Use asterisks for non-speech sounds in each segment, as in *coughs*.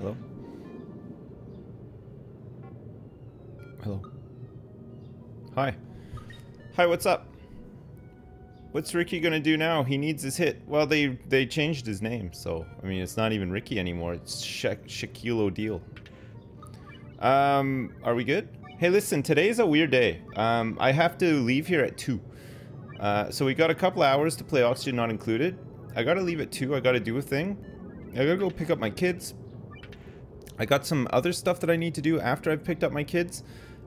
Hello? Hello? Hi. Hi, what's up? What's Ricky gonna do now? He needs his hit. Well, they they changed his name, so I mean it's not even Ricky anymore. It's Sha Shaquille O'Deal. Um, are we good? Hey, listen, today's a weird day. Um, I have to leave here at two. Uh, so we got a couple hours to play Oxygen Not Included. I gotta leave at two. I gotta do a thing. I gotta go pick up my kids. I got some other stuff that I need to do after I've picked up my kids.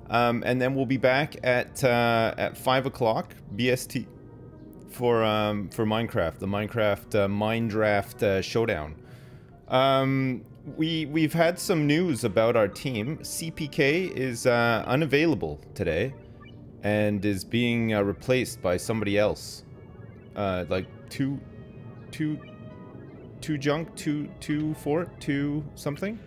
Um, and then we'll be back at uh, at five o'clock BST for um, for Minecraft, the Minecraft uh, Mindraft uh, Showdown. Um, we we've had some news about our team. CPK is uh, unavailable today, and is being uh, replaced by somebody else. Uh, like two, two, two junk, two two something.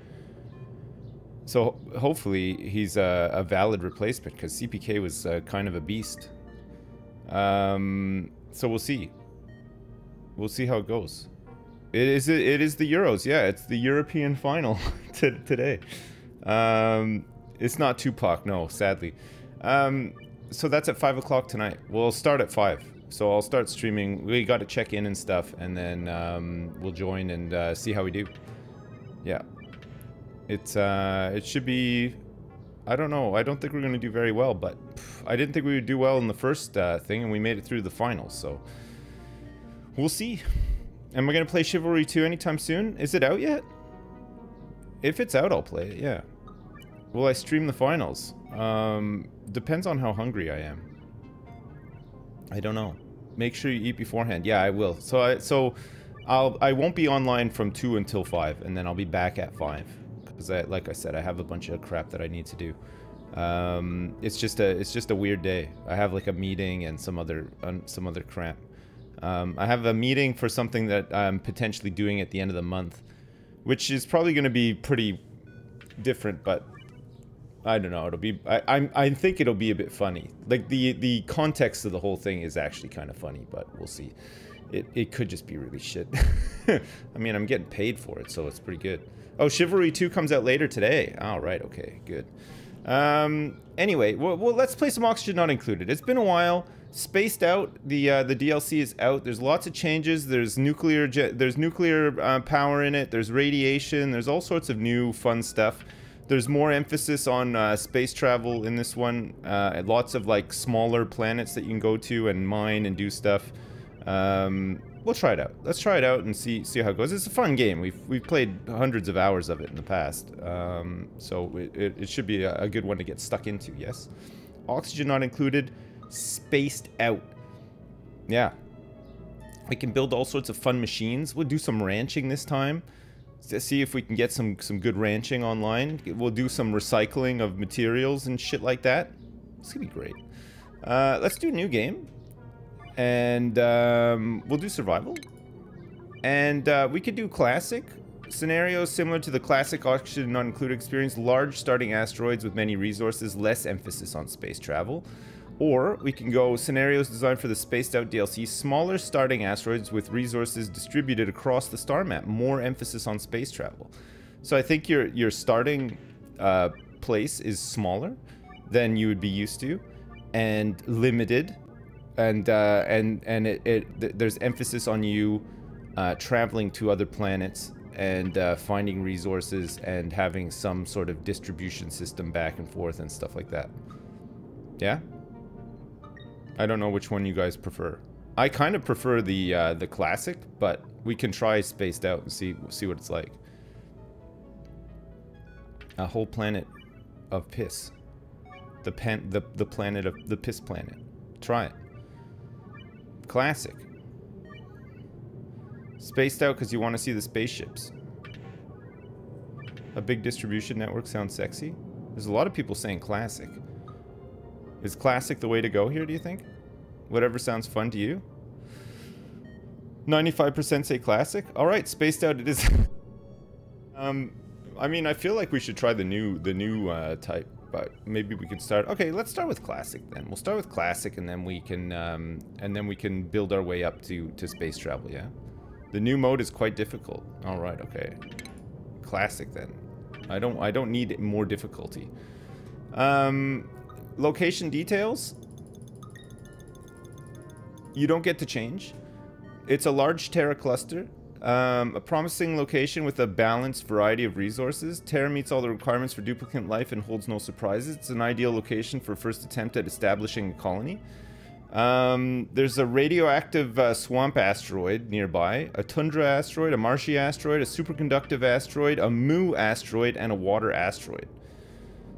So hopefully he's a, a valid replacement because CPK was uh, kind of a beast. Um, so we'll see. We'll see how it goes. It is it is the Euros. Yeah, it's the European final *laughs* today. Um, it's not Tupac, no, sadly. Um, so that's at five o'clock tonight. We'll start at five. So I'll start streaming. We got to check in and stuff, and then um, we'll join and uh, see how we do. Yeah. It's uh, it should be. I don't know. I don't think we're gonna do very well, but pff, I didn't think we would do well in the first uh, thing, and we made it through the finals. So we'll see. Am I gonna play Chivalry 2 anytime soon? Is it out yet? If it's out, I'll play it. Yeah. Will I stream the finals? Um, depends on how hungry I am. I don't know. Make sure you eat beforehand. Yeah, I will. So I so I'll I won't be online from two until five, and then I'll be back at five because I like I said I have a bunch of crap that I need to do. Um, it's just a it's just a weird day. I have like a meeting and some other um, some other crap. Um, I have a meeting for something that I'm potentially doing at the end of the month, which is probably going to be pretty different, but I don't know. It'll be. I, I I think it'll be a bit funny. Like the the context of the whole thing is actually kind of funny, but we'll see. It it could just be really shit. *laughs* I mean, I'm getting paid for it, so it's pretty good. Oh, Chivalry 2 comes out later today. All oh, okay, good. Um, anyway, well, well, let's play some Oxygen Not Included. It's been a while. Spaced out. The uh, the DLC is out. There's lots of changes. There's nuclear there's nuclear uh, power in it. There's radiation. There's all sorts of new fun stuff. There's more emphasis on uh, space travel in this one. Uh, lots of like smaller planets that you can go to and mine and do stuff. Um, we'll try it out. Let's try it out and see see how it goes. It's a fun game. We've we've played hundreds of hours of it in the past, um, so it, it, it, should be a, good one to get stuck into. Yes, oxygen not included, spaced out. Yeah, we can build all sorts of fun machines. We'll do some ranching this time to see if we can get some some good ranching online. We'll do some recycling of materials and shit like that. It's gonna be great. Uh, let's do a new game. And um, we'll do survival. And uh, we could do classic. Scenarios similar to the classic oxygen not included experience. Large starting asteroids with many resources. Less emphasis on space travel. Or we can go scenarios designed for the spaced out DLC. Smaller starting asteroids with resources distributed across the star map. More emphasis on space travel. So I think your, your starting uh, place is smaller than you would be used to. And limited and uh, and and it, it th there's emphasis on you uh, traveling to other planets and uh, finding resources and having some sort of distribution system back and forth and stuff like that. Yeah. I don't know which one you guys prefer. I kind of prefer the uh, the classic, but we can try spaced out and see see what it's like. A whole planet of piss. The pen the the planet of the piss planet. Try it. Classic. Spaced out because you want to see the spaceships. A big distribution network sounds sexy. There's a lot of people saying classic. Is classic the way to go here, do you think? Whatever sounds fun to you? 95% say classic? Alright, spaced out it is. *laughs* um, I mean, I feel like we should try the new, the new uh, type but maybe we could start. Okay, let's start with classic then. We'll start with classic, and then we can um, and then we can build our way up to to space travel. Yeah, the new mode is quite difficult. All right, okay. classic then. I don't I don't need more difficulty. Um, location details. You don't get to change. It's a large Terra cluster. Um, a promising location with a balanced variety of resources. Terra meets all the requirements for Duplicant life and holds no surprises. It's an ideal location for first attempt at establishing a colony. Um, there's a radioactive uh, swamp asteroid nearby, a tundra asteroid, a marshy asteroid, a superconductive asteroid, a moo asteroid, and a water asteroid.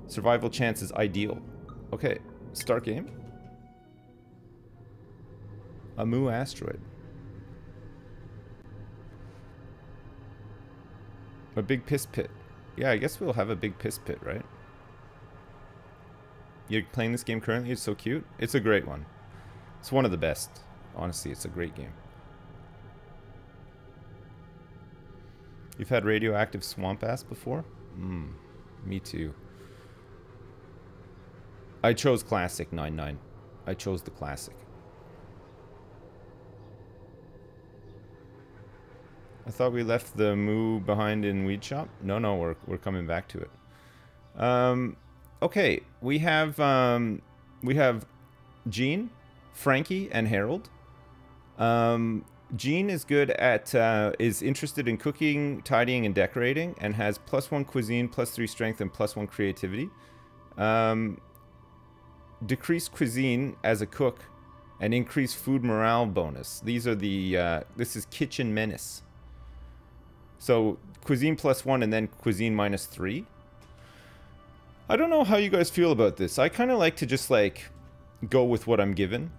Survival chance is ideal. Okay, start game. A moo asteroid. A big piss pit. Yeah, I guess we'll have a big piss pit, right? You're playing this game currently? It's so cute. It's a great one. It's one of the best. Honestly, it's a great game. You've had radioactive swamp ass before? Hmm. Me too. I chose classic 99. I chose the classic. I thought we left the moo behind in Weed Shop. No, no, we're, we're coming back to it. Um, okay, we have um, we have Gene, Frankie, and Harold. Um, Gene is good at uh, is interested in cooking, tidying, and decorating, and has plus one cuisine, plus three strength, and plus one creativity. Um, decreased cuisine as a cook, and increased food morale bonus. These are the uh, this is kitchen menace. So cuisine plus one and then cuisine minus three. I don't know how you guys feel about this. I kind of like to just like go with what I'm given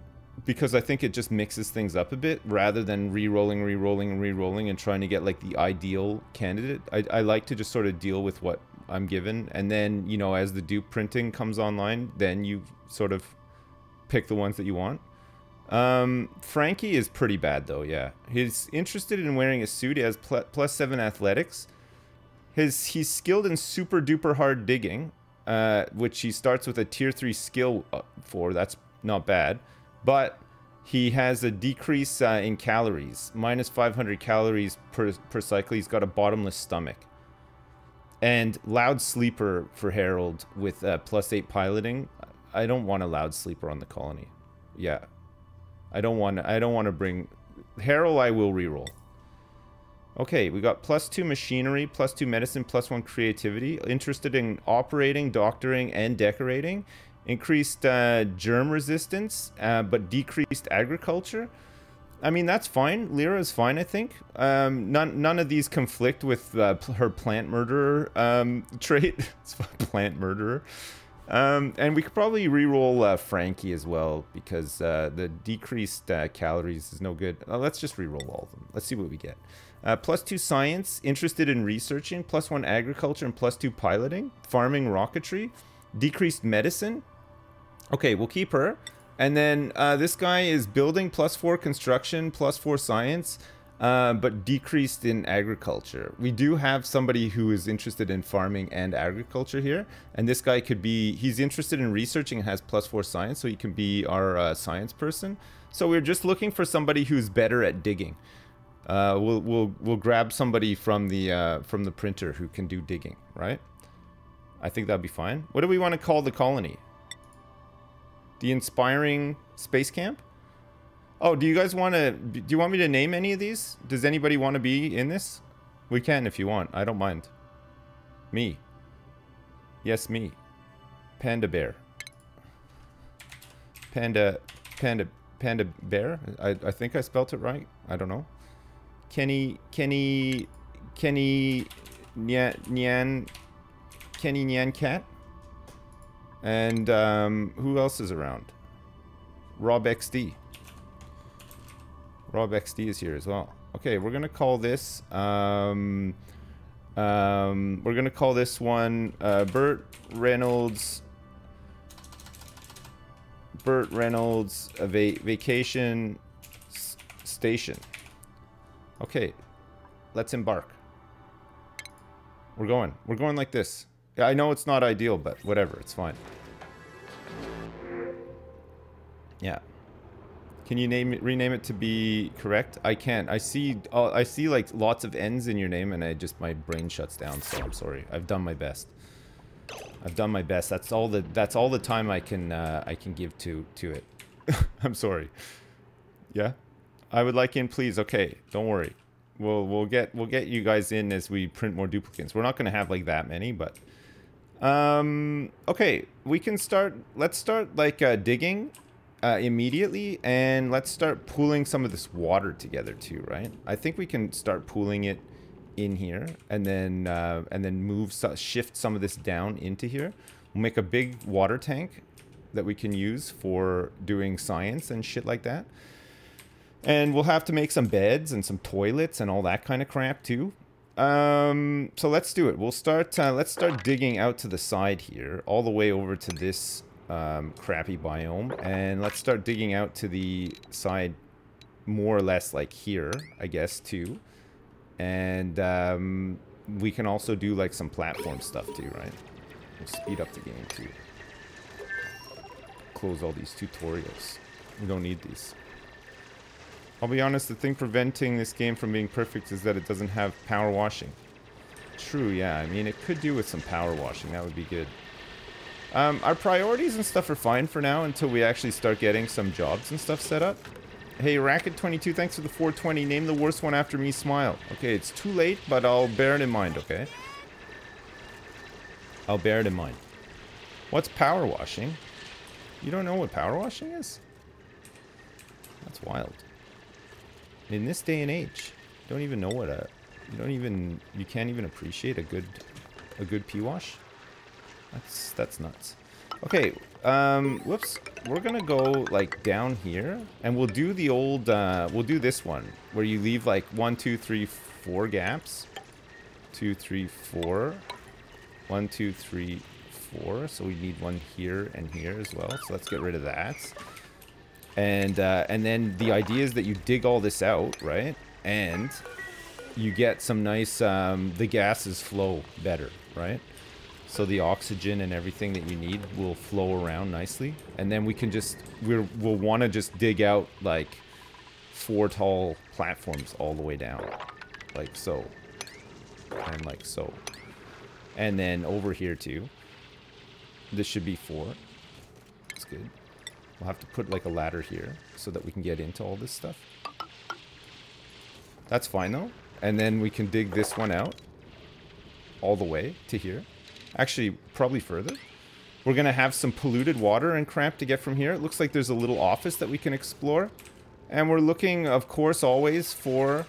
because I think it just mixes things up a bit rather than re-rolling, re-rolling, and re-rolling and trying to get like the ideal candidate. I, I like to just sort of deal with what I'm given and then, you know, as the dupe printing comes online, then you sort of pick the ones that you want. Um, Frankie is pretty bad though, yeah. He's interested in wearing a suit. He has pl plus seven athletics. His he's skilled in super duper hard digging, uh, which he starts with a tier three skill uh, for. That's not bad, but he has a decrease uh, in calories, minus 500 calories per per cycle. He's got a bottomless stomach, and loud sleeper for Harold with uh, plus eight piloting. I don't want a loud sleeper on the colony. Yeah, I don't want I don't want to bring Harold I will reroll. Okay, we got plus two machinery, plus two medicine, plus one creativity. Interested in operating, doctoring, and decorating. Increased uh, germ resistance, uh, but decreased agriculture. I mean, that's fine. Lyra is fine, I think. Um, none, none of these conflict with uh, her plant murderer um, *laughs* trait. it's plant murderer. Um, and we could probably re-roll uh, Frankie as well because uh, the decreased uh, calories is no good. Uh, let's just re-roll all of them. Let's see what we get. Uh, plus two science, interested in researching. Plus one agriculture and plus two piloting. Farming rocketry. Decreased medicine. Okay, we'll keep her. And then uh, this guy is building plus four construction, plus four science. Uh, but decreased in agriculture. We do have somebody who is interested in farming and agriculture here, and this guy could be, he's interested in researching and has plus four science, so he can be our uh, science person. So we're just looking for somebody who's better at digging. Uh, we'll, we'll, we'll grab somebody from the, uh, from the printer who can do digging, right? I think that'd be fine. What do we want to call the colony? The Inspiring Space Camp? Oh, do you guys want to... Do you want me to name any of these? Does anybody want to be in this? We can if you want. I don't mind. Me. Yes, me. Panda Bear. Panda... Panda... Panda Bear? I, I think I spelt it right. I don't know. Kenny... Kenny... Kenny... Nyan... Nyan... Kenny Nyan Cat? And, um... Who else is around? Rob XD. Rob XD is here as well. Okay, we're gonna call this. Um, um, we're gonna call this one uh, Burt Reynolds. Burt Reynolds a va vacation station. Okay, let's embark. We're going. We're going like this. I know it's not ideal, but whatever. It's fine. Yeah. Can you name it, rename it to be correct? I can't. I see uh, I see like lots of N's in your name and I just my brain shuts down, so I'm sorry. I've done my best. I've done my best. That's all the that's all the time I can uh, I can give to to it. *laughs* I'm sorry. Yeah? I would like in please. Okay, don't worry. We'll we'll get we'll get you guys in as we print more Duplicants. We're not going to have like that many, but um okay, we can start let's start like uh, digging uh, immediately and let's start pooling some of this water together too, right? I think we can start pooling it in here and then uh, and then move shift some of this down into here. We'll make a big water tank that we can use for doing science and shit like that. And we'll have to make some beds and some toilets and all that kind of crap too. Um, so let's do it. We'll start, uh, let's start digging out to the side here, all the way over to this um, crappy biome. And let's start digging out to the side more or less like here, I guess, too. And um, we can also do like some platform stuff too, right? We'll speed up the game too. Close all these tutorials. We don't need these. I'll be honest, the thing preventing this game from being perfect is that it doesn't have power washing. True, yeah. I mean, it could do with some power washing. That would be good. Um, our priorities and stuff are fine for now until we actually start getting some jobs and stuff set up. Hey, Racket22, thanks for the 420. Name the worst one after me, smile. Okay, it's too late, but I'll bear it in mind, okay? I'll bear it in mind. What's power washing? You don't know what power washing is? That's wild. In this day and age, you don't even know what a... You don't even... You can't even appreciate a good... A good P-wash? That's that's nuts. Okay, um, whoops. We're gonna go like down here, and we'll do the old. Uh, we'll do this one where you leave like one, two, three, four gaps. Two, three, four. One, two, three, four. So we need one here and here as well. So let's get rid of that. And uh, and then the idea is that you dig all this out, right? And you get some nice. Um, the gases flow better, right? So the oxygen and everything that you need will flow around nicely. And then we can just we're, we'll want to just dig out like four tall platforms all the way down like so. And like so. And then over here too this should be four. That's good. We'll have to put like a ladder here so that we can get into all this stuff. That's fine though. And then we can dig this one out all the way to here Actually, probably further. We're going to have some polluted water and crap to get from here. It looks like there's a little office that we can explore. And we're looking, of course, always for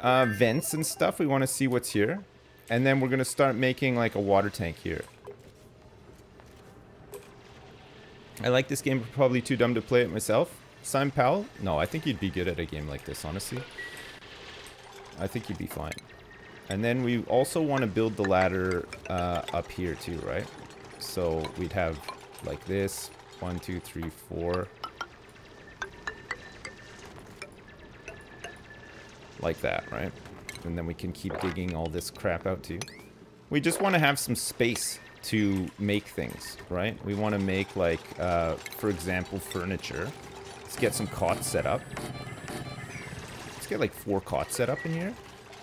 uh, vents and stuff. We want to see what's here. And then we're going to start making like a water tank here. I like this game, but probably too dumb to play it myself. Simon Powell? No, I think you'd be good at a game like this, honestly. I think you'd be fine. And then we also want to build the ladder uh, up here too, right? So we'd have like this, one, two, three, four. Like that, right? And then we can keep digging all this crap out too. We just want to have some space to make things, right? We want to make like, uh, for example, furniture. Let's get some cots set up. Let's get like four cots set up in here.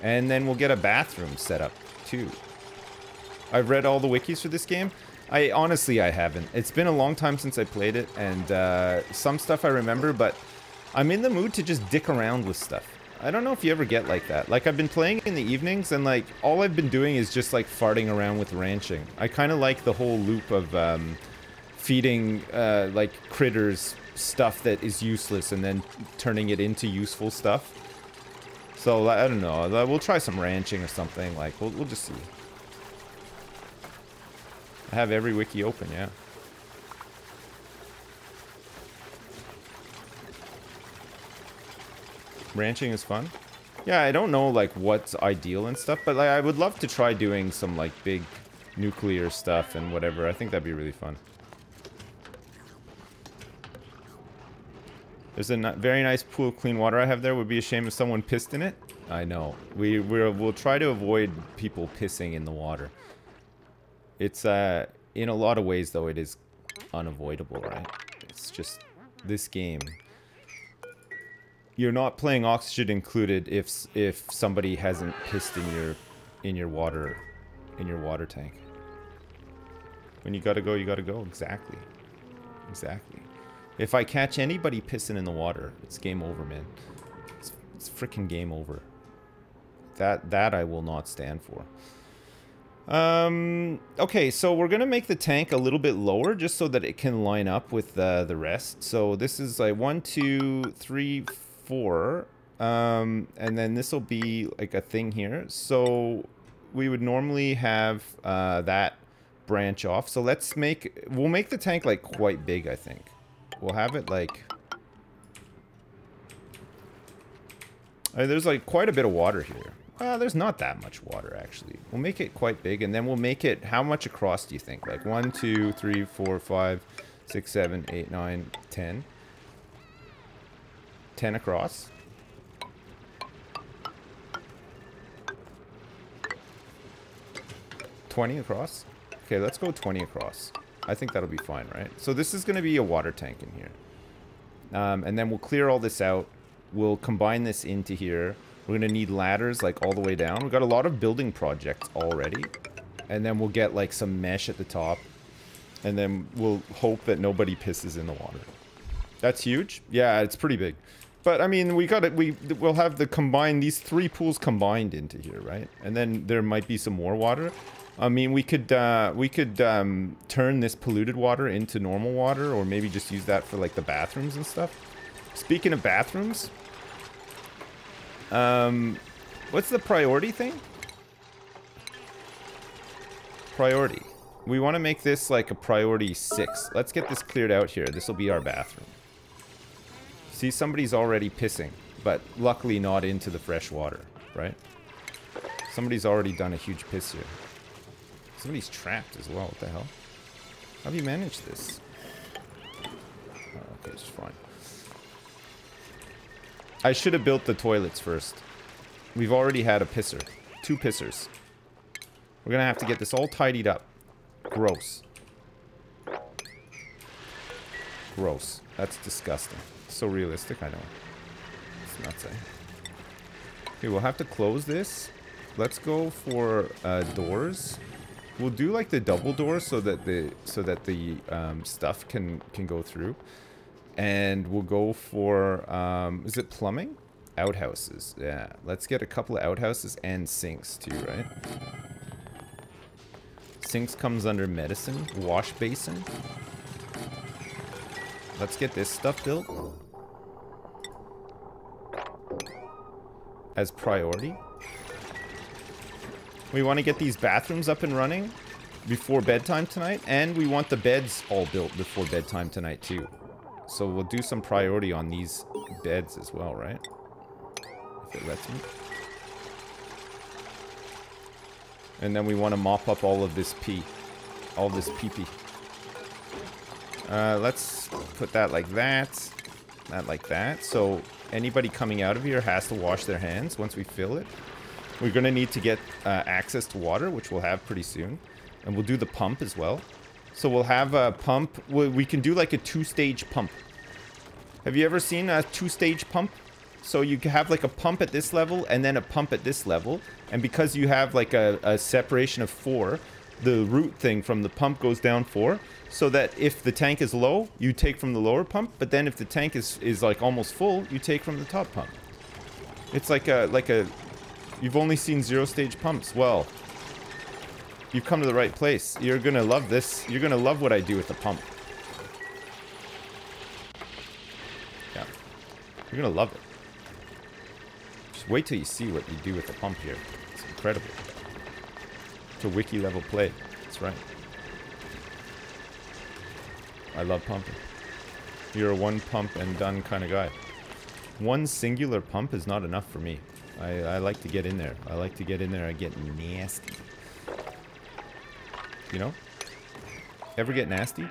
And then we'll get a bathroom set up, too. I've read all the wikis for this game. I honestly, I haven't. It's been a long time since I played it, and uh, some stuff I remember, but I'm in the mood to just dick around with stuff. I don't know if you ever get like that. Like, I've been playing in the evenings, and, like, all I've been doing is just, like, farting around with ranching. I kind of like the whole loop of um, feeding, uh, like, critters stuff that is useless and then turning it into useful stuff. So, I don't know. We'll try some ranching or something. Like, we'll, we'll just see. I have every wiki open, yeah. Ranching is fun. Yeah, I don't know, like, what's ideal and stuff, but, like, I would love to try doing some, like, big nuclear stuff and whatever. I think that'd be really fun. There's a very nice pool of clean water I have there. Would be a shame if someone pissed in it. I know. We we will try to avoid people pissing in the water. It's uh in a lot of ways though it is unavoidable, right? It's just this game. you're not playing oxygen included if if somebody hasn't pissed in your in your water in your water tank. When you gotta go, you gotta go. Exactly. Exactly. If I catch anybody pissing in the water, it's game over, man. It's, it's freaking game over. That that I will not stand for. Um, okay, so we're gonna make the tank a little bit lower just so that it can line up with the, the rest. So this is like one, two, three, four. Um, and then this will be like a thing here. So we would normally have uh, that branch off. So let's make, we'll make the tank like quite big, I think. We'll have it like, uh, there's like quite a bit of water here. Uh, there's not that much water, actually. We'll make it quite big, and then we'll make it... How much across do you think? Like one, two, three, four, five, six, seven, eight, nine, ten. Ten across. Twenty across? Okay, let's go 20 across. I think that'll be fine, right? So this is going to be a water tank in here. Um, and then we'll clear all this out. We'll combine this into here. We're going to need ladders like all the way down. We've got a lot of building projects already. And then we'll get like some mesh at the top. And then we'll hope that nobody pisses in the water. That's huge. Yeah, it's pretty big. But I mean, we got it. We we'll have the combine these three pools combined into here, right? And then there might be some more water. I mean, we could uh, we could um, turn this polluted water into normal water, or maybe just use that for like the bathrooms and stuff. Speaking of bathrooms, um, what's the priority thing? Priority. We want to make this like a priority six. Let's get this cleared out here. This will be our bathroom. See, somebody's already pissing, but luckily not into the fresh water, right? Somebody's already done a huge piss here. Somebody's trapped as well. What the hell? How have you managed this? Oh, okay, it's fine. I should have built the toilets first. We've already had a pisser. Two pissers. We're gonna have to get this all tidied up. Gross. Gross. That's disgusting. So realistic, I know. It's nuts, eh? Okay, we'll have to close this. Let's go for uh, doors. We'll do like the double door so that the so that the um, stuff can can go through, and we'll go for um, is it plumbing? Outhouses. Yeah, let's get a couple of outhouses and sinks too, right? Sinks comes under medicine, wash basin. Let's get this stuff built as priority. We want to get these bathrooms up and running before bedtime tonight, and we want the beds all built before bedtime tonight too. So we'll do some priority on these beds as well, right? If it lets me. And then we want to mop up all of this pee. All this pee-pee. Uh, let's put that like that. That like that. So anybody coming out of here has to wash their hands once we fill it. We're going to need to get uh, access to water, which we'll have pretty soon. And we'll do the pump as well. So we'll have a pump. We can do like a two-stage pump. Have you ever seen a two-stage pump? So you have like a pump at this level and then a pump at this level. And because you have like a, a separation of four, the root thing from the pump goes down four. So that if the tank is low, you take from the lower pump. But then if the tank is, is like almost full, you take from the top pump. It's like a like a You've only seen zero stage pumps. Well, you've come to the right place. You're gonna love this. You're gonna love what I do with the pump. Yeah. You're gonna love it. Just wait till you see what you do with the pump here. It's incredible. It's a wiki level play. That's right. I love pumping. You're a one pump and done kind of guy. One singular pump is not enough for me. I, I like to get in there. I like to get in there and get nasty. You know? Ever get nasty?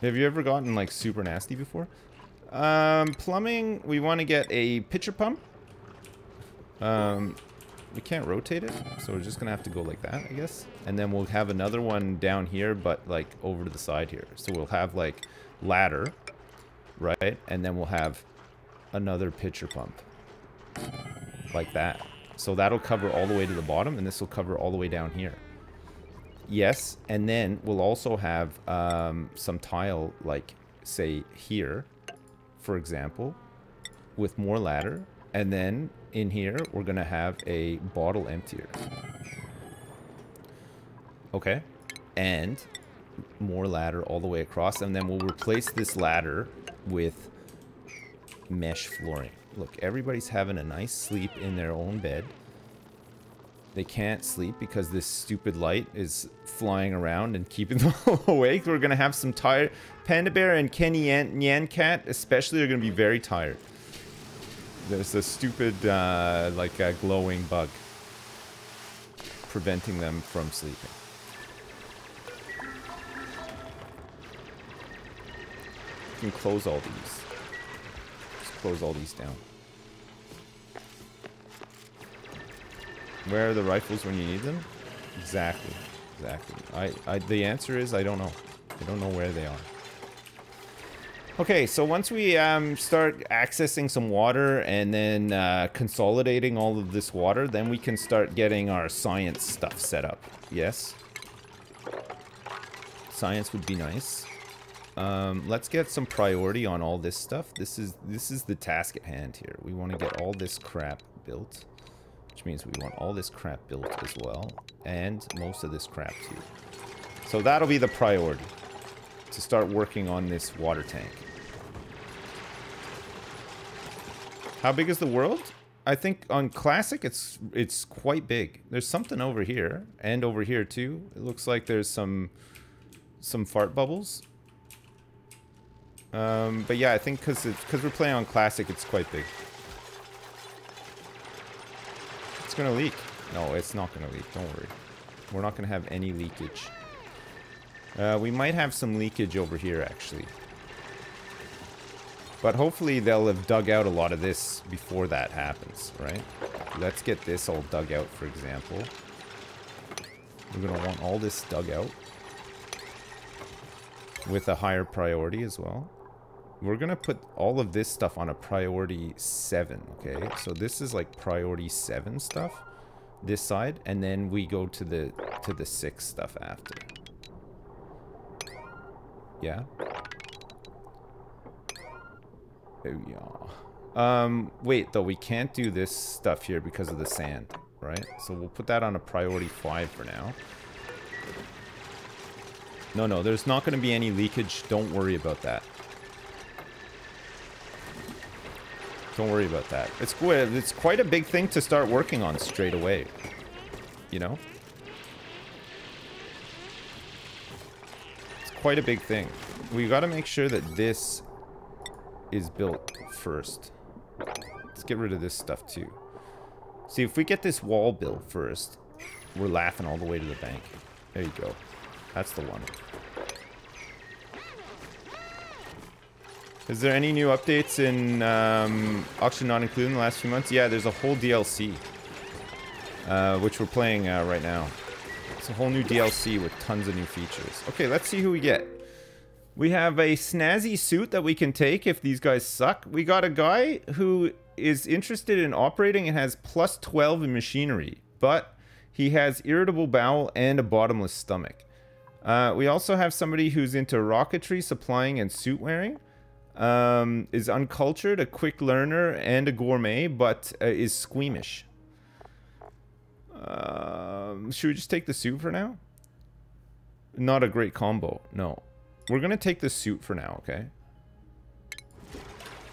Have you ever gotten like super nasty before? Um, plumbing, we want to get a pitcher pump. Um, we can't rotate it, so we're just gonna have to go like that, I guess. And then we'll have another one down here, but like over to the side here. So we'll have like ladder, right? And then we'll have another pitcher pump. Like that. So that'll cover all the way to the bottom, and this will cover all the way down here. Yes, and then we'll also have um, some tile, like, say, here, for example, with more ladder. And then in here, we're going to have a bottle emptier. Okay. And more ladder all the way across. And then we'll replace this ladder with mesh flooring. Look, everybody's having a nice sleep in their own bed. They can't sleep because this stupid light is flying around and keeping *laughs* them awake. We're going to have some tired... Panda Bear and Kenny Nyan Cat especially are going to be very tired. There's a stupid, uh, like, a glowing bug preventing them from sleeping. You can close all these. Close all these down. Where are the rifles when you need them? Exactly. Exactly. I, I the answer is I don't know. I don't know where they are. Okay, so once we um, start accessing some water and then uh, consolidating all of this water, then we can start getting our science stuff set up. Yes? Science would be nice. Um, let's get some priority on all this stuff. This is this is the task at hand here. We want to get all this crap built. Which means we want all this crap built as well. And most of this crap too. So that'll be the priority. To start working on this water tank. How big is the world? I think on classic it's it's quite big. There's something over here and over here too. It looks like there's some some fart bubbles. Um, but yeah, I think because because we're playing on classic, it's quite big. It's gonna leak. No, it's not gonna leak. Don't worry. We're not gonna have any leakage. Uh, we might have some leakage over here, actually. But hopefully they'll have dug out a lot of this before that happens, right? Let's get this all dug out, for example. We're going to want all this dug out. With a higher priority as well. We're to put all of this stuff on a priority 7, okay? So this is like priority 7 stuff. This side. And then we go to the to the 6 stuff after. Yeah? We are. Um, wait, though, we can't do this stuff here because of the sand, right? So we'll put that on a priority 5 for now. No, no, there's not going to be any leakage. Don't worry about that. Don't worry about that. It's, it's quite a big thing to start working on straight away. You know? It's quite a big thing. We got to make sure that this is built first. Let's get rid of this stuff too. See, if we get this wall built first, we're laughing all the way to the bank. There you go. That's the one. Is there any new updates in um, Oxygen Not Included in the last few months? Yeah, there's a whole DLC, uh, which we're playing uh, right now. It's a whole new DLC with tons of new features. Okay, let's see who we get. We have a snazzy suit that we can take if these guys suck. We got a guy who is interested in operating and has plus 12 in machinery, but he has irritable bowel and a bottomless stomach. Uh, we also have somebody who's into rocketry, supplying, and suit wearing. Um, is uncultured, a quick learner, and a gourmet, but uh, is squeamish. Um, should we just take the suit for now? Not a great combo, no. We're going to take the suit for now, okay?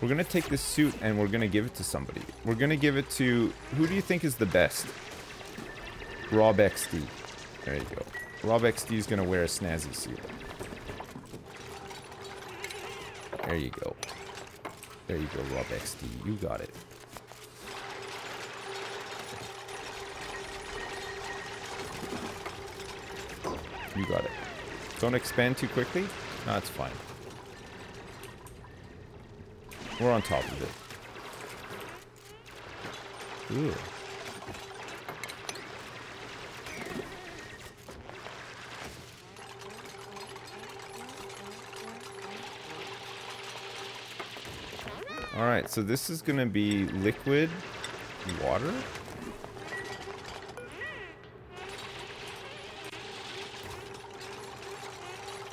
We're going to take this suit and we're going to give it to somebody. We're going to give it to... Who do you think is the best? Rob XD. There you go. Rob XD is going to wear a snazzy suit. There you go. There you go, Rob XD. You got it. You got it. Don't expand too quickly. No, it's fine. We're on top of it. Ooh. Alright, so this is gonna be liquid water?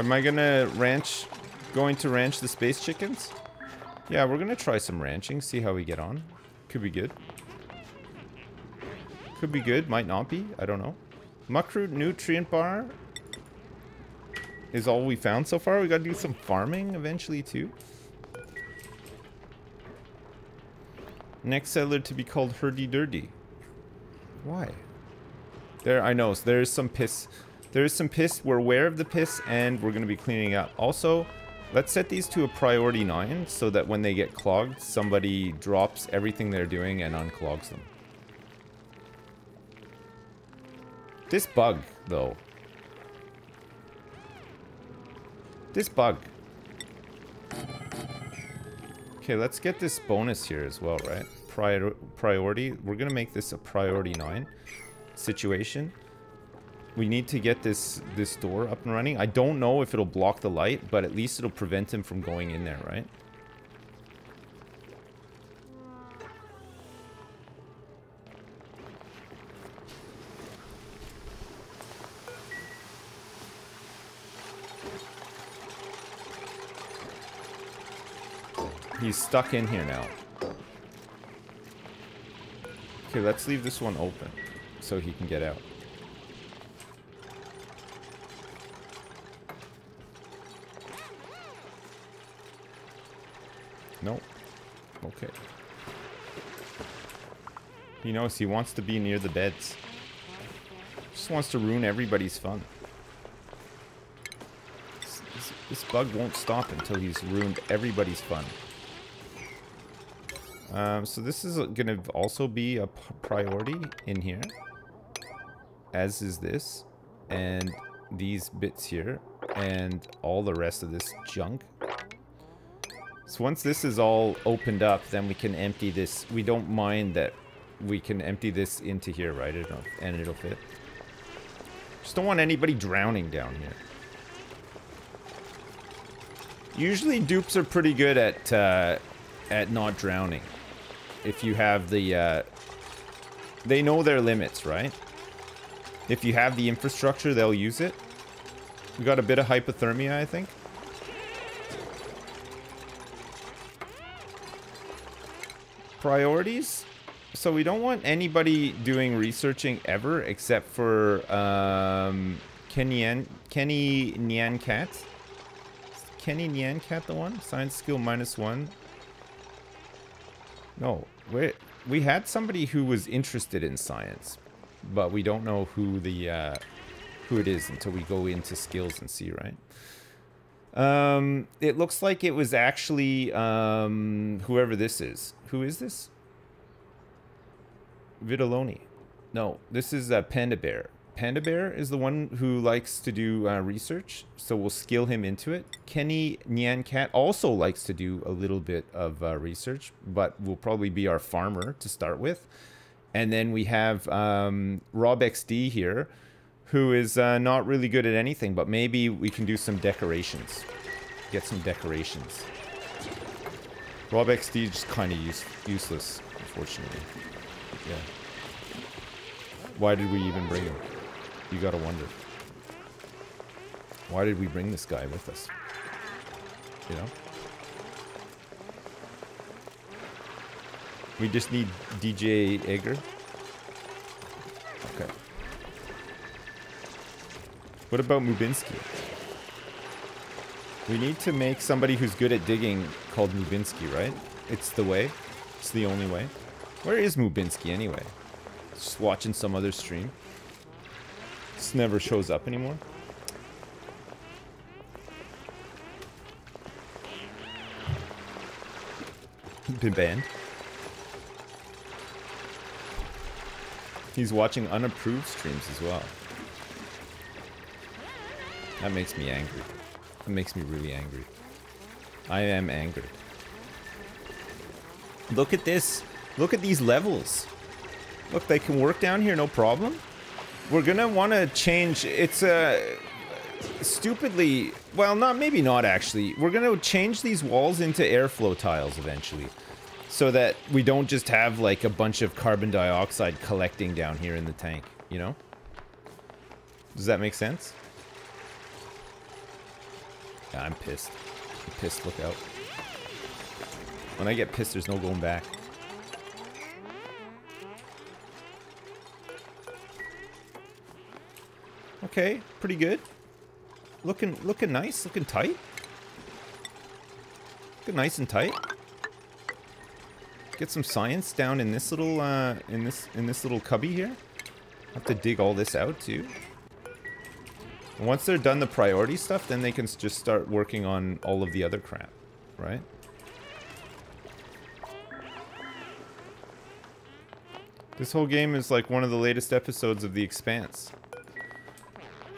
Am I gonna ranch, going to ranch the space chickens? Yeah, we're gonna try some ranching, see how we get on. Could be good. Could be good, might not be, I don't know. Muckroot nutrient bar is all we found so far. We gotta do some farming eventually too. Next settler to be called Hurdy Durdy. Why? There, I know, so there's some piss there's some piss. We're aware of the piss, and we're going to be cleaning up. Also, let's set these to a priority 9, so that when they get clogged, somebody drops everything they're doing and unclogs them. This bug, though. This bug. Okay, let's get this bonus here as well, right? Prior priority. We're going to make this a priority 9 situation we need to get this this door up and running. I don't know if it'll block the light, but at least it'll prevent him from going in there, right? He's stuck in here now. Okay, let's leave this one open so he can get out. Nope. Okay. He knows he wants to be near the beds. Just wants to ruin everybody's fun. This, this, this bug won't stop until he's ruined everybody's fun. Um, so this is going to also be a priority in here. As is this. And these bits here. And all the rest of this junk. So once this is all opened up, then we can empty this. We don't mind that we can empty this into here, right? It'll, and it'll fit. Just don't want anybody drowning down here. Usually dupes are pretty good at uh, at not drowning. If you have the... Uh, they know their limits, right? If you have the infrastructure, they'll use it. We got a bit of hypothermia, I think. priorities. So we don't want anybody doing researching ever except for um, Kenny, Kenny Nyan Cat. Kenny Nyan Cat the one? Science skill minus one. No, we we had somebody who was interested in science, but we don't know who the uh, who it is until we go into skills and see, right? Um, it looks like it was actually um, whoever this is. Who is this? Vidaloni. No, this is a Panda Bear. Panda Bear is the one who likes to do uh, research, so we'll skill him into it. Kenny Nyan Cat also likes to do a little bit of uh, research, but will probably be our farmer to start with. And then we have um, Rob XD here, who is uh, not really good at anything, but maybe we can do some decorations. Get some decorations. Rob XD is just kind of use useless, unfortunately. Yeah. Why did we even bring him? You gotta wonder. Why did we bring this guy with us? You know? We just need DJ Egger. Okay. What about Mubinsky? We need to make somebody who's good at digging called Mubinsky, right? It's the way. It's the only way. Where is Mubinsky anyway? Just watching some other stream. Never shows up anymore. Been banned. He's watching unapproved streams as well. That makes me angry. That makes me really angry. I am angry. Look at this. Look at these levels. Look, they can work down here, no problem. We're gonna want to change. It's a stupidly. Well, not maybe not actually. We're gonna change these walls into airflow tiles eventually. so that we don't just have like a bunch of carbon dioxide collecting down here in the tank, you know? Does that make sense? Yeah, I'm pissed. I'm pissed, look out. When I get pissed, there's no going back. Okay, pretty good. Looking looking nice, looking tight. Looking nice and tight. Get some science down in this little uh in this in this little cubby here. Have to dig all this out too. Once they're done the priority stuff, then they can just start working on all of the other crap, right? This whole game is like one of the latest episodes of The Expanse.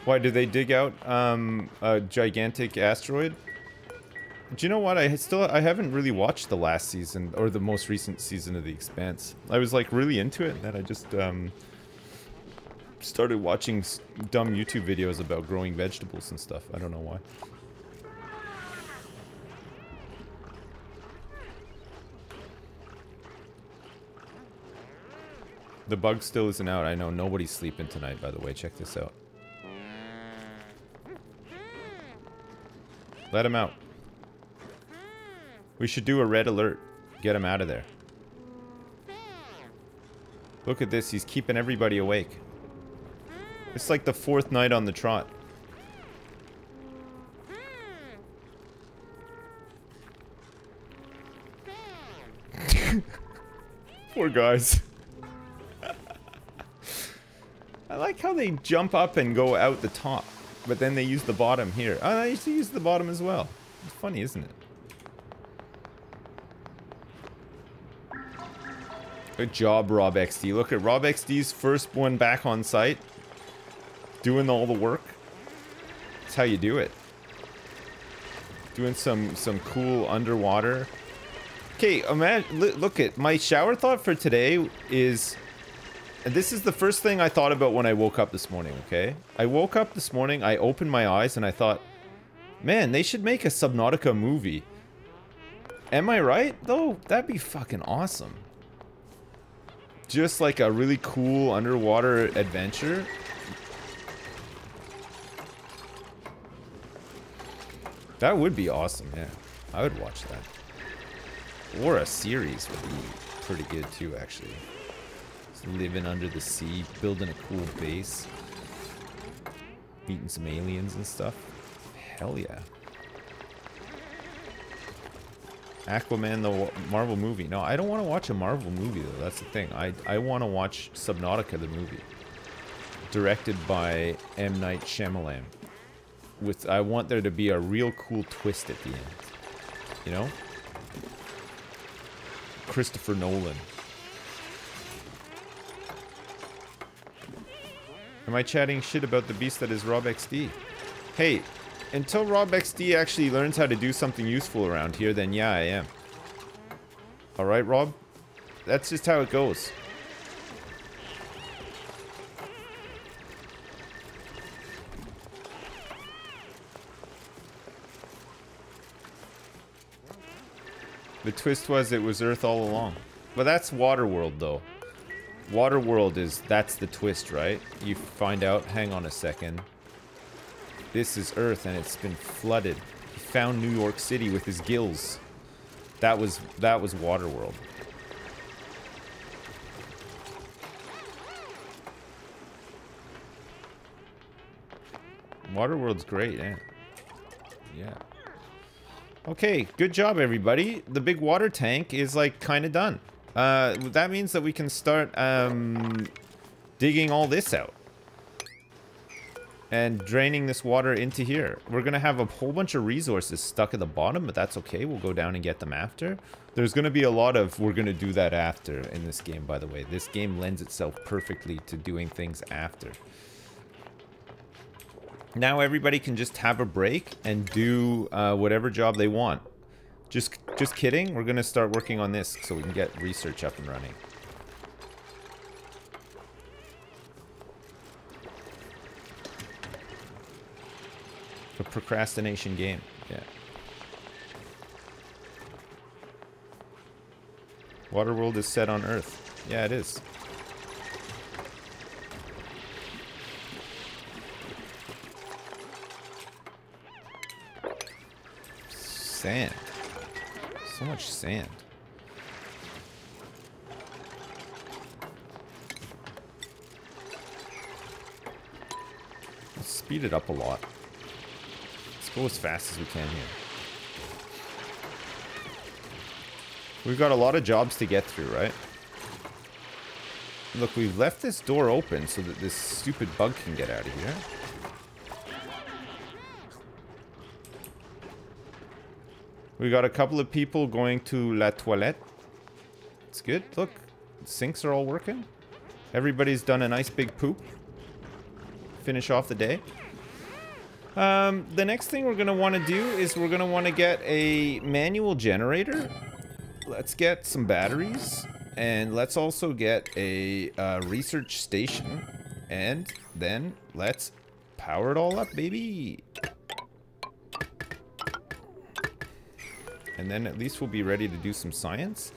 Why, did they dig out um, a gigantic asteroid? Do you know what? I still I haven't really watched the last season or the most recent season of The Expanse. I was like really into it, and then I just um, started watching dumb YouTube videos about growing vegetables and stuff. I don't know why. The bug still isn't out. I know nobody's sleeping tonight, by the way. Check this out. Let him out. We should do a red alert. Get him out of there. Look at this. He's keeping everybody awake. It's like the fourth night on the trot. *laughs* Poor guys. *laughs* I like how they jump up and go out the top, but then they use the bottom here. Oh, I used to use the bottom as well. It's funny, isn't it? Good job, Rob XD. Look at Rob XD's first one back on site doing all the work. That's how you do it. Doing some some cool underwater. Okay, imagine. Look at my shower thought for today is. And this is the first thing I thought about when I woke up this morning, okay? I woke up this morning, I opened my eyes, and I thought, man, they should make a Subnautica movie. Am I right, though? That'd be fucking awesome. Just like a really cool underwater adventure. That would be awesome, yeah. I would watch that. Or a series would be pretty good too, actually. Living under the sea, building a cool base. Meeting some aliens and stuff. Hell yeah. Aquaman, the Marvel movie. No, I don't want to watch a Marvel movie, though. That's the thing. I, I want to watch Subnautica, the movie. Directed by M. Night Shyamalan with I want there to be a real cool twist at the end. You know? Christopher Nolan. Am I chatting shit about the beast that is Rob XD? Hey, until Rob XD actually learns how to do something useful around here, then yeah, I am. Alright, Rob? That's just how it goes. The twist was it was Earth all along. But that's Waterworld, though. Waterworld is, that's the twist, right? You find out, hang on a second. This is Earth and it's been flooded. He found New York City with his gills. That was, that was Waterworld. Waterworld's great, yeah. Yeah. Okay, good job, everybody. The big water tank is, like, kind of done. Uh, that means that we can start, um, digging all this out. And draining this water into here. We're going to have a whole bunch of resources stuck at the bottom, but that's okay. We'll go down and get them after. There's going to be a lot of we're going to do that after in this game, by the way. This game lends itself perfectly to doing things after. Now everybody can just have a break and do uh, whatever job they want. Just, just kidding. We're gonna start working on this so we can get research up and running. A procrastination game. Yeah. Waterworld is set on Earth. Yeah, it is. Sand. So much sand. Let's speed it up a lot. Let's go as fast as we can here. We've got a lot of jobs to get through, right? Look, we've left this door open so that this stupid bug can get out of here. We got a couple of people going to La Toilette. It's good. Look, sinks are all working. Everybody's done a nice big poop. Finish off the day. Um, the next thing we're going to want to do is we're going to want to get a manual generator. Let's get some batteries. And let's also get a uh, research station. And then let's power it all up, baby. And then at least we'll be ready to do some science.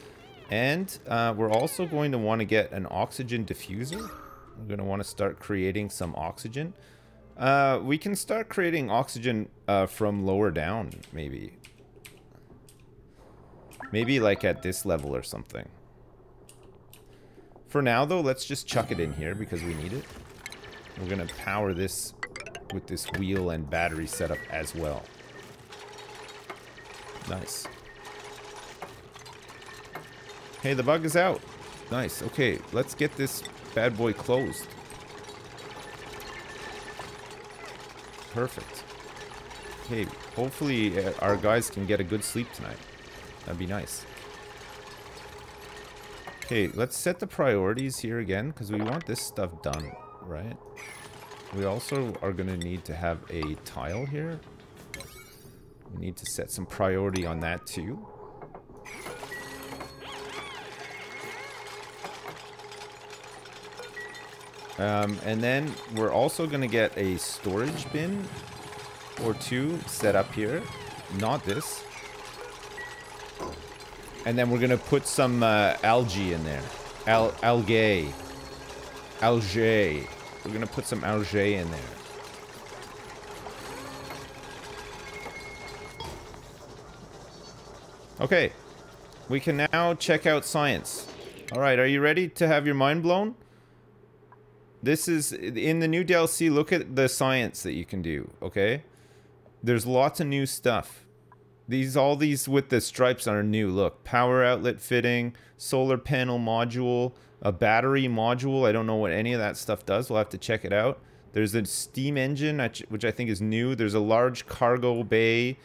And uh, we're also going to want to get an oxygen diffuser. We're going to want to start creating some oxygen. Uh, we can start creating oxygen uh, from lower down, maybe. Maybe like at this level or something. For now, though, let's just chuck it in here because we need it. We're going to power this with this wheel and battery setup as well. Nice. Hey, the bug is out. Nice. Okay, let's get this bad boy closed. Perfect. Okay, hopefully uh, our guys can get a good sleep tonight. That'd be nice. Okay, let's set the priorities here again, because we want this stuff done, right? We also are going to need to have a tile here. We need to set some priority on that too. Um, and then we're also going to get a storage bin or two set up here. Not this. And then we're going to put some uh, algae in there. Al algae. Algae. We're going to put some algae in there. Okay. We can now check out science. Alright, are you ready to have your mind blown? This is, in the new DLC, look at the science that you can do, okay? There's lots of new stuff. These, all these with the stripes are new. Look, power outlet fitting, solar panel module, a battery module. I don't know what any of that stuff does. We'll have to check it out. There's a steam engine, which I think is new. There's a large cargo bay,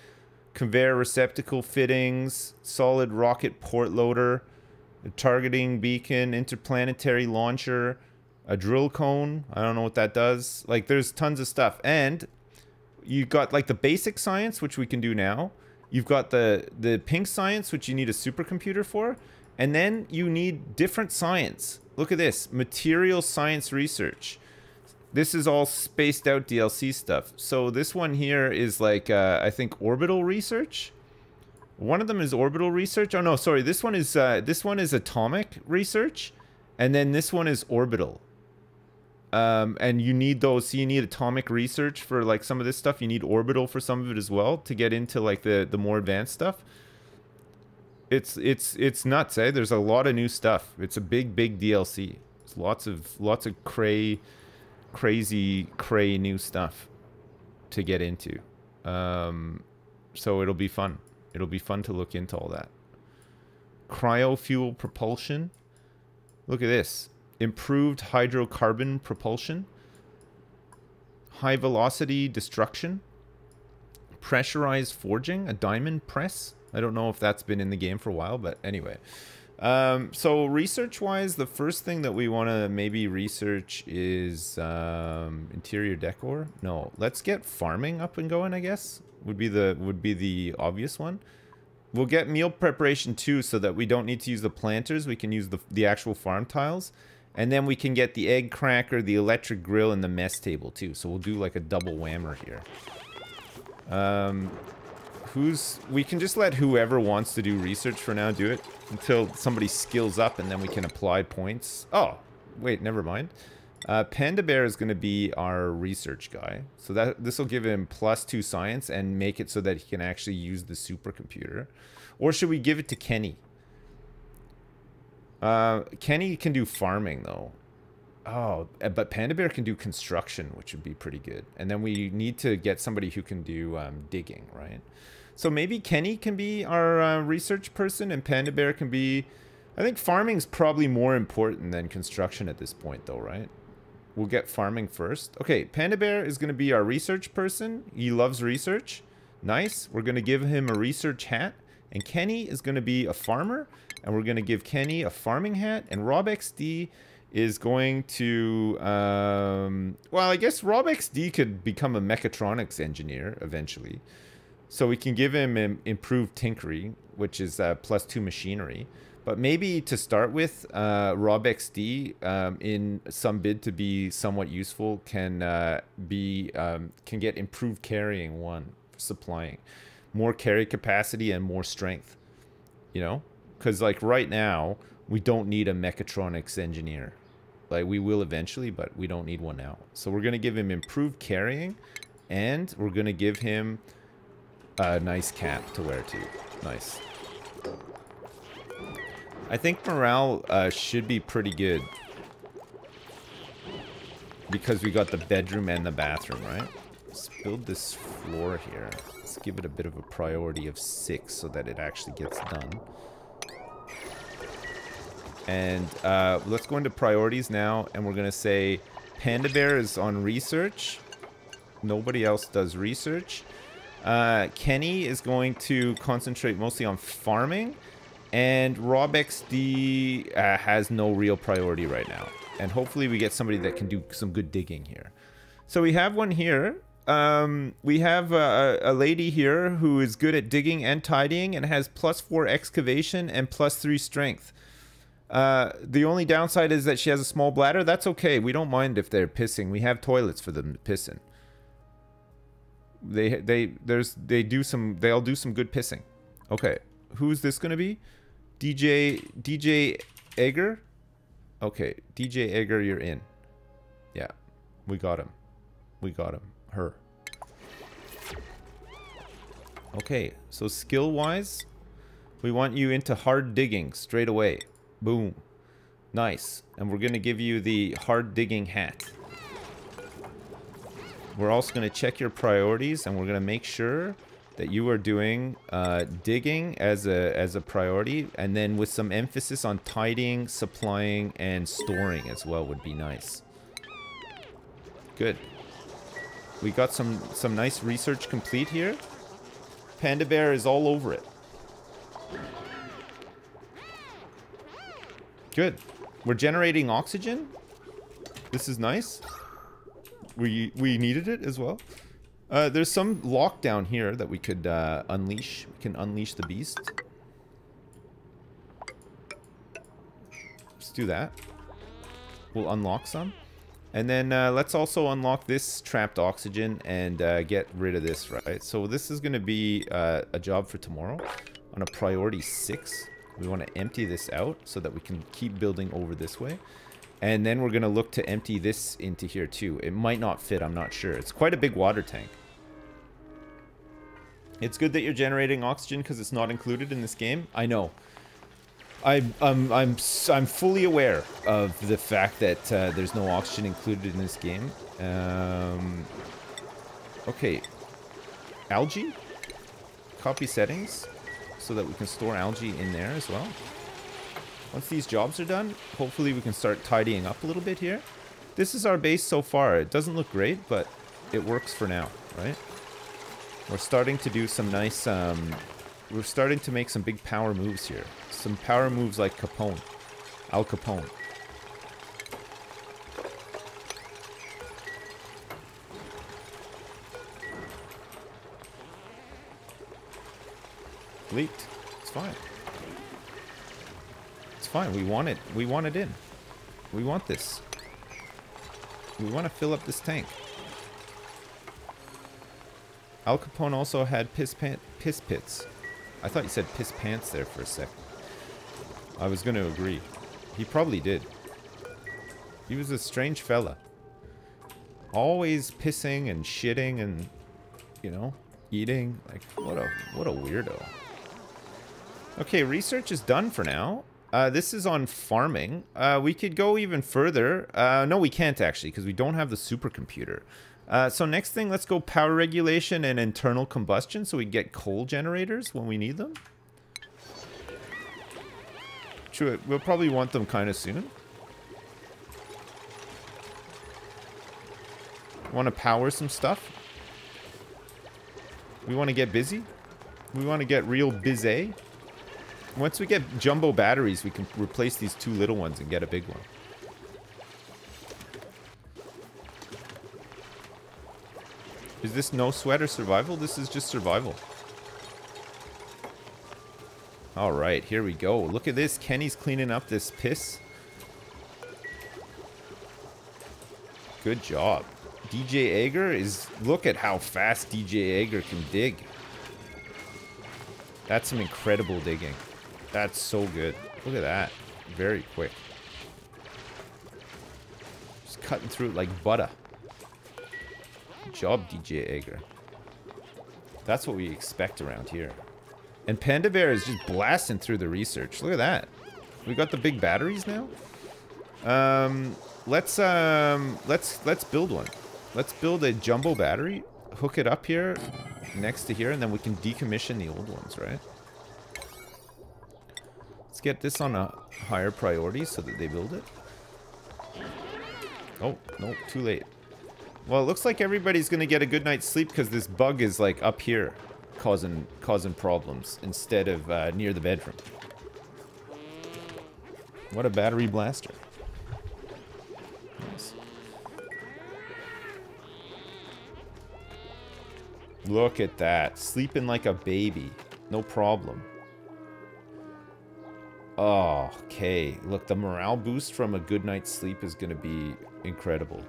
conveyor receptacle fittings, solid rocket port loader, a targeting beacon, interplanetary launcher, a drill cone. I don't know what that does. Like, there's tons of stuff. And you've got, like, the basic science, which we can do now. You've got the, the pink science, which you need a supercomputer for. And then you need different science. Look at this. Material science research. This is all spaced out DLC stuff. So this one here is like, uh, I think, orbital research. One of them is orbital research. Oh, no, sorry. This one is, uh, this one is atomic research. And then this one is orbital. Um, and you need those. So you need atomic research for like some of this stuff. You need orbital for some of it as well to get into like the the more advanced stuff. It's it's it's nuts, eh? There's a lot of new stuff. It's a big big DLC. It's lots of lots of cray, crazy cray new stuff to get into. Um, so it'll be fun. It'll be fun to look into all that. Cryofuel propulsion. Look at this improved hydrocarbon propulsion, high velocity destruction, pressurized forging, a diamond press. I don't know if that's been in the game for a while, but anyway. Um, so research-wise, the first thing that we want to maybe research is um, interior decor. No, let's get farming up and going. I guess would be the would be the obvious one. We'll get meal preparation too, so that we don't need to use the planters. We can use the the actual farm tiles. And then we can get the egg cracker, the electric grill, and the mess table too. So we'll do like a double whammer here. Um, who's... We can just let whoever wants to do research for now do it until somebody skills up and then we can apply points. Oh, wait, never mind. Uh, Panda Bear is going to be our research guy. So that this will give him plus two science and make it so that he can actually use the supercomputer. Or should we give it to Kenny? Uh, Kenny can do farming though. Oh, uh, but Panda Bear can do construction, which would be pretty good. And then we need to get somebody who can do um, digging, right? So maybe Kenny can be our uh, research person and Panda Bear can be... I think farming's probably more important than construction at this point though, right? We'll get farming first. Okay, Panda Bear is going to be our research person. He loves research. Nice. We're going to give him a research hat. And Kenny is going to be a farmer. And we're going to give Kenny a farming hat. And RobXD is going to... Um, well, I guess RobXD could become a mechatronics engineer eventually. So we can give him improved tinkery, which is plus two machinery. But maybe to start with, uh, RobXD um, in some bid to be somewhat useful can uh, be um, can get improved carrying one supplying more carry capacity and more strength. You know, because like right now we don't need a mechatronics engineer. Like we will eventually, but we don't need one now. So we're gonna give him improved carrying, and we're gonna give him a nice cap to wear too. Nice. I think morale uh, should be pretty good. Because we got the bedroom and the bathroom, right? Let's build this floor here. Let's give it a bit of a priority of 6 so that it actually gets done. And uh, let's go into priorities now, and we're going to say Panda Bear is on research. Nobody else does research. Uh, Kenny is going to concentrate mostly on farming. And RobXD uh, has no real priority right now. And hopefully we get somebody that can do some good digging here. So we have one here. Um, we have a, a, lady here who is good at digging and tidying and has plus four excavation and plus three strength. Uh, the only downside is that she has a small bladder. That's okay. We don't mind if they're pissing. We have toilets for them to piss in. They they there's they do some they'll do some good pissing. Okay, who's this gonna be? DJ DJ Egger? Okay, DJ Egger, you're in. Yeah, we got him. We got him. Her. Okay, so skill-wise, we want you into hard digging straight away. Boom. Nice. And we're to give you the hard digging hat. We're also going to check your priorities and we're going to make sure that you are doing uh, digging as a as a priority, and then with some emphasis on tidying, supplying, and storing as well would be nice. Good. We got some some nice research complete here. Panda Bear is all over it. Good. We're generating oxygen. This is nice. We we needed it as well. Uh, there's some lockdown here that we could uh, unleash. We can unleash the beast. Let's do that. We'll unlock some. And then uh, let's also unlock this trapped oxygen and uh, get rid of this, right? So this is going to be uh, a job for tomorrow on a priority 6. We want to empty this out so that we can keep building over this way. And then we're going to look to empty this into here too. It might not fit, I'm not sure. It's quite a big water tank. It's good that you're generating oxygen because it's not included in this game. I know. I, I'm, I'm, I'm fully aware of the fact that uh, there's no oxygen included in this game. Um, okay. Algae? Copy settings so that we can store algae in there as well. Once these jobs are done, hopefully we can start tidying up a little bit here. This is our base so far. It doesn't look great, but it works for now, right? We're starting to do some nice, um, we're starting to make some big power moves here. Some power moves like Capone. Al Capone. Leaked. It's fine. It's fine. We want it. We want it in. We want this. We want to fill up this tank. Al Capone also had piss, pant piss pits. I thought you said piss pants there for a sec. I was going to agree. He probably did. He was a strange fella. Always pissing and shitting and, you know, eating. Like, what a, what a weirdo. Okay, research is done for now. Uh, this is on farming. Uh, we could go even further. Uh, no, we can't actually, because we don't have the supercomputer. Uh, so next thing, let's go power regulation and internal combustion so we get coal generators when we need them. True, we'll probably want them kind of soon. Want to power some stuff? We want to get busy? We want to get real busy? Once we get jumbo batteries, we can replace these two little ones and get a big one. Is this no sweat or survival? This is just survival. Alright, here we go. Look at this. Kenny's cleaning up this piss. Good job. DJ Ager is... Look at how fast DJ Ager can dig. That's some incredible digging. That's so good. Look at that. Very quick. Just cutting through it like butter. Good job, DJ Ager. That's what we expect around here. And Panda Bear is just blasting through the research. Look at that. We got the big batteries now. Um, let's um, let's let's build one. Let's build a jumbo battery. Hook it up here, next to here, and then we can decommission the old ones, right? Get this on a higher priority so that they build it. Oh, no, too late. Well, it looks like everybody's going to get a good night's sleep because this bug is like up here causing causing problems instead of uh, near the bedroom. What a battery blaster. Nice. Look at that. Sleeping like a baby. No problem. Oh, okay. Look, the morale boost from a good night's sleep is going to be incredible.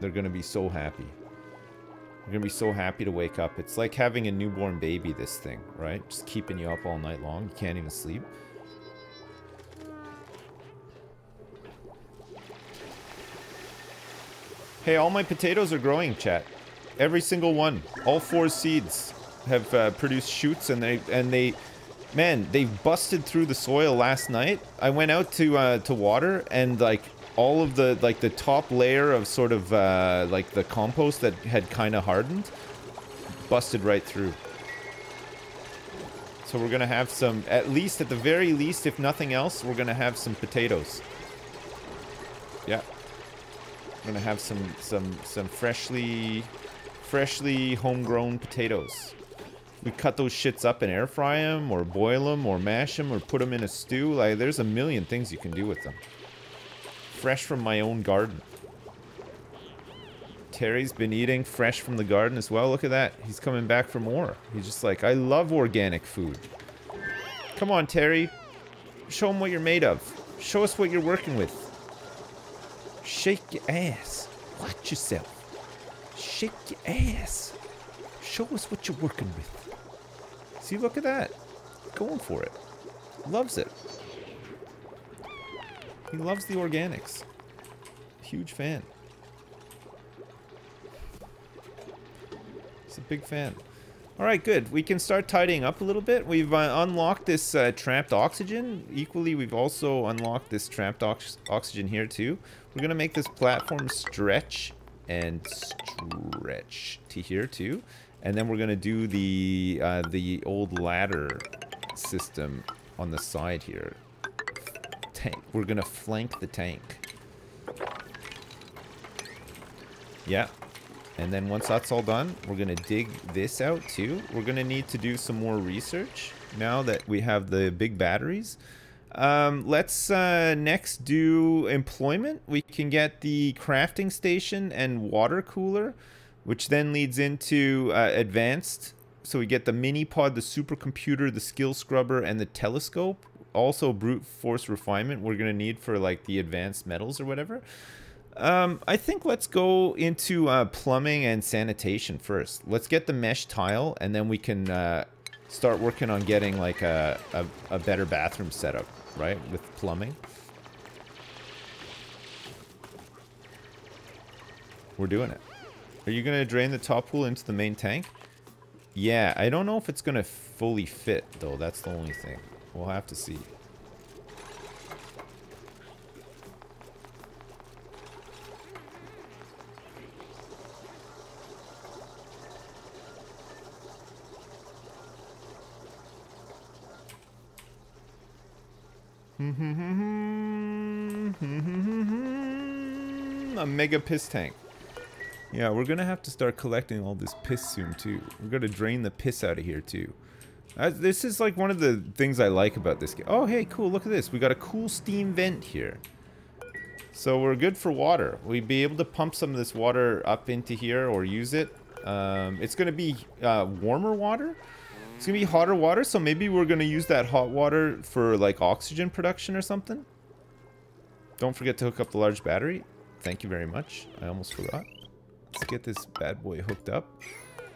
They're going to be so happy. They're going to be so happy to wake up. It's like having a newborn baby, this thing, right? Just keeping you up all night long. You can't even sleep. Hey, all my potatoes are growing, chat. Every single one. All four seeds have uh, produced shoots and they and they Man, they busted through the soil last night. I went out to uh, to water and like all of the like the top layer of sort of uh, like the compost that had kind of hardened busted right through. So we're gonna have some, at least at the very least, if nothing else, we're gonna have some potatoes. Yeah, we're gonna have some some some freshly freshly homegrown potatoes. We cut those shits up and air fry them, or boil them, or mash them, or put them in a stew. Like, there's a million things you can do with them. Fresh from my own garden. Terry's been eating fresh from the garden as well. Look at that. He's coming back for more. He's just like, I love organic food. Come on, Terry. Show him what you're made of. Show us what you're working with. Shake your ass. Watch yourself. Shake your ass. Show us what you're working with. See, look at that. Going for it. Loves it. He loves the organics. Huge fan. He's a big fan. Alright, good. We can start tidying up a little bit. We've uh, unlocked this uh, trapped oxygen. Equally, we've also unlocked this trapped ox oxygen here too. We're going to make this platform stretch and stretch to here too. And then we're gonna do the uh, the old ladder system on the side here. Tank. We're gonna flank the tank. Yeah. And then once that's all done, we're gonna dig this out too. We're gonna need to do some more research now that we have the big batteries. Um, let's uh, next do employment. We can get the crafting station and water cooler which then leads into uh, advanced. So we get the mini pod, the supercomputer, the skill scrubber, and the telescope. Also brute force refinement we're going to need for like the advanced metals or whatever. Um, I think let's go into uh, plumbing and sanitation first. Let's get the mesh tile, and then we can uh, start working on getting like a, a, a better bathroom setup, right, with plumbing. We're doing it. Are you going to drain the top pool into the main tank? Yeah, I don't know if it's going to fully fit, though. That's the only thing. We'll have to see. *laughs* A mega piss tank. Yeah, we're gonna have to start collecting all this piss soon too. We're gonna drain the piss out of here too. Uh, this is like one of the things I like about this game. Oh, hey, cool, look at this. We got a cool steam vent here. So we're good for water. We'd be able to pump some of this water up into here or use it. Um, it's gonna be uh, warmer water. It's gonna be hotter water, so maybe we're gonna use that hot water for like oxygen production or something. Don't forget to hook up the large battery. Thank you very much. I almost forgot. Let's get this bad boy hooked up.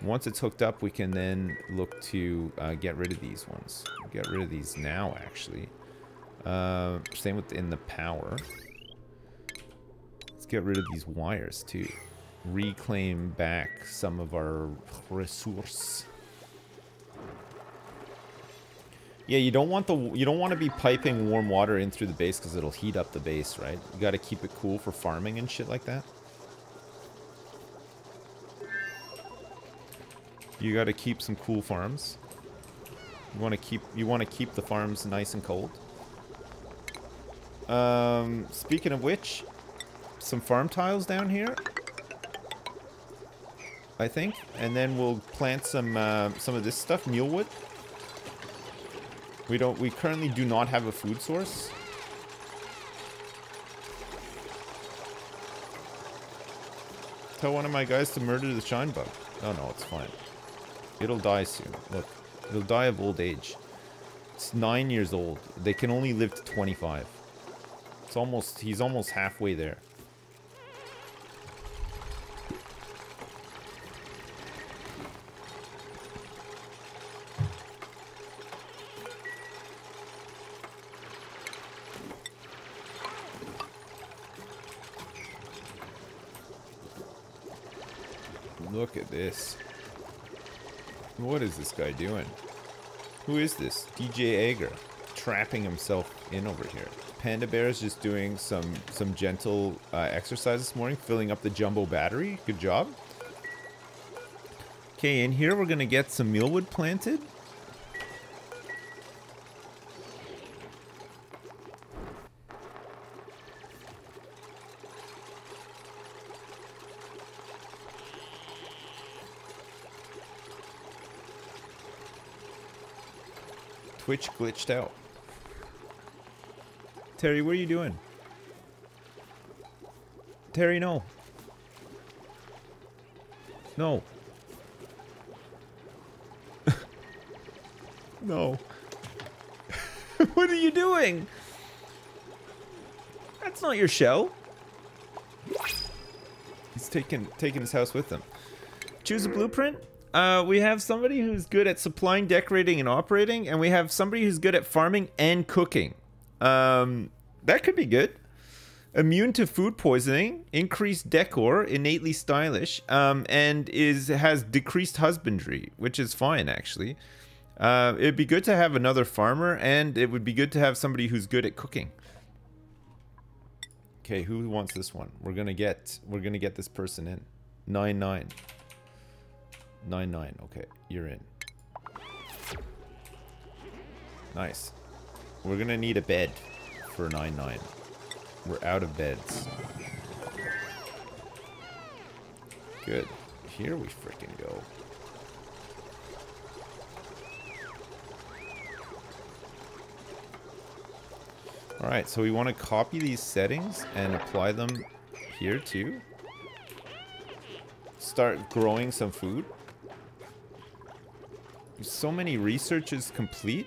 Once it's hooked up, we can then look to uh, get rid of these ones. Get rid of these now, actually. Uh, same with in the power. Let's get rid of these wires, too. Reclaim back some of our resource. Yeah, you don't want the you don't want to be piping warm water in through the base because it'll heat up the base, right? You got to keep it cool for farming and shit like that. You got to keep some cool farms. You want to keep you want to keep the farms nice and cold. Um, speaking of which, some farm tiles down here. I think, and then we'll plant some uh, some of this stuff, mealwood. We don't. We currently do not have a food source. Tell one of my guys to murder the shine bug. Oh no, it's fine. It'll die soon. Look, it'll die of old age. It's nine years old. They can only live to 25. It's almost. He's almost halfway there. Look at this. What is this guy doing? Who is this? DJ Ager. Trapping himself in over here. Panda Bear is just doing some, some gentle uh, exercise this morning, filling up the jumbo battery. Good job. Okay, in here we're going to get some mealwood planted. Twitch glitched out. Terry, what are you doing? Terry, no. No. *laughs* no. *laughs* what are you doing? That's not your shell. He's taking taking his house with him. Choose a blueprint. Uh, we have somebody who's good at supplying, decorating, and operating, and we have somebody who's good at farming and cooking. Um, that could be good. Immune to food poisoning, increased decor, innately stylish, um, and is has decreased husbandry, which is fine actually. Uh, it'd be good to have another farmer, and it would be good to have somebody who's good at cooking. Okay, who wants this one? We're gonna get we're gonna get this person in. Nine nine. Nine nine. Okay, you're in. Nice. We're gonna need a bed for nine nine. We're out of beds. Good. Here we freaking go. Alright, so we want to copy these settings and apply them here too. Start growing some food. So many researches complete.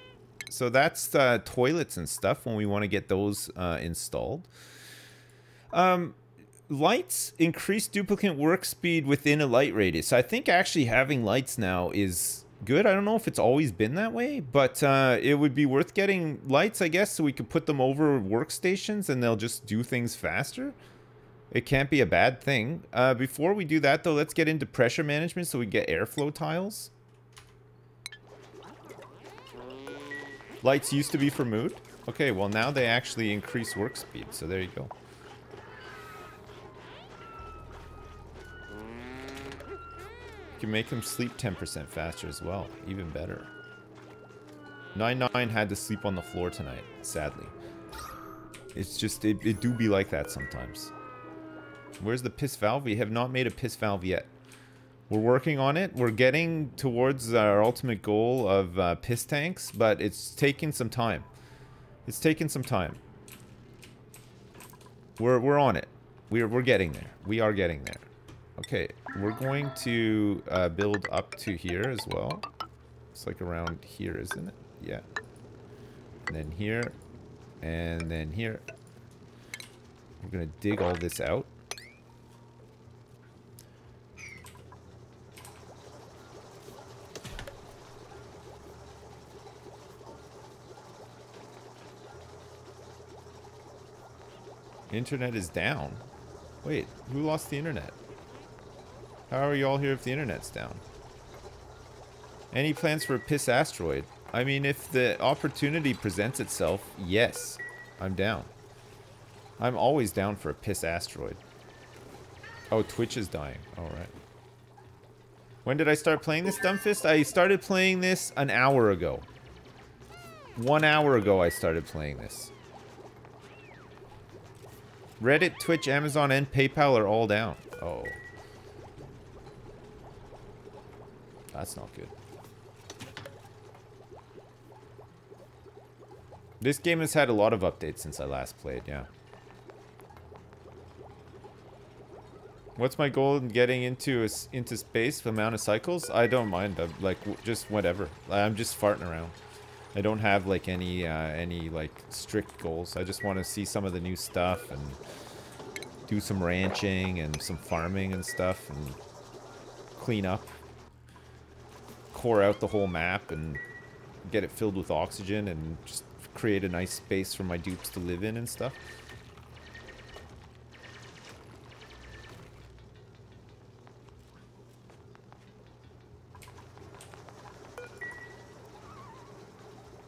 So that's the toilets and stuff when we want to get those uh, installed. Um, lights increase Duplicant work speed within a light radius. I think actually having lights now is good. I don't know if it's always been that way, but uh, it would be worth getting lights, I guess, so we could put them over workstations and they'll just do things faster. It can't be a bad thing. Uh, before we do that, though, let's get into pressure management so we get airflow tiles. Lights used to be for mood. Okay, well now they actually increase work speed, so there you go. You can make them sleep 10% faster as well. Even better. 9-9 had to sleep on the floor tonight, sadly. It's just, it, it do be like that sometimes. Where's the piss valve? We have not made a piss valve yet. We're working on it. We're getting towards our ultimate goal of uh, piss tanks, but it's taking some time. It's taking some time. We're, we're on it. We're, we're getting there. We are getting there. Okay, we're going to uh, build up to here as well. It's like around here, isn't it? Yeah. And then here. And then here. We're going to dig all this out. Internet is down. Wait, who lost the internet? How are you all here if the internet's down? Any plans for a piss asteroid? I mean, if the opportunity presents itself, yes, I'm down. I'm always down for a piss asteroid. Oh, Twitch is dying. Alright. When did I start playing this, Dumbfist? I started playing this an hour ago. One hour ago I started playing this. Reddit, Twitch, Amazon, and PayPal are all down. Oh. That's not good. This game has had a lot of updates since I last played, yeah. What's my goal in getting into into space? The amount of cycles? I don't mind. I'm, like just whatever. I'm just farting around. I don't have like any uh, any like strict goals. I just want to see some of the new stuff and do some ranching and some farming and stuff and clean up core out the whole map and get it filled with oxygen and just create a nice space for my dupes to live in and stuff.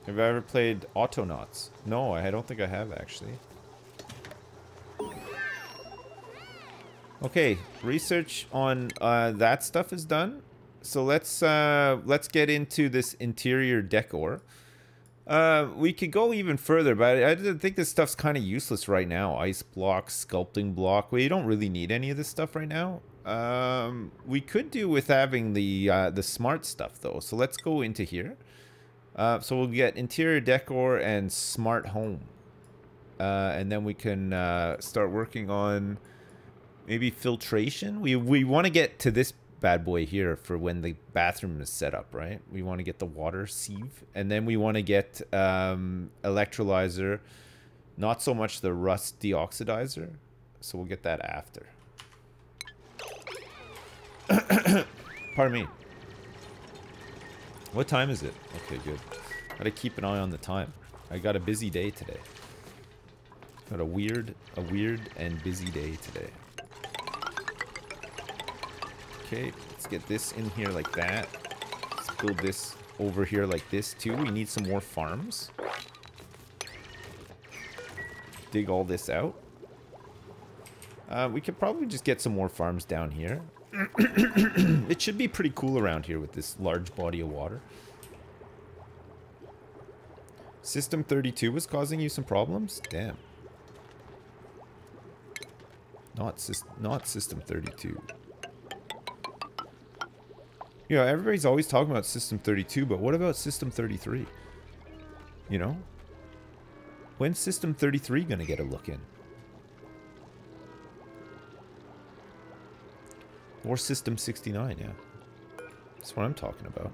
Have I ever played Autonauts? No, I don't think I have actually. Okay, research on uh, that stuff is done so let's uh, let's get into this interior decor. Uh, we could go even further, but I, think this stuff's kind of useless right now. Ice block, sculpting block. We don't really need any of this stuff right now. Um, we could do with having the uh, the smart stuff though. So let's go into here. Uh, so we'll get interior decor and smart home, uh, and then we can uh, start working on maybe filtration. We we want to get to this bad boy here for when the bathroom is set up, right? We want to get the water sieve, and then we want to get um, electrolyzer, not so much the rust deoxidizer. So we'll get that after. *coughs* Pardon me. What time is it? Okay, good. Gotta keep an eye on the time. I got a busy day today. Got a weird, a weird and busy day today. Okay, let's get this in here like that. Let's build this over here like this too. We need some more farms. Dig all this out. Uh, we could probably just get some more farms down here. *coughs* it should be pretty cool around here with this large body of water. System 32 was causing you some problems? Damn. Not, not System 32. You know, everybody's always talking about System 32, but what about System 33? You know? When's System 33 going to get a look in? Or System 69, yeah. That's what I'm talking about.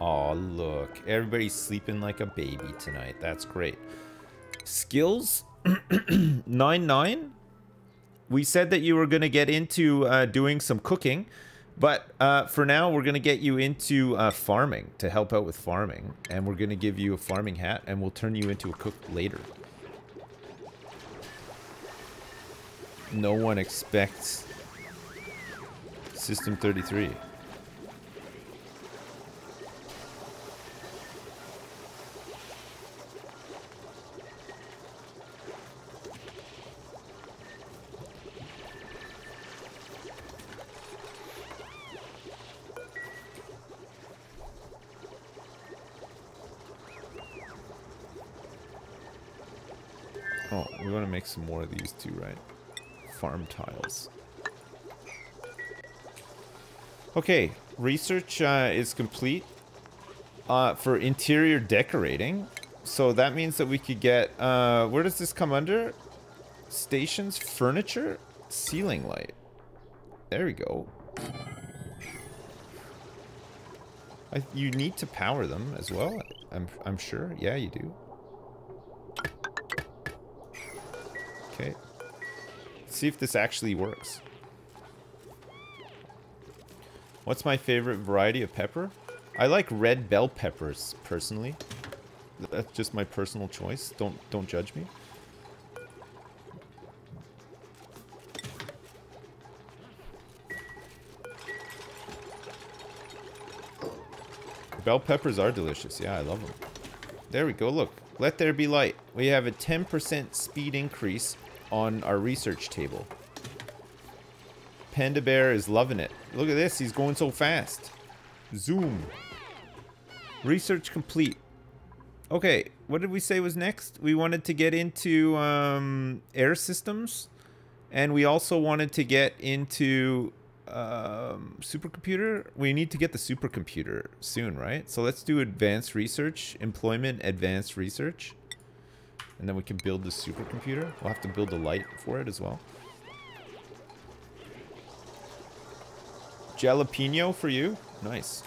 Oh, look. Everybody's sleeping like a baby tonight. That's great. Skills? *clears throat* 9-9? We said that you were going to get into uh, doing some cooking. But uh, for now, we're going to get you into uh, farming to help out with farming. And we're going to give you a farming hat and we'll turn you into a cook later. No one expects System 33. Oh, we want to make some more of these too, right? Farm tiles. Okay, research uh, is complete uh, for interior decorating. So that means that we could get, uh, where does this come under? Stations, furniture, ceiling light. There we go. I, you need to power them as well, I'm, I'm sure. Yeah, you do. See if this actually works. What's my favorite variety of pepper? I like red bell peppers, personally. That's just my personal choice. Don't don't judge me. Bell peppers are delicious. Yeah, I love them. There we go. Look. Let there be light. We have a 10% speed increase on our research table. Panda Bear is loving it. Look at this. He's going so fast. Zoom. Research complete. Okay, what did we say was next? We wanted to get into um, air systems. And we also wanted to get into um, supercomputer. We need to get the supercomputer soon, right? So let's do advanced research, employment, advanced research. And then we can build the supercomputer. We'll have to build a light for it as well. Jalapeno for you. Nice.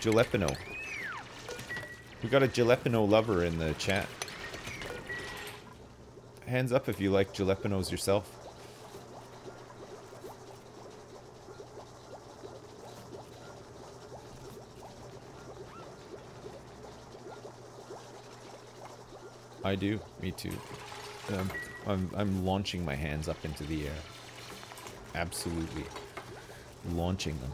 Jalapeno. We got a jalapeno lover in the chat. Hands up if you like jalapenos yourself. I do. Me too. Um, I'm, I'm launching my hands up into the air. Absolutely. Launching them.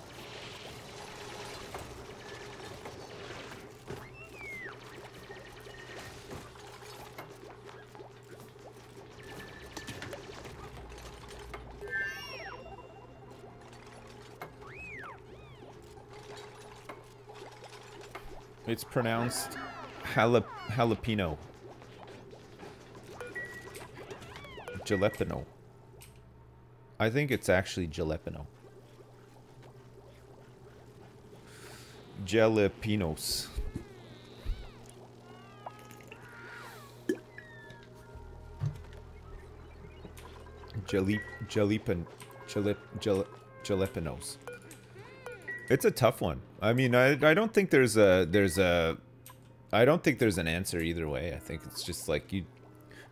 It's pronounced jalap jalapeno. Jalapeno. I think it's actually jalapeno. Jalapenos. Jalip, jalipen, jalip, jalip, jalapenos. It's a tough one. I mean, I, I don't think there's a, there's a, I don't think there's an answer either way. I think it's just like you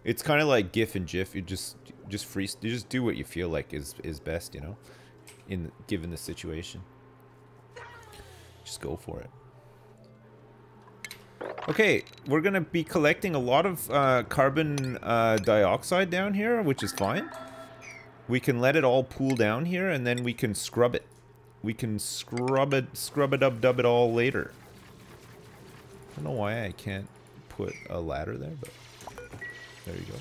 it's kind of like GIF and GIF. You just just free. You just do what you feel like is is best. You know, in given the situation. Just go for it. Okay, we're gonna be collecting a lot of uh, carbon uh, dioxide down here, which is fine. We can let it all pool down here, and then we can scrub it. We can scrub it, scrub it up, dub it all later. I don't know why I can't put a ladder there, but. There you go.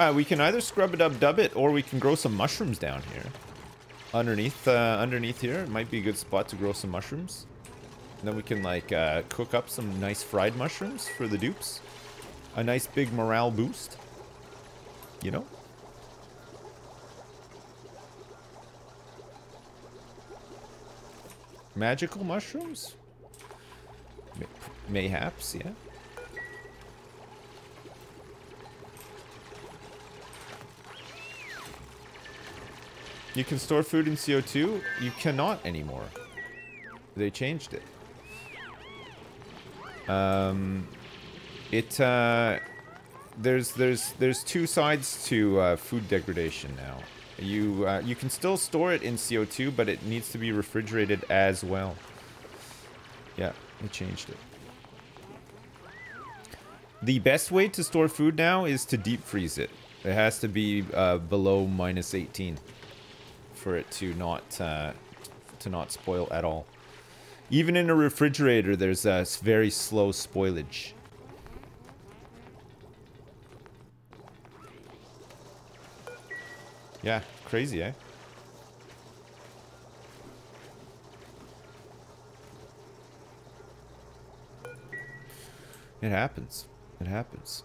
Uh, we can either scrub it up, dub it, or we can grow some mushrooms down here. Underneath, uh, underneath here, it might be a good spot to grow some mushrooms. And then we can like uh, cook up some nice fried mushrooms for the dupes. A nice big morale boost. You know? Magical mushrooms? Mayhaps, yeah. You can store food in CO2? You cannot anymore. They changed it. Um, it uh, there's there's there's two sides to uh, food degradation now. You uh, you can still store it in CO2, but it needs to be refrigerated as well. Yeah, they changed it. The best way to store food now is to deep freeze it. It has to be uh, below minus 18 for it to not uh, to not spoil at all. Even in a refrigerator, there's a very slow spoilage. Yeah, crazy, eh? It happens. It happens.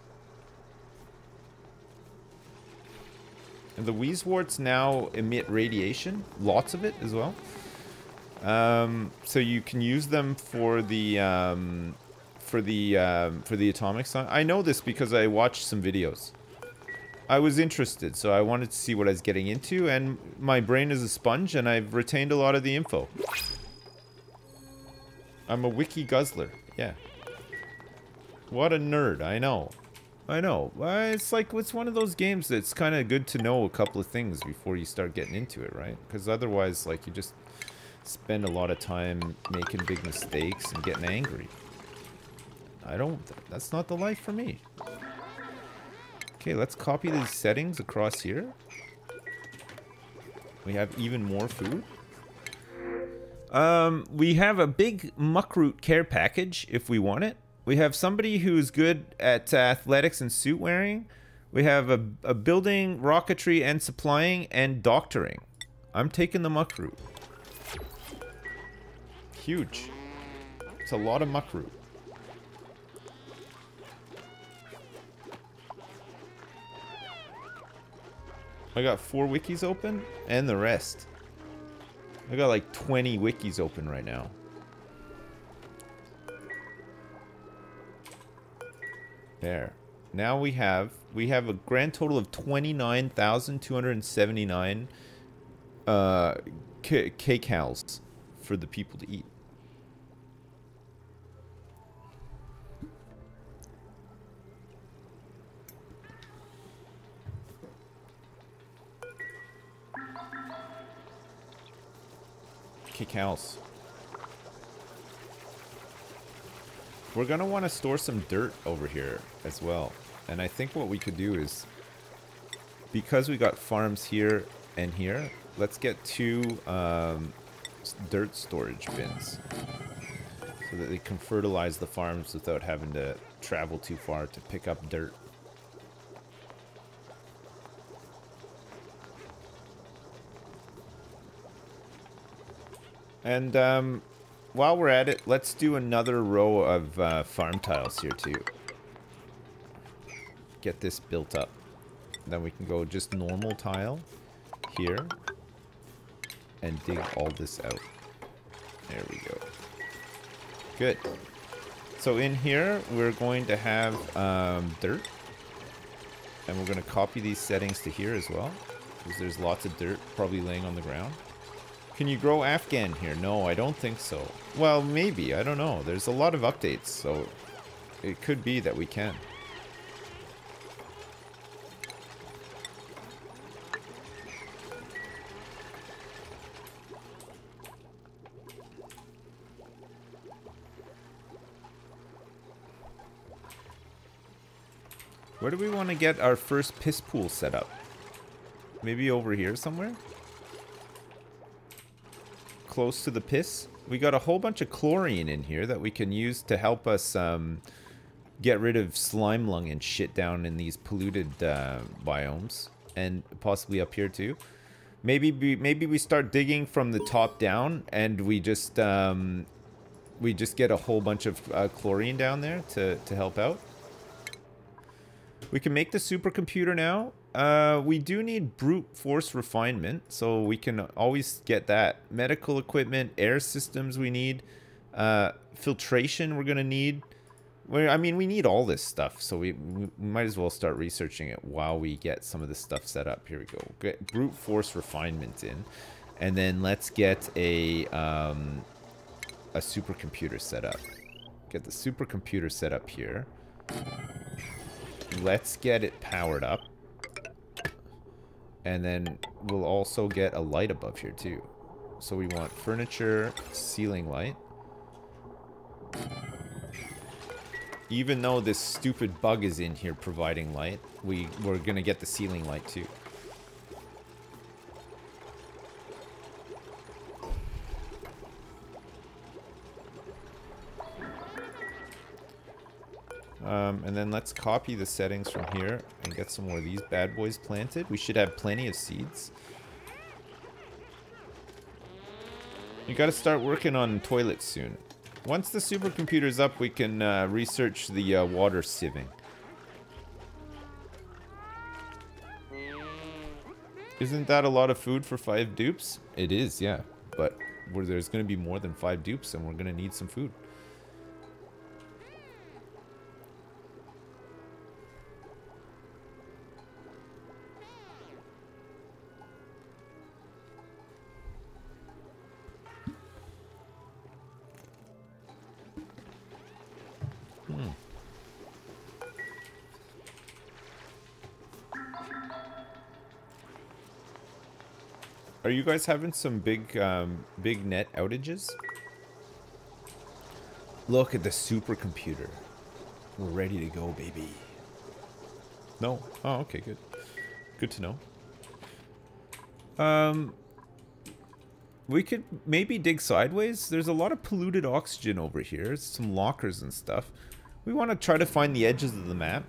And the Wheezeworts now emit radiation, lots of it as well. Um, so you can use them for the um, for the um, for the atomic sun. I know this because I watched some videos. I was interested, so I wanted to see what I was getting into, and my brain is a sponge, and I've retained a lot of the info. I'm a wiki guzzler, yeah. What a nerd, I know. I know. It's like, it's one of those games that's kind of good to know a couple of things before you start getting into it, right? Because otherwise, like, you just spend a lot of time making big mistakes and getting angry. I don't, that's not the life for me. Okay, let's copy these settings across here. We have even more food. Um, we have a big muckroot care package if we want it. We have somebody who's good at athletics and suit wearing. We have a, a building, rocketry, and supplying, and doctoring. I'm taking the muckroot. Huge. It's a lot of muckroot. I got four wikis open and the rest. I got like 20 wikis open right now. There. Now we have we have a grand total of 29,279 uh kcals for the people to eat. Kcals. We're going to want to store some dirt over here as well. And I think what we could do is, because we got farms here and here, let's get two um, dirt storage bins. So that they can fertilize the farms without having to travel too far to pick up dirt. And um, while we're at it, let's do another row of uh, farm tiles here too. Get this built up. Then we can go just normal tile here and dig all this out. There we go. Good. So in here, we're going to have um, dirt. And we're going to copy these settings to here as well. Because there's lots of dirt probably laying on the ground. Can you grow Afghan here? No, I don't think so. Well, maybe. I don't know. There's a lot of updates, so it could be that we can. Where do we want to get our first piss pool set up? Maybe over here somewhere? Close to the piss. We got a whole bunch of chlorine in here that we can use to help us um, get rid of slime lung and shit down in these polluted uh, biomes. And possibly up here too. Maybe we, maybe we start digging from the top down and we just um, we just get a whole bunch of uh, chlorine down there to, to help out. We can make the supercomputer now. Uh, we do need brute force refinement, so we can always get that. Medical equipment, air systems we need. Uh, filtration we're going to need. We're, I mean, we need all this stuff, so we, we might as well start researching it while we get some of this stuff set up. Here we go. Get brute force refinement in. And then let's get a, um, a supercomputer set up. Get the supercomputer set up here. Let's get it powered up. And then we'll also get a light above here too. So we want furniture, ceiling light. Even though this stupid bug is in here providing light, we, we're gonna get the ceiling light too. Um, and then let's copy the settings from here and get some more of these bad boys planted. We should have plenty of seeds. You gotta start working on toilets soon. Once the supercomputer's up, we can uh, research the uh, water sieving. Isn't that a lot of food for five dupes? It is, yeah. But there's gonna be more than five dupes and we're gonna need some food. You guys having some big, um, big net outages? Look at the supercomputer. We're ready to go, baby. No? Oh, okay, good. Good to know. Um, we could maybe dig sideways. There's a lot of polluted oxygen over here. Some lockers and stuff. We want to try to find the edges of the map.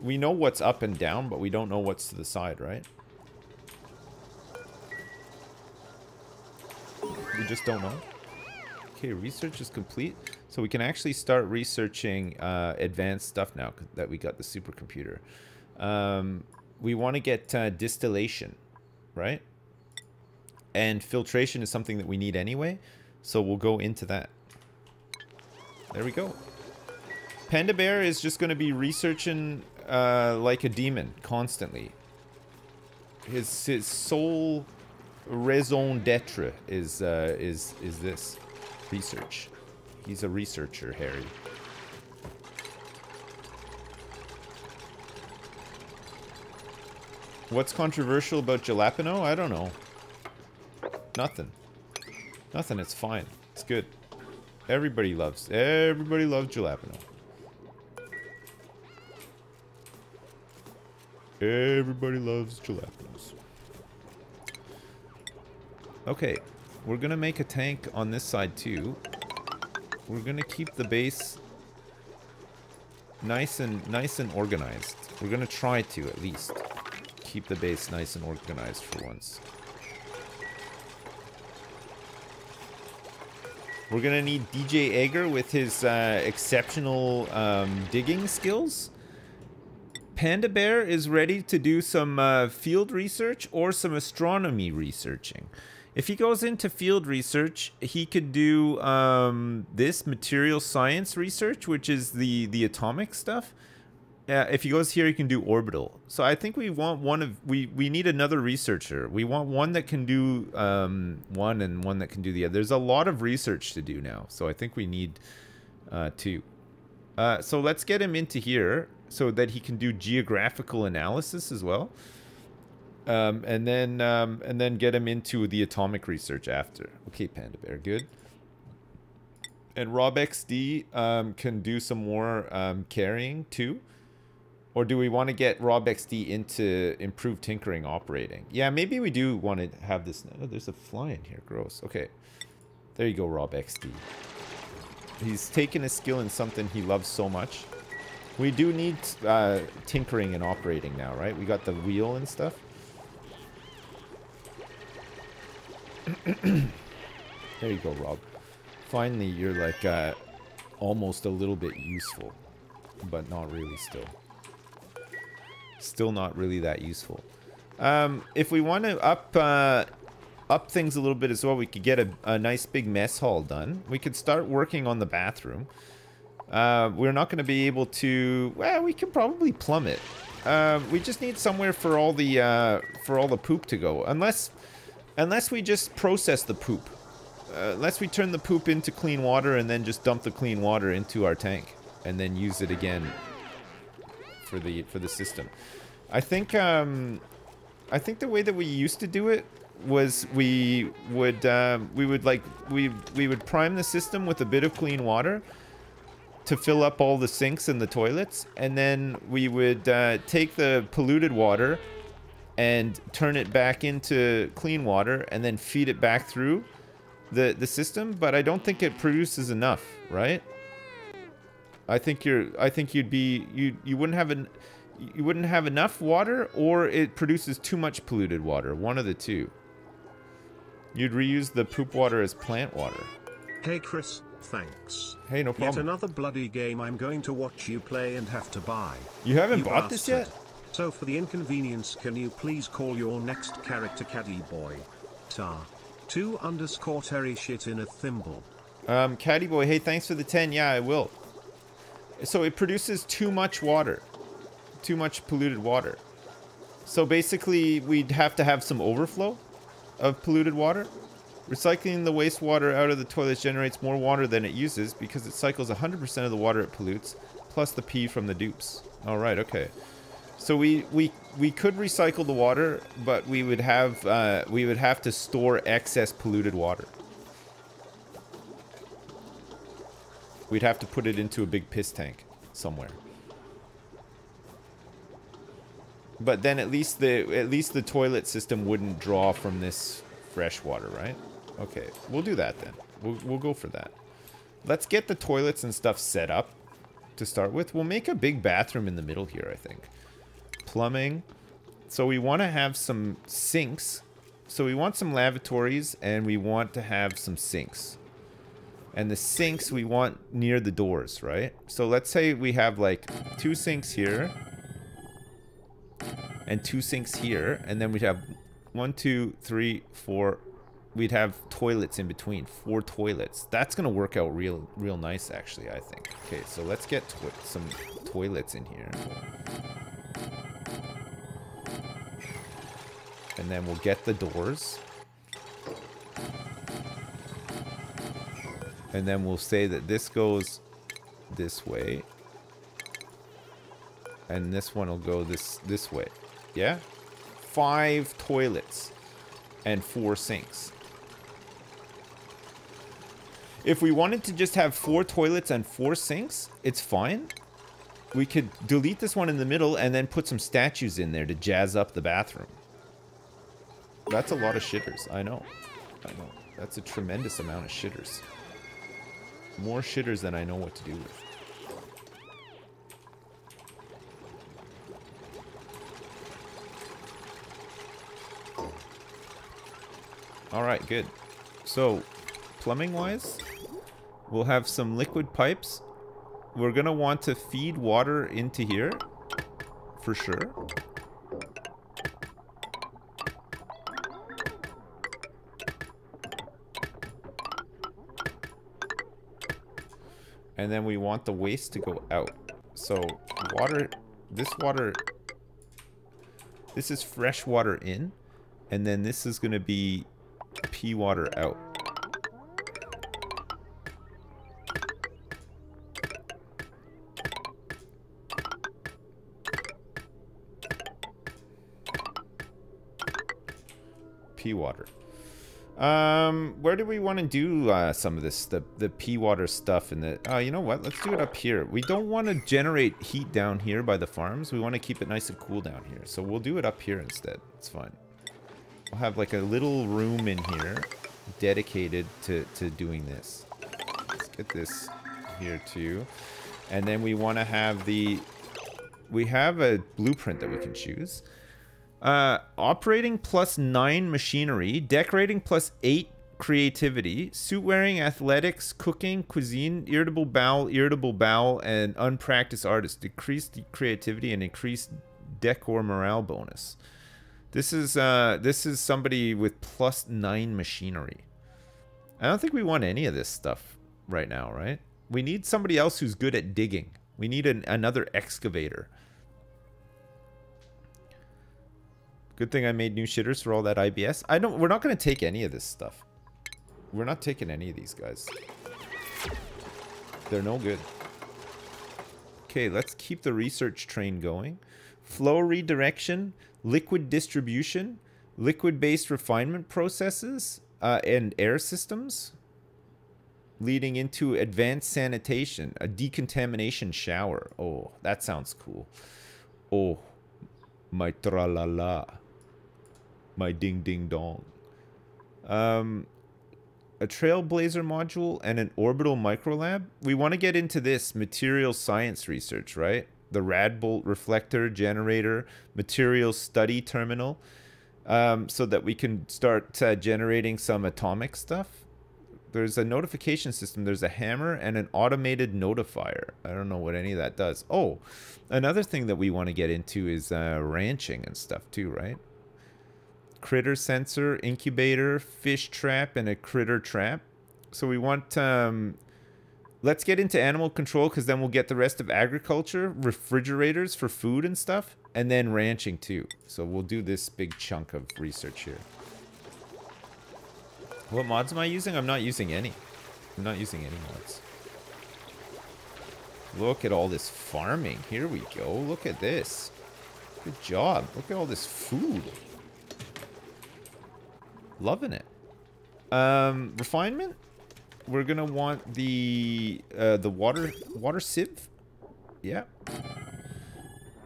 We know what's up and down, but we don't know what's to the side, right? We just don't know. Okay, research is complete. So we can actually start researching uh, advanced stuff now that we got the supercomputer. Um, we want to get uh, distillation, right? And filtration is something that we need anyway. So we'll go into that. There we go. Panda Bear is just going to be researching uh, like a demon constantly. His, his sole raison d'etre is uh, is is this research. He's a researcher, Harry. What's controversial about jalapeno? I don't know. Nothing. Nothing. It's fine. It's good. Everybody loves. Everybody loves jalapeno. Everybody loves jalapenos. Okay, we're gonna make a tank on this side too. We're gonna keep the base nice and nice and organized. We're gonna try to at least keep the base nice and organized for once. We're gonna need DJ Egger with his uh, exceptional um, digging skills. Panda Bear is ready to do some uh, field research or some astronomy researching. If he goes into field research, he could do um, this material science research, which is the the atomic stuff. Uh, if he goes here, he can do orbital. So I think we want one of we we need another researcher. We want one that can do um, one and one that can do the other. There's a lot of research to do now, so I think we need uh, two. Uh, so let's get him into here so that he can do geographical analysis as well. Um, and then um, and then get him into the atomic research after. Okay, Panda Bear, good. And Rob XD um, can do some more um, carrying too. Or do we want to get Rob XD into improved tinkering operating? Yeah, maybe we do want to have this. Oh, there's a fly in here. Gross. Okay. There you go, Rob XD. He's taken a skill in something he loves so much. We do need uh, tinkering and operating now, right? We got the wheel and stuff. *clears throat* there you go, Rob. Finally, you're like uh, almost a little bit useful, but not really still. Still not really that useful. Um, if we want to up uh, up things a little bit as well, we could get a, a nice big mess hall done. We could start working on the bathroom. Uh, we're not going to be able to. Well, we can probably plumb it. Uh, we just need somewhere for all the uh, for all the poop to go, unless Unless we just process the poop. uh, unless we turn the poop into clean water and then just dump the clean water into our tank and then use it again for the for the system. I think um, I think the way that we used to do it was we would um, we would like we we would prime the system with a bit of clean water to fill up all the sinks and the toilets, and then we would uh, take the polluted water and turn it back into clean water, and then feed it back through the the system. But I don't think it produces enough, right? I think you're. I think you'd be. You you wouldn't have an. You wouldn't have enough water, or it produces too much polluted water. One of the two. You'd reuse the poop water as plant water. Hey Chris, thanks. Hey, no Yet problem. another bloody game I'm going to watch you play and have to buy. You haven't You bought this yet? So for the inconvenience can you please call your next character Caddy Boy? Tar. 2 underscore Terry shit in a thimble. Um, Caddy Boy, hey, thanks for the 10. Yeah, I will. So it produces too much water. Too much polluted water. So basically, we'd have to have some overflow of polluted water. Recycling the wastewater out of the toilets generates more water than it uses because it cycles 100% of the water it pollutes, plus the pee from the dupes. All right, okay. So we we we could recycle the water, but we would have uh, we would have to store excess polluted water. We'd have to put it into a big piss tank somewhere. But then at least the at least the toilet system wouldn't draw from this fresh water, right? Okay, we'll do that then. We'll we'll go for that. Let's get the toilets and stuff set up to start with. We'll make a big bathroom in the middle here, I think. Plumbing. So we want to have some sinks. So we want some lavatories and we want to have some sinks. And the sinks we want near the doors, right? So let's say we have like two sinks here and two sinks here, and then we'd have one, two, three, four. We'd have toilets in between, four toilets. That's gonna work out real, real nice, actually. I think. Okay, so let's get to some toilets in here, and then we'll get the doors, and then we'll say that this goes this way, and this one will go this this way. Yeah? Five toilets and four sinks. If we wanted to just have four toilets and four sinks, it's fine. We could delete this one in the middle and then put some statues in there to jazz up the bathroom. That's a lot of shitters. I know. I know. That's a tremendous amount of shitters. More shitters than I know what to do with. Alright, good. So, plumbing wise, we'll have some liquid pipes. We're gonna want to feed water into here, for sure. And then we want the waste to go out. So, water, this water, this is fresh water in, and then this is gonna be pee water out. Pee water. Um, where do we want to do uh, some of this, the the pee water stuff and the? Uh, you know what? Let's do it up here. We don't want to generate heat down here by the farms. We want to keep it nice and cool down here. So we'll do it up here instead. It's fine. We'll have like a little room in here dedicated to, to doing this. Let's get this here too. And then we want to have the... We have a blueprint that we can choose. Uh, operating plus 9 machinery. Decorating plus 8 creativity. Suit wearing, athletics, cooking, cuisine, irritable bowel, irritable bowel, and unpracticed artist. Decreased creativity and increased decor morale bonus. This is uh this is somebody with plus nine machinery. I don't think we want any of this stuff right now, right? We need somebody else who's good at digging. We need an, another excavator. Good thing I made new shitters for all that IBS. I don't. We're not going to take any of this stuff. We're not taking any of these guys. They're no good. Okay, let's keep the research train going. Flow redirection, liquid distribution, liquid-based refinement processes, uh, and air systems leading into advanced sanitation, a decontamination shower. Oh, that sounds cool. Oh, my tra-la-la. My ding-ding-dong. Um, a Trailblazer module and an orbital microlab. We want to get into this material science research, right? The Radbolt reflector generator, material study terminal, um, so that we can start uh, generating some atomic stuff. There's a notification system. There's a hammer and an automated notifier. I don't know what any of that does. Oh, another thing that we want to get into is uh, ranching and stuff too, right? Critter sensor, incubator, fish trap, and a critter trap. So we want, um, let's get into animal control because then we'll get the rest of agriculture, refrigerators for food and stuff, and then ranching too. So we'll do this big chunk of research here. What mods am I using? I'm not using any. I'm not using any mods. Look at all this farming. Here we go. Look at this. Good job. Look at all this food. Loving it. Um, refinement. We're gonna want the uh, the water water sieve. Yeah.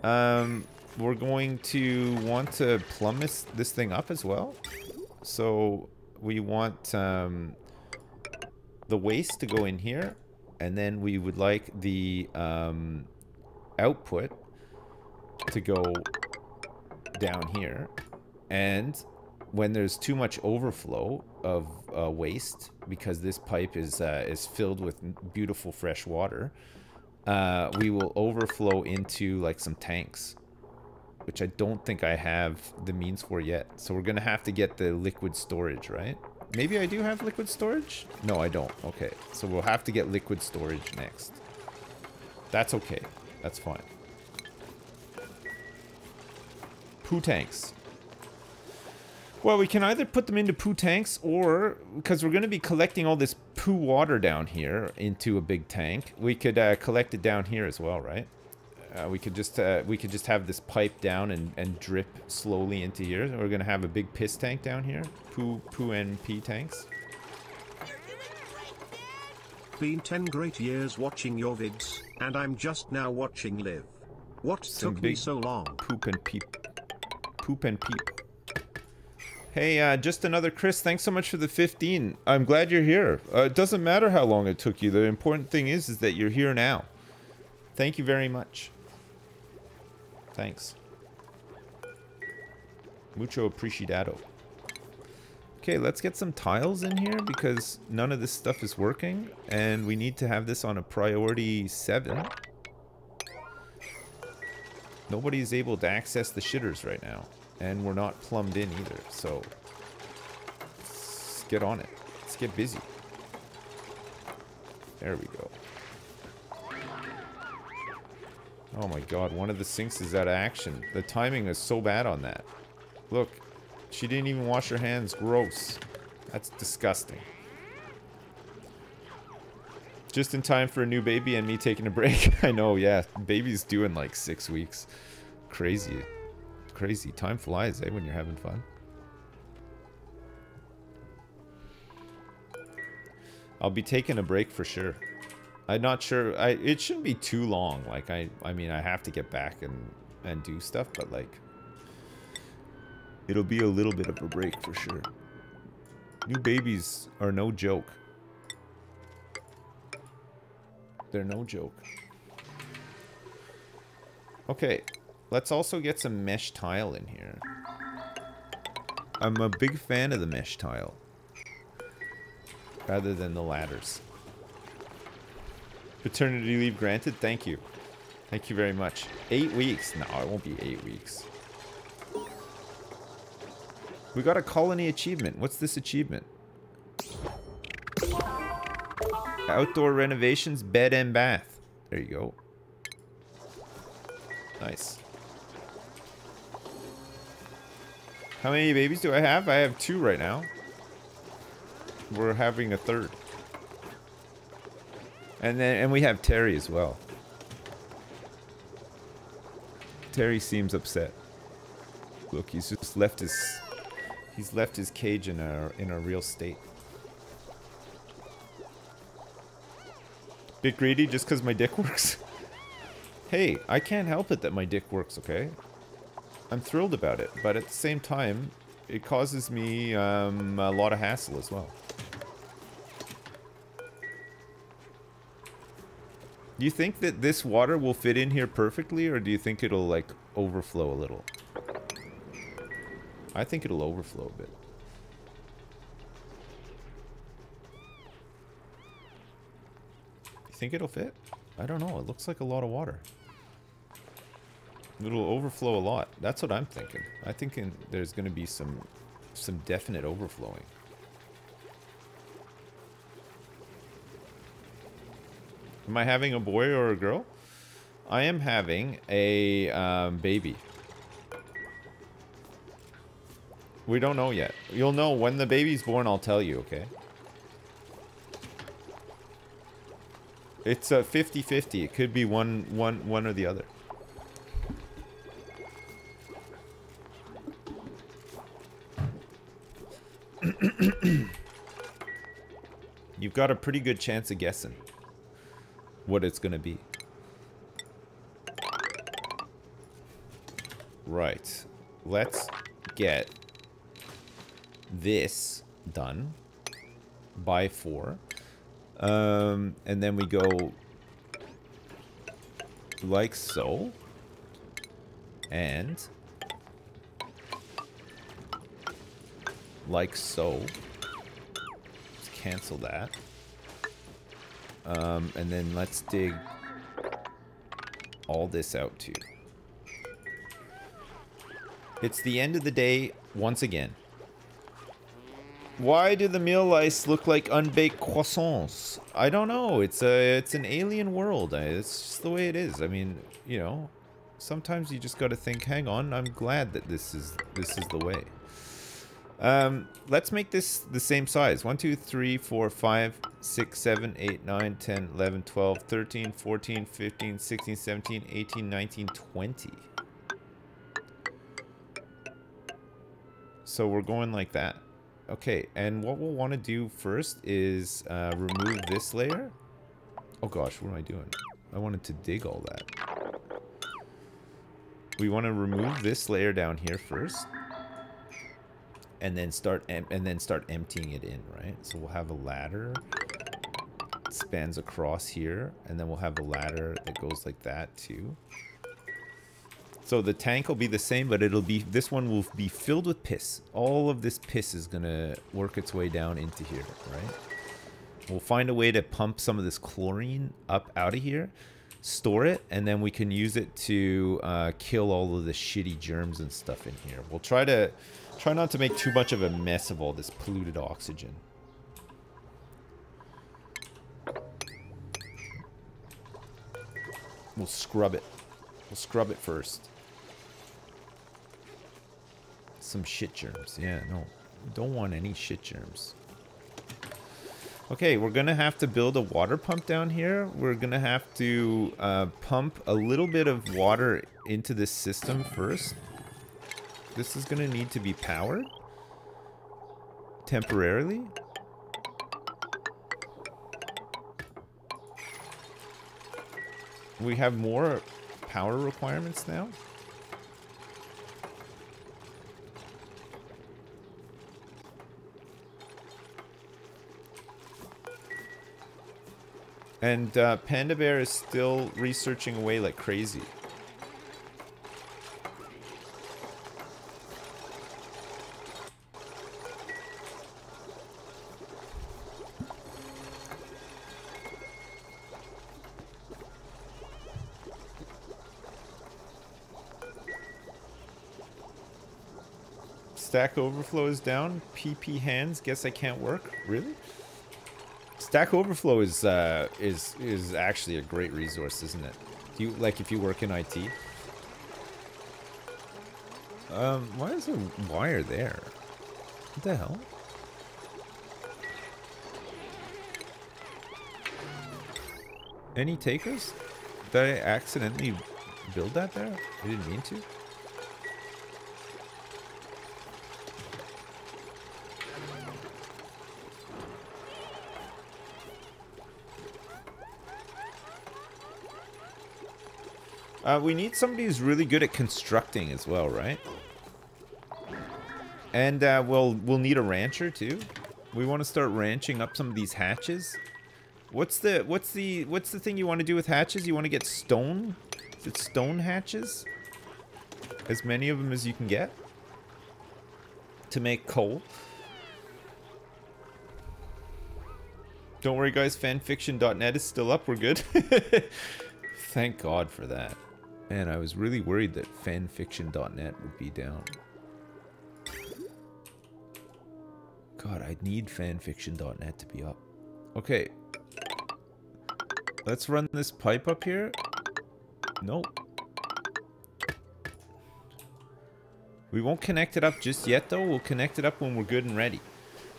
Um, we're going to want to plumb this, this thing up as well. So we want um, the waste to go in here, and then we would like the um, output to go down here, and when there's too much overflow of uh, waste because this pipe is uh, is filled with beautiful fresh water, uh, we will overflow into like some tanks, which I don't think I have the means for yet. So we're gonna have to get the liquid storage, right? Maybe I do have liquid storage? No, I don't. Okay, so we'll have to get liquid storage next. That's okay. That's fine. Poo tanks. Well, we can either put them into poo tanks or, because we're going to be collecting all this poo water down here into a big tank, we could uh, collect it down here as well, right? Uh, we could just uh, we could just have this pipe down and, and drip slowly into here. We're going to have a big piss tank down here. Poo, poo and pee tanks. Been 10 great years watching your vids, and I'm just now watching live. What Some took me so long? Poop and peep. Poop and peep. Hey, uh, just another Chris. Thanks so much for the 15. I'm glad you're here. Uh, it doesn't matter how long it took you. The important thing is, is that you're here now. Thank you very much. Thanks. Mucho apreciado. Okay, let's get some tiles in here because none of this stuff is working. And we need to have this on a priority 7. Nobody is able to access the shitters right now. And we're not plumbed in either, so... Let's get on it. Let's get busy. There we go. Oh my god, one of the sinks is out of action. The timing is so bad on that. Look, she didn't even wash her hands. Gross. That's disgusting. Just in time for a new baby and me taking a break. *laughs* I know, yeah. Baby's due in like six weeks. Crazy crazy. Time flies, eh, when you're having fun. I'll be taking a break for sure. I'm not sure. I it shouldn't be too long. Like I, I mean, I have to get back and and do stuff, but like, it'll be a little bit of a break for sure. New babies are no joke. They're no joke. Okay, Let's also get some mesh tile in here. I'm a big fan of the mesh tile. Rather than the ladders. Paternity leave granted? Thank you. Thank you very much. Eight weeks? No, it won't be eight weeks. We got a colony achievement. What's this achievement? Outdoor renovations, bed and bath. There you go. Nice. How many babies do I have? I have two right now. we're having a third. And then and we have Terry as well. Terry seems upset. Look, he's just left his he's left his cage in a in a real state. Bit greedy just because my dick works. *laughs* hey, I can't help it that my dick works, okay? I'm thrilled about it, but at the same time, it causes me um, a lot of hassle as well. Do you think that this water will fit in here perfectly, or do you think it'll, like, overflow a little? I think it'll overflow a bit. You think it'll fit? I don't know. It looks like a lot of water. It'll overflow a lot. That's what I'm thinking. I think there's going to be some some definite overflowing. Am I having a boy or a girl? I am having a um, baby. We don't know yet. You'll know when the baby's born, I'll tell you, okay? It's a 50-50. It could be one, one, one or the other. *clears throat* You've got a pretty good chance of guessing what it's going to be. Right. Let's get this done by four. Um, and then we go like so. And like so. Let's cancel that. Um, and then let's dig all this out too. It's the end of the day once again. Why do the meal lice look like unbaked croissants? I don't know. It's a it's an alien world. It's just the way it is. I mean, you know, sometimes you just got to think, hang on, I'm glad that this is this is the way. Um, let's make this the same size. 1, 2, 3, 4, 5, 6, 7, 8, 9, 10, 11, 12, 13, 14, 15, 16, 17, 18, 19, 20. So we're going like that. Okay, and what we'll want to do first is uh, remove this layer. Oh gosh, what am I doing? I wanted to dig all that. We want to remove this layer down here first and then start and then start emptying it in, right? So we'll have a ladder spans across here, and then we'll have a ladder that goes like that too. So the tank will be the same, but it'll be this one will be filled with piss. All of this piss is gonna work its way down into here, right? We'll find a way to pump some of this chlorine up out of here, store it, and then we can use it to uh, kill all of the shitty germs and stuff in here. We'll try to Try not to make too much of a mess of all this polluted oxygen. We'll scrub it. We'll scrub it first. Some shit germs. Yeah, no. Don't want any shit germs. Okay, we're going to have to build a water pump down here. We're going to have to uh, pump a little bit of water into this system first. This is going to need to be powered temporarily. We have more power requirements now. And uh, Panda Bear is still researching away like crazy. Stack Overflow is down. PP hands. Guess I can't work. Really? Stack Overflow is uh, is is actually a great resource, isn't it? Do you like if you work in IT? Um, why is a wire there? What the hell? Any takers? Did I accidentally build that there? I didn't mean to. Uh, we need somebody who's really good at constructing as well, right? And uh, we'll we'll need a rancher too. We want to start ranching up some of these hatches. What's the what's the what's the thing you want to do with hatches? You want to get stone? Is it stone hatches? As many of them as you can get to make coal. Don't worry, guys. Fanfiction.net is still up. We're good. *laughs* Thank God for that. Man, I was really worried that fanfiction.net would be down. God, I need fanfiction.net to be up. Okay. Let's run this pipe up here. Nope. We won't connect it up just yet, though. We'll connect it up when we're good and ready.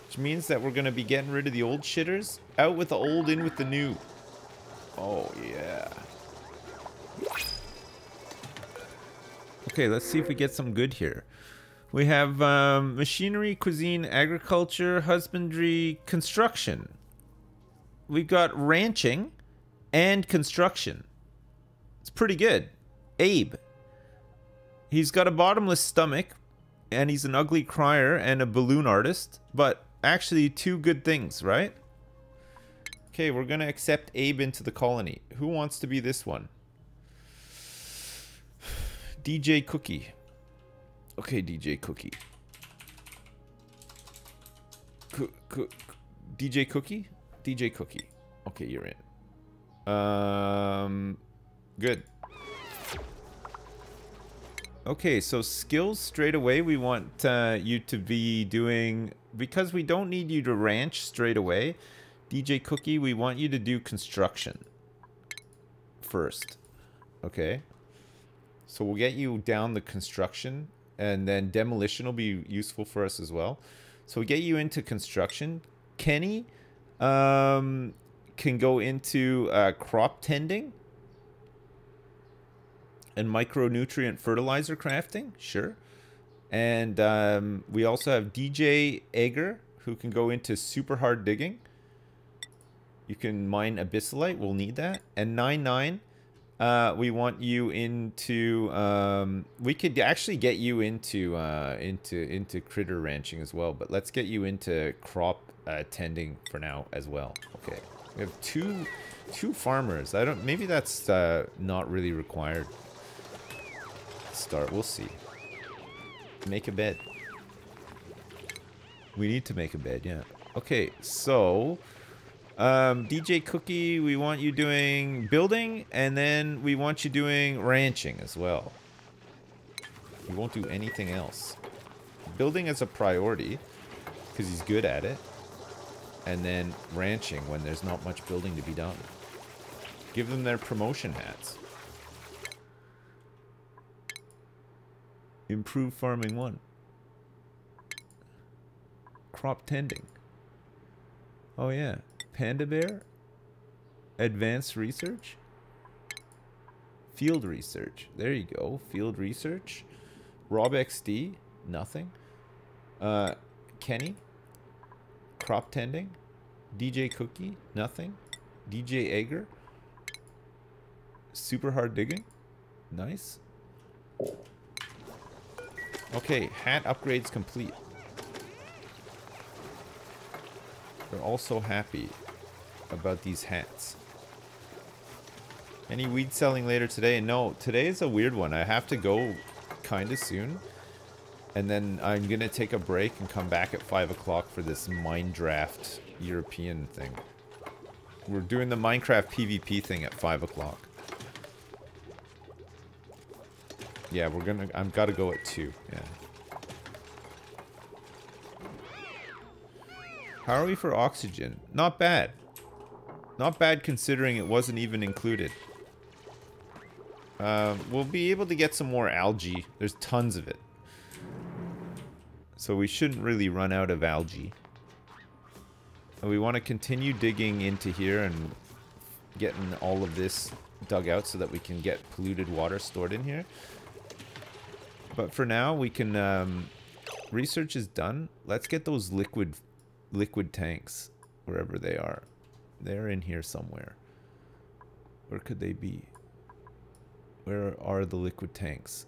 Which means that we're going to be getting rid of the old shitters. Out with the old, in with the new. Oh, yeah. Okay, let's see if we get some good here. We have um, machinery, cuisine, agriculture, husbandry, construction. We've got ranching and construction. It's pretty good. Abe. He's got a bottomless stomach, and he's an ugly crier and a balloon artist, but actually two good things, right? Okay, we're gonna accept Abe into the colony. Who wants to be this one? DJ Cookie. Okay, DJ Cookie. Co co DJ Cookie? DJ Cookie. Okay, you're in. Um, good. Okay, so skills straight away we want uh, you to be doing, because we don't need you to ranch straight away, DJ Cookie, we want you to do construction first. Okay. So we'll get you down the construction and then demolition will be useful for us as well. So we get you into construction. Kenny um, can go into uh, crop tending and micronutrient fertilizer crafting. Sure. And um, we also have DJ Egger who can go into super hard digging. You can mine abyssalite. We'll need that. And 99 uh, we want you into. Um, we could actually get you into uh, into into critter ranching as well, but let's get you into crop uh, tending for now as well. Okay, we have two two farmers. I don't. Maybe that's uh, not really required. Start. We'll see. Make a bed. We need to make a bed. Yeah. Okay. So. Um, DJ Cookie, we want you doing building, and then we want you doing ranching as well. We won't do anything else. Building is a priority, because he's good at it. And then ranching when there's not much building to be done. Give them their promotion hats. Improve farming one. Crop tending. Oh yeah. Panda Bear, Advanced Research, Field Research. There you go. Field Research. Rob XD, nothing. Uh, Kenny, Crop Tending, DJ Cookie, nothing. DJ Egger, Super Hard Digging, nice. Okay, hat upgrades complete. They're all so happy about these hats. Any weed selling later today? No, today is a weird one. I have to go kind of soon. And then I'm going to take a break and come back at 5 o'clock for this Minecraft European thing. We're doing the Minecraft PvP thing at 5 o'clock. Yeah, we're gonna... I've got to go at 2. Yeah. How are we for oxygen? Not bad. Not bad considering it wasn't even included. Um, we'll be able to get some more algae. There's tons of it. So we shouldn't really run out of algae. And we want to continue digging into here and getting all of this dug out so that we can get polluted water stored in here. But for now, we can... Um, research is done. Let's get those liquid liquid tanks wherever they are. They're in here somewhere. Where could they be? Where are the liquid tanks?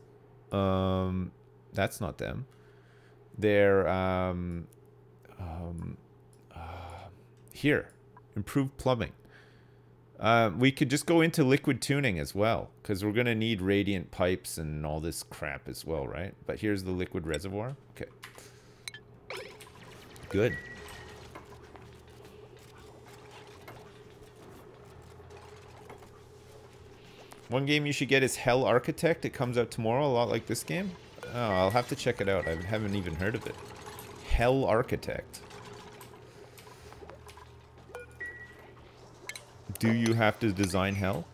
Um, that's not them. They're um, um, uh, here. Improved plumbing. Uh, we could just go into liquid tuning as well, because we're going to need radiant pipes and all this crap as well, right? But here's the liquid reservoir. Okay. Good. One game you should get is Hell Architect. It comes out tomorrow, a lot like this game. Oh, I'll have to check it out. I haven't even heard of it. Hell Architect. Do you have to design hell?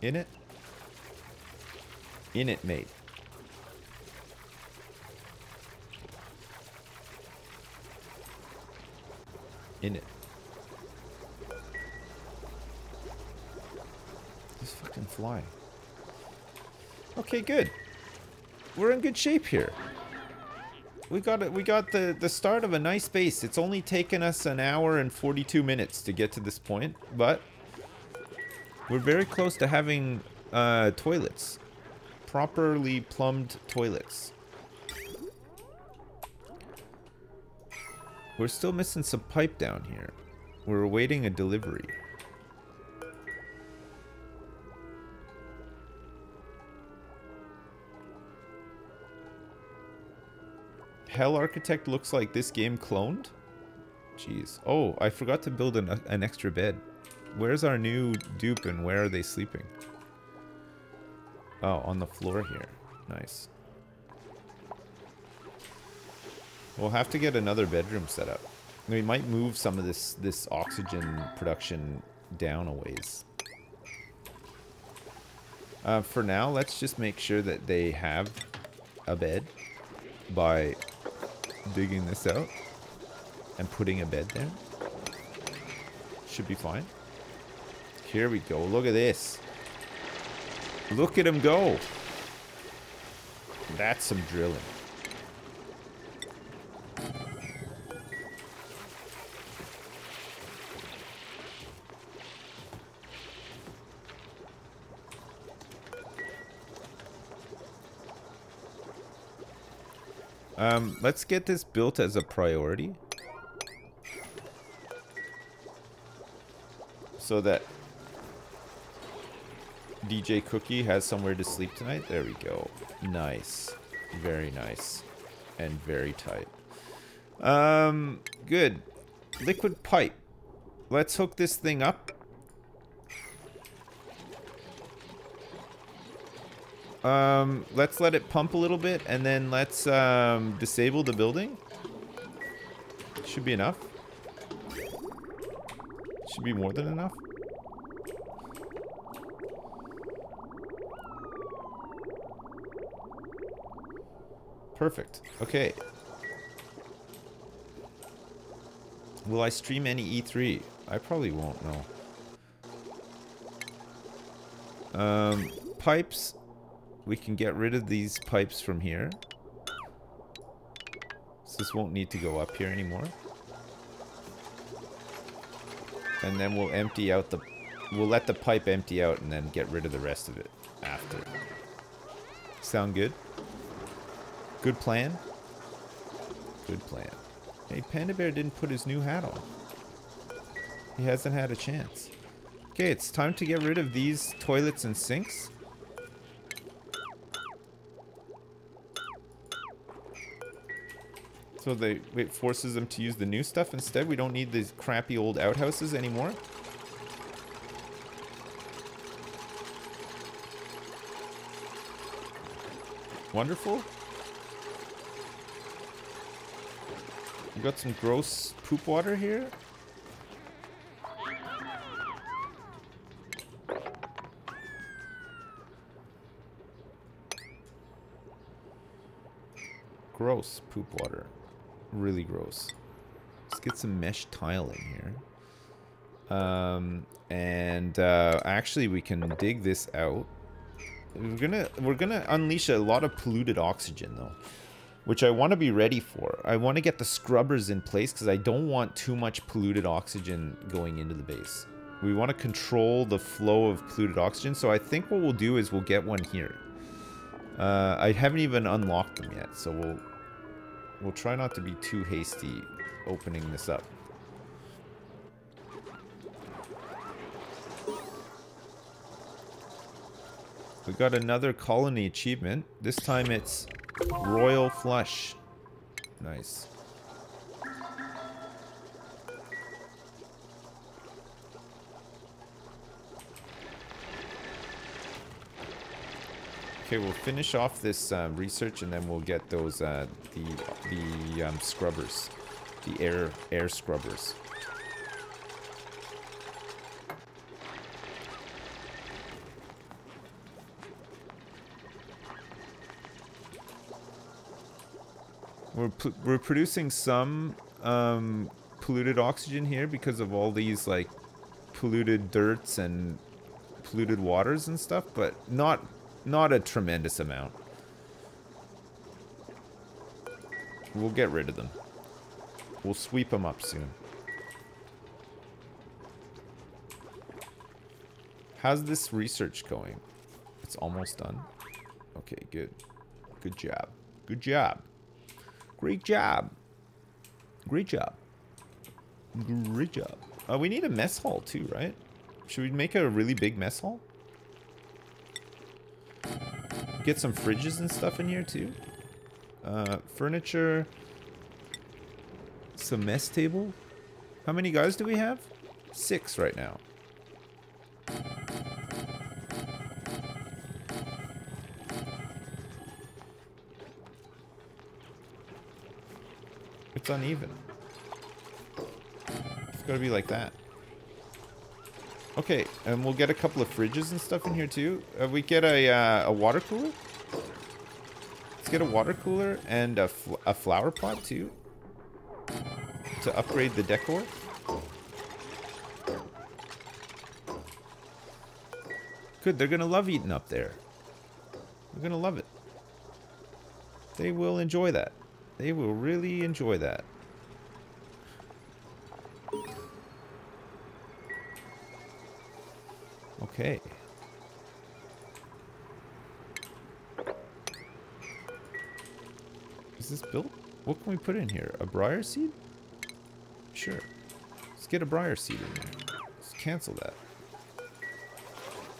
In it? In it, mate. In it. Fucking fly. Okay, good. We're in good shape here. We got it. We got the the start of a nice base. It's only taken us an hour and 42 minutes to get to this point, but we're very close to having uh, toilets, properly plumbed toilets. We're still missing some pipe down here. We're awaiting a delivery. Hell Architect looks like this game cloned? Jeez. Oh, I forgot to build an, an extra bed. Where's our new dupe and where are they sleeping? Oh, on the floor here. Nice. We'll have to get another bedroom set up. We might move some of this, this oxygen production down a ways. Uh, for now, let's just make sure that they have a bed by digging this out and putting a bed there. Should be fine. Here we go. Look at this. Look at him go. That's some drilling. Um, let's get this built as a priority. So that DJ Cookie has somewhere to sleep tonight. There we go. Nice. Very nice. And very tight. Um, good. Liquid pipe. Let's hook this thing up. Um, let's let it pump a little bit, and then let's um, disable the building. Should be enough. Should be more than enough. Perfect. Okay. Will I stream any E3? I probably won't, no. Um, pipes we can get rid of these pipes from here. So this won't need to go up here anymore. And then we'll empty out the... We'll let the pipe empty out and then get rid of the rest of it after. Sound good? Good plan? Good plan. Hey, Panda Bear didn't put his new hat on. He hasn't had a chance. Okay, it's time to get rid of these toilets and sinks. So they it forces them to use the new stuff instead. We don't need these crappy old outhouses anymore. Wonderful. We got some gross poop water here. Gross poop water really gross. Let's get some mesh tile in here. Um, and uh, actually, we can dig this out. We're gonna we're gonna unleash a lot of polluted oxygen though, which I want to be ready for. I want to get the scrubbers in place because I don't want too much polluted oxygen going into the base. We want to control the flow of polluted oxygen. So I think what we'll do is we'll get one here. Uh, I haven't even unlocked them yet, so we'll we'll try not to be too hasty opening this up. We got another colony achievement. This time it's Royal Flush. Nice. Okay, we'll finish off this um, research and then we'll get those uh, the the um, scrubbers, the air air scrubbers. We're we're producing some um, polluted oxygen here because of all these like polluted dirts and polluted waters and stuff, but not not a tremendous amount. We'll get rid of them. We'll sweep them up soon. How's this research going? It's almost done. Okay, good. Good job. Good job. Great job. Great job. Great job. Uh, we need a mess hall too, right? Should we make a really big mess hall? Get some fridges and stuff in here too. Uh, furniture. Some mess table. How many guys do we have? Six right now. It's uneven. It's gotta be like that. Okay, and we'll get a couple of fridges and stuff in here too. Uh, we get a, uh, a water cooler. Let's get a water cooler and a, fl a flower pot too. To upgrade the decor. Good, they're gonna love eating up there. They're gonna love it. They will enjoy that. They will really enjoy that. Okay. Is this built? What can we put in here? A briar seed? Sure. Let's get a briar seed in there. Let's cancel that.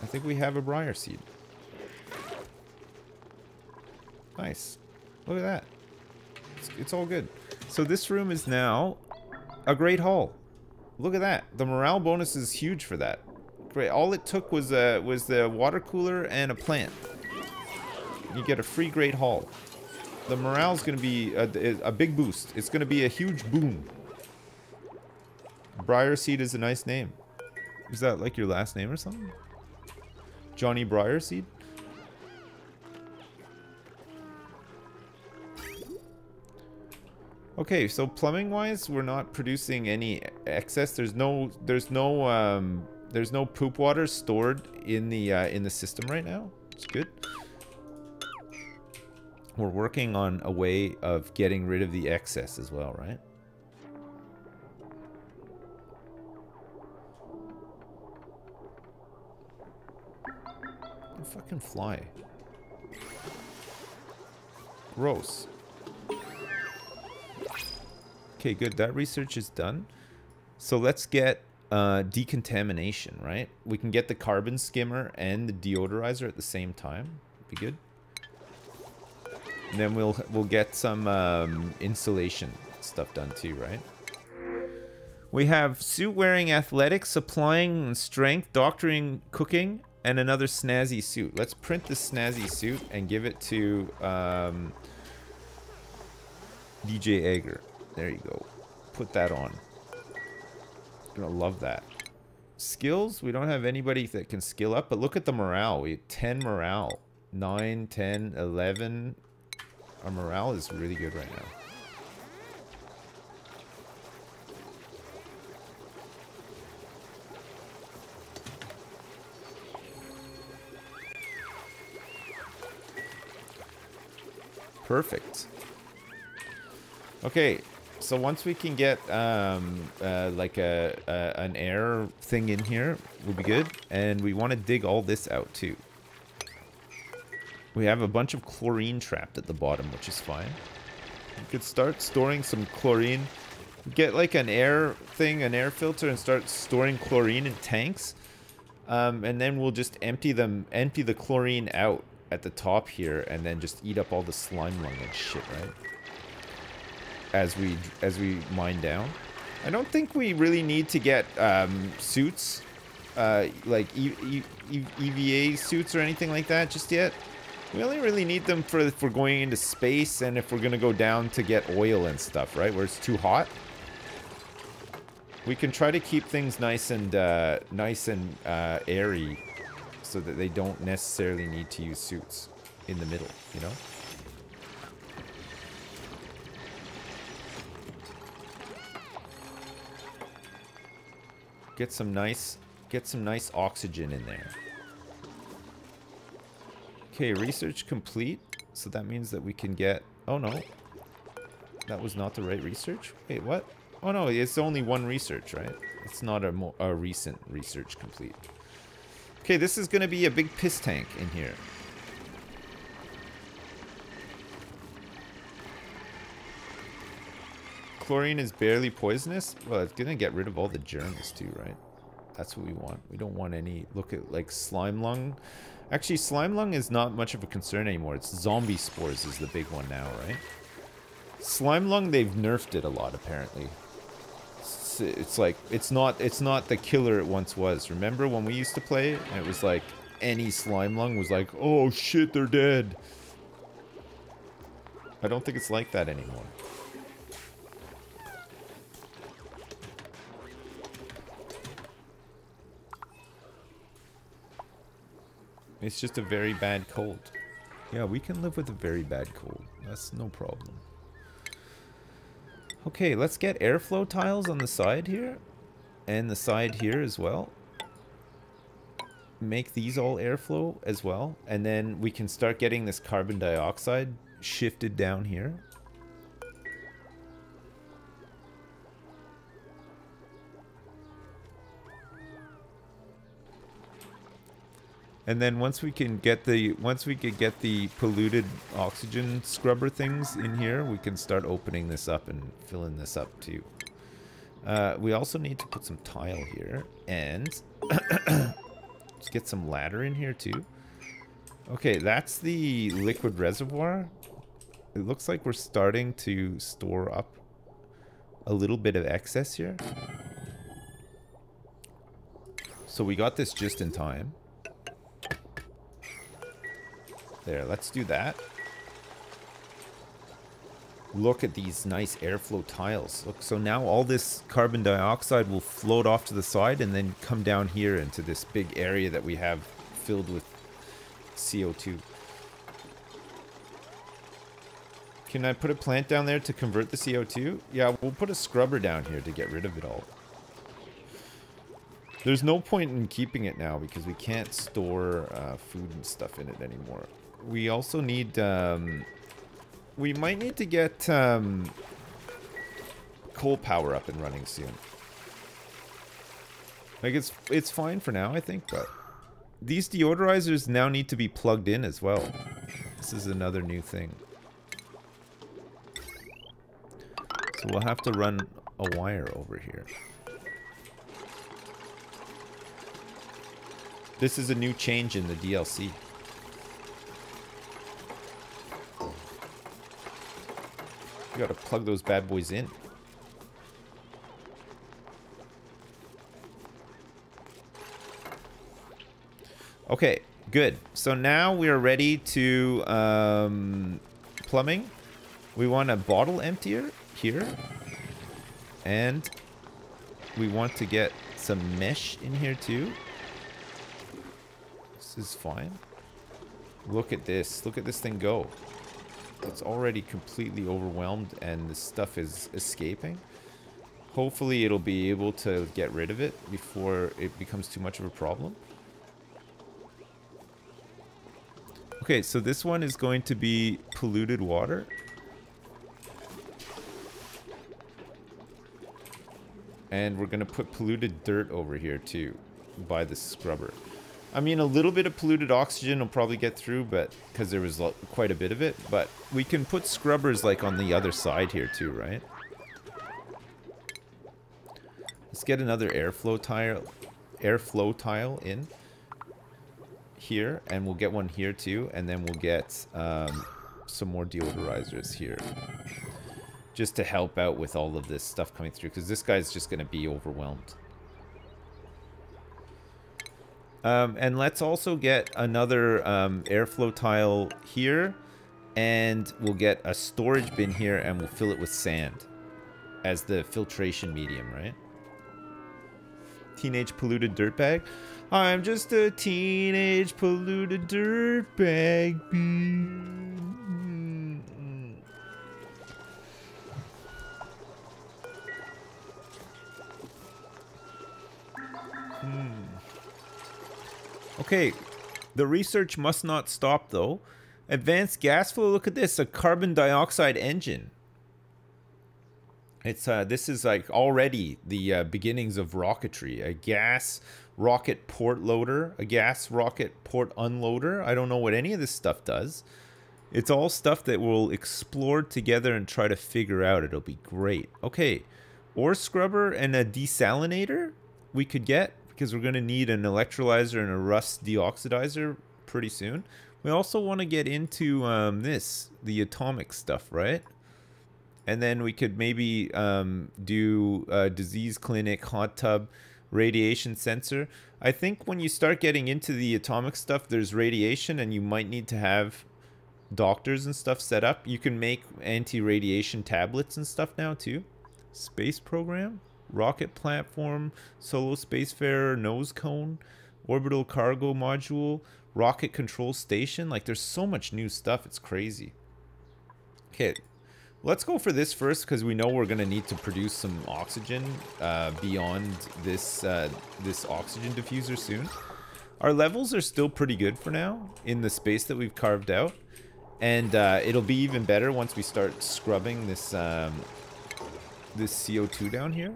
I think we have a briar seed. Nice. Look at that. It's, it's all good. So this room is now a great hall. Look at that. The morale bonus is huge for that. Great. All it took was a, was the water cooler and a plant. You get a free great hall. The morale's going to be a, a big boost. It's going to be a huge boom. Briar Seed is a nice name. Is that like your last name or something? Johnny Briar Seed? Okay, so plumbing wise, we're not producing any excess. There's no there's no um there's no poop water stored in the uh, in the system right now. It's good. We're working on a way of getting rid of the excess as well, right? fucking fly. Gross. Okay, good. That research is done. So let's get uh, decontamination, right? We can get the carbon skimmer and the deodorizer at the same time. Be good. And then we'll we'll get some um, insulation stuff done too, right? We have suit wearing athletics, supplying strength, doctoring, cooking, and another snazzy suit. Let's print the snazzy suit and give it to um, DJ Egger. There you go. Put that on gonna love that. Skills, we don't have anybody that can skill up, but look at the morale. We 10 morale. 9, 10, 11. Our morale is really good right now. Perfect. Okay, so once we can get um, uh, like a, a, an air thing in here, we'll be good. And we want to dig all this out too. We have a bunch of chlorine trapped at the bottom, which is fine. We could start storing some chlorine. Get like an air thing, an air filter, and start storing chlorine in tanks. Um, and then we'll just empty them, empty the chlorine out at the top here, and then just eat up all the slime lung and shit, right? As we as we mine down. I don't think we really need to get um, suits, uh, like e e EVA suits or anything like that just yet. We only really need them for we're going into space and if we're gonna go down to get oil and stuff, right? Where it's too hot. We can try to keep things nice and uh, nice and uh, airy, so that they don't necessarily need to use suits in the middle. You know. Get some nice, get some nice oxygen in there. Okay, research complete. So that means that we can get... Oh, no. That was not the right research? Wait, what? Oh, no, it's only one research, right? It's not a, more, a recent research complete. Okay, this is going to be a big piss tank in here. Chlorine is barely poisonous? Well, it's to get rid of all the germs too, right? That's what we want. We don't want any... Look at, like, slime lung. Actually, slime lung is not much of a concern anymore. It's zombie spores is the big one now, right? Slime lung, they've nerfed it a lot, apparently. It's, it's like, it's not, it's not the killer it once was. Remember when we used to play? And it was like, any slime lung was like, oh shit, they're dead. I don't think it's like that anymore. It's just a very bad cold. Yeah, we can live with a very bad cold. That's no problem. Okay, let's get airflow tiles on the side here. And the side here as well. Make these all airflow as well. And then we can start getting this carbon dioxide shifted down here. And then once we can get the once we can get the polluted oxygen scrubber things in here, we can start opening this up and filling this up too. Uh, we also need to put some tile here and *coughs* let's get some ladder in here too. Okay, that's the liquid reservoir. It looks like we're starting to store up a little bit of excess here. So we got this just in time. There, let's do that. Look at these nice airflow tiles. Look, so now all this carbon dioxide will float off to the side and then come down here into this big area that we have filled with CO2. Can I put a plant down there to convert the CO2? Yeah, we'll put a scrubber down here to get rid of it all. There's no point in keeping it now because we can't store uh, food and stuff in it anymore we also need, um, we might need to get um, coal power up and running soon. Like it's it's fine for now, I think, but these deodorizers now need to be plugged in as well. This is another new thing. So we'll have to run a wire over here. This is a new change in the DLC. You gotta plug those bad boys in. Okay, good. So now we are ready to um, plumbing. We want a bottle emptier here. And we want to get some mesh in here too. This is fine. Look at this. Look at this thing go. It's already completely overwhelmed and the stuff is escaping. Hopefully it'll be able to get rid of it before it becomes too much of a problem. Okay, so this one is going to be polluted water. And we're going to put polluted dirt over here too by the scrubber. I mean, a little bit of polluted oxygen will probably get through, but because there was quite a bit of it. But we can put scrubbers like on the other side here too, right? Let's get another airflow tile, airflow tile in here, and we'll get one here too, and then we'll get um, some more deodorizers here just to help out with all of this stuff coming through because this guy's just going to be overwhelmed. Um, and let's also get another um, airflow tile here and we'll get a storage bin here and we'll fill it with sand as the filtration medium, right? Teenage polluted dirtbag. I'm just a teenage polluted dirtbag. Okay, the research must not stop though. Advanced gas flow, look at this, a carbon dioxide engine. It's uh, this is like already the uh, beginnings of rocketry. A gas rocket port loader, a gas rocket port unloader. I don't know what any of this stuff does. It's all stuff that we'll explore together and try to figure out. It'll be great. Okay, ore scrubber and a desalinator we could get because we're going to need an electrolyzer and a rust deoxidizer pretty soon. We also want to get into um, this, the atomic stuff, right? And then we could maybe um, do a disease clinic, hot tub, radiation sensor. I think when you start getting into the atomic stuff, there's radiation and you might need to have doctors and stuff set up. You can make anti-radiation tablets and stuff now too. Space program? Rocket platform, solo spacefarer nose cone, orbital cargo module, rocket control station. Like there's so much new stuff. It's crazy. Okay, let's go for this first because we know we're gonna need to produce some oxygen uh, beyond this uh, this oxygen diffuser soon. Our levels are still pretty good for now in the space that we've carved out. And uh, it'll be even better once we start scrubbing this um, this CO2 down here.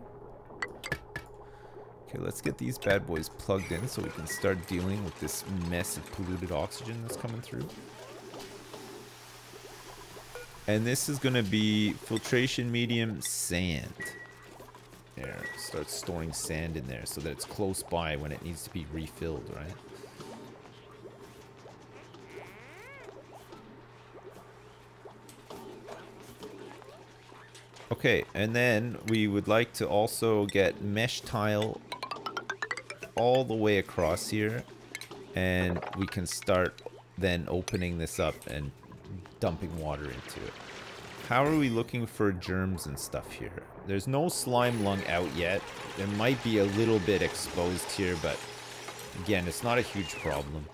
Okay, let's get these bad boys plugged in so we can start dealing with this mess of polluted oxygen that's coming through. And this is going to be filtration medium sand. There, start storing sand in there so that it's close by when it needs to be refilled, right? Okay, and then we would like to also get mesh tile all the way across here and we can start then opening this up and dumping water into it. How are we looking for germs and stuff here? There's no slime lung out yet. There might be a little bit exposed here, but again, it's not a huge problem.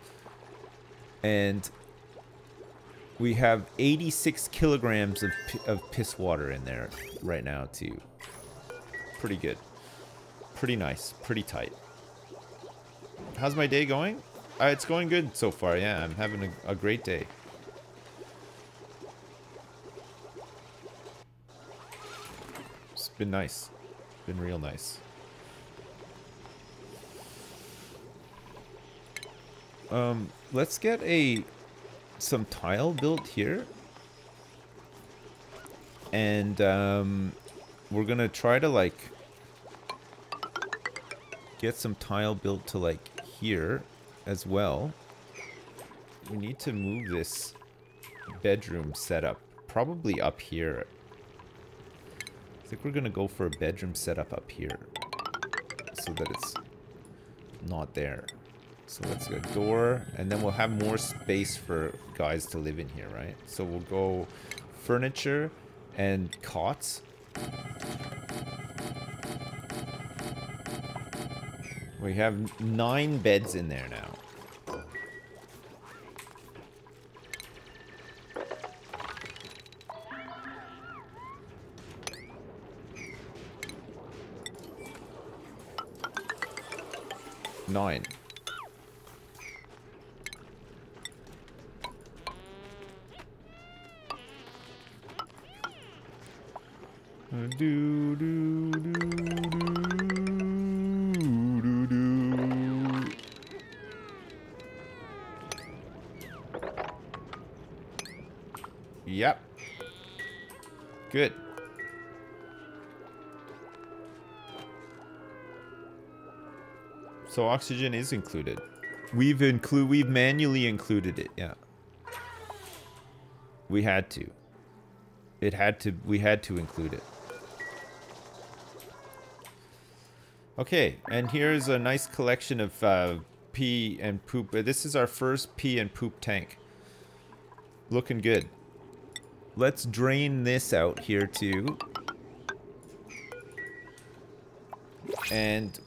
And we have 86 kilograms of, of piss water in there right now, too. Pretty good. Pretty nice. Pretty tight. How's my day going? Uh, it's going good so far, yeah. I'm having a, a great day. It's been nice. Been real nice. Um, let's get a some tile built here. And um, we're gonna try to like get some tile built to like here as well. We need to move this bedroom setup probably up here. I think we're going to go for a bedroom setup up here so that it's not there. So let's go door, and then we'll have more space for guys to live in here, right? So we'll go furniture and cots. We have nine beds in there now. Nine. Good. So oxygen is included. We've include we've manually included it, yeah. We had to. It had to we had to include it. Okay, and here's a nice collection of uh, pee and poop. This is our first pee and poop tank. Looking good. Let's drain this out here too. And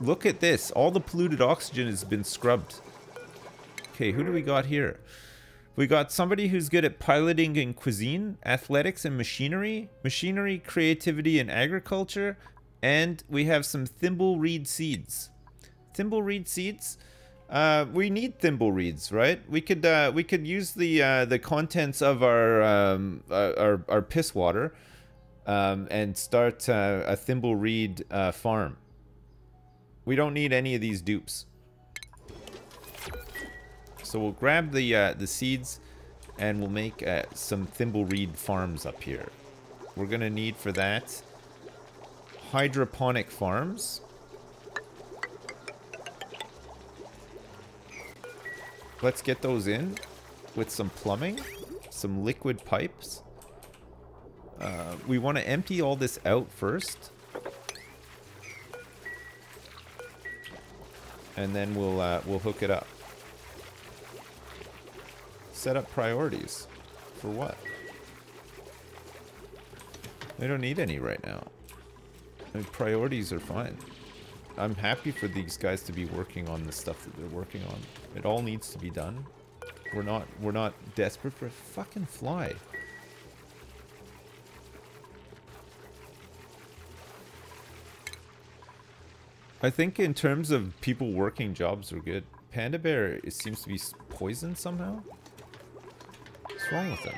look at this. All the polluted oxygen has been scrubbed. Okay, who do we got here? We got somebody who's good at piloting and cuisine, athletics and machinery, machinery, creativity and agriculture, and we have some thimble reed seeds. Thimble reed seeds? Uh, we need thimble reeds, right? We could uh, we could use the uh, the contents of our um, uh, our our piss water um, and start uh, a thimble reed uh, farm. We don't need any of these dupes. So we'll grab the the seeds and we'll make some thimble reed farms up here. We're gonna need for that hydroponic farms. Let's get those in with some plumbing, some liquid pipes. Uh, we want to empty all this out first. And then we'll uh, we'll hook it up. Set up priorities. For what? I don't need any right now. I mean, priorities are fine. I'm happy for these guys to be working on the stuff that they're working on. It all needs to be done. We're not we're not desperate for a fucking fly. I think in terms of people working jobs are good. Panda Bear it seems to be poisoned somehow. What's wrong with him?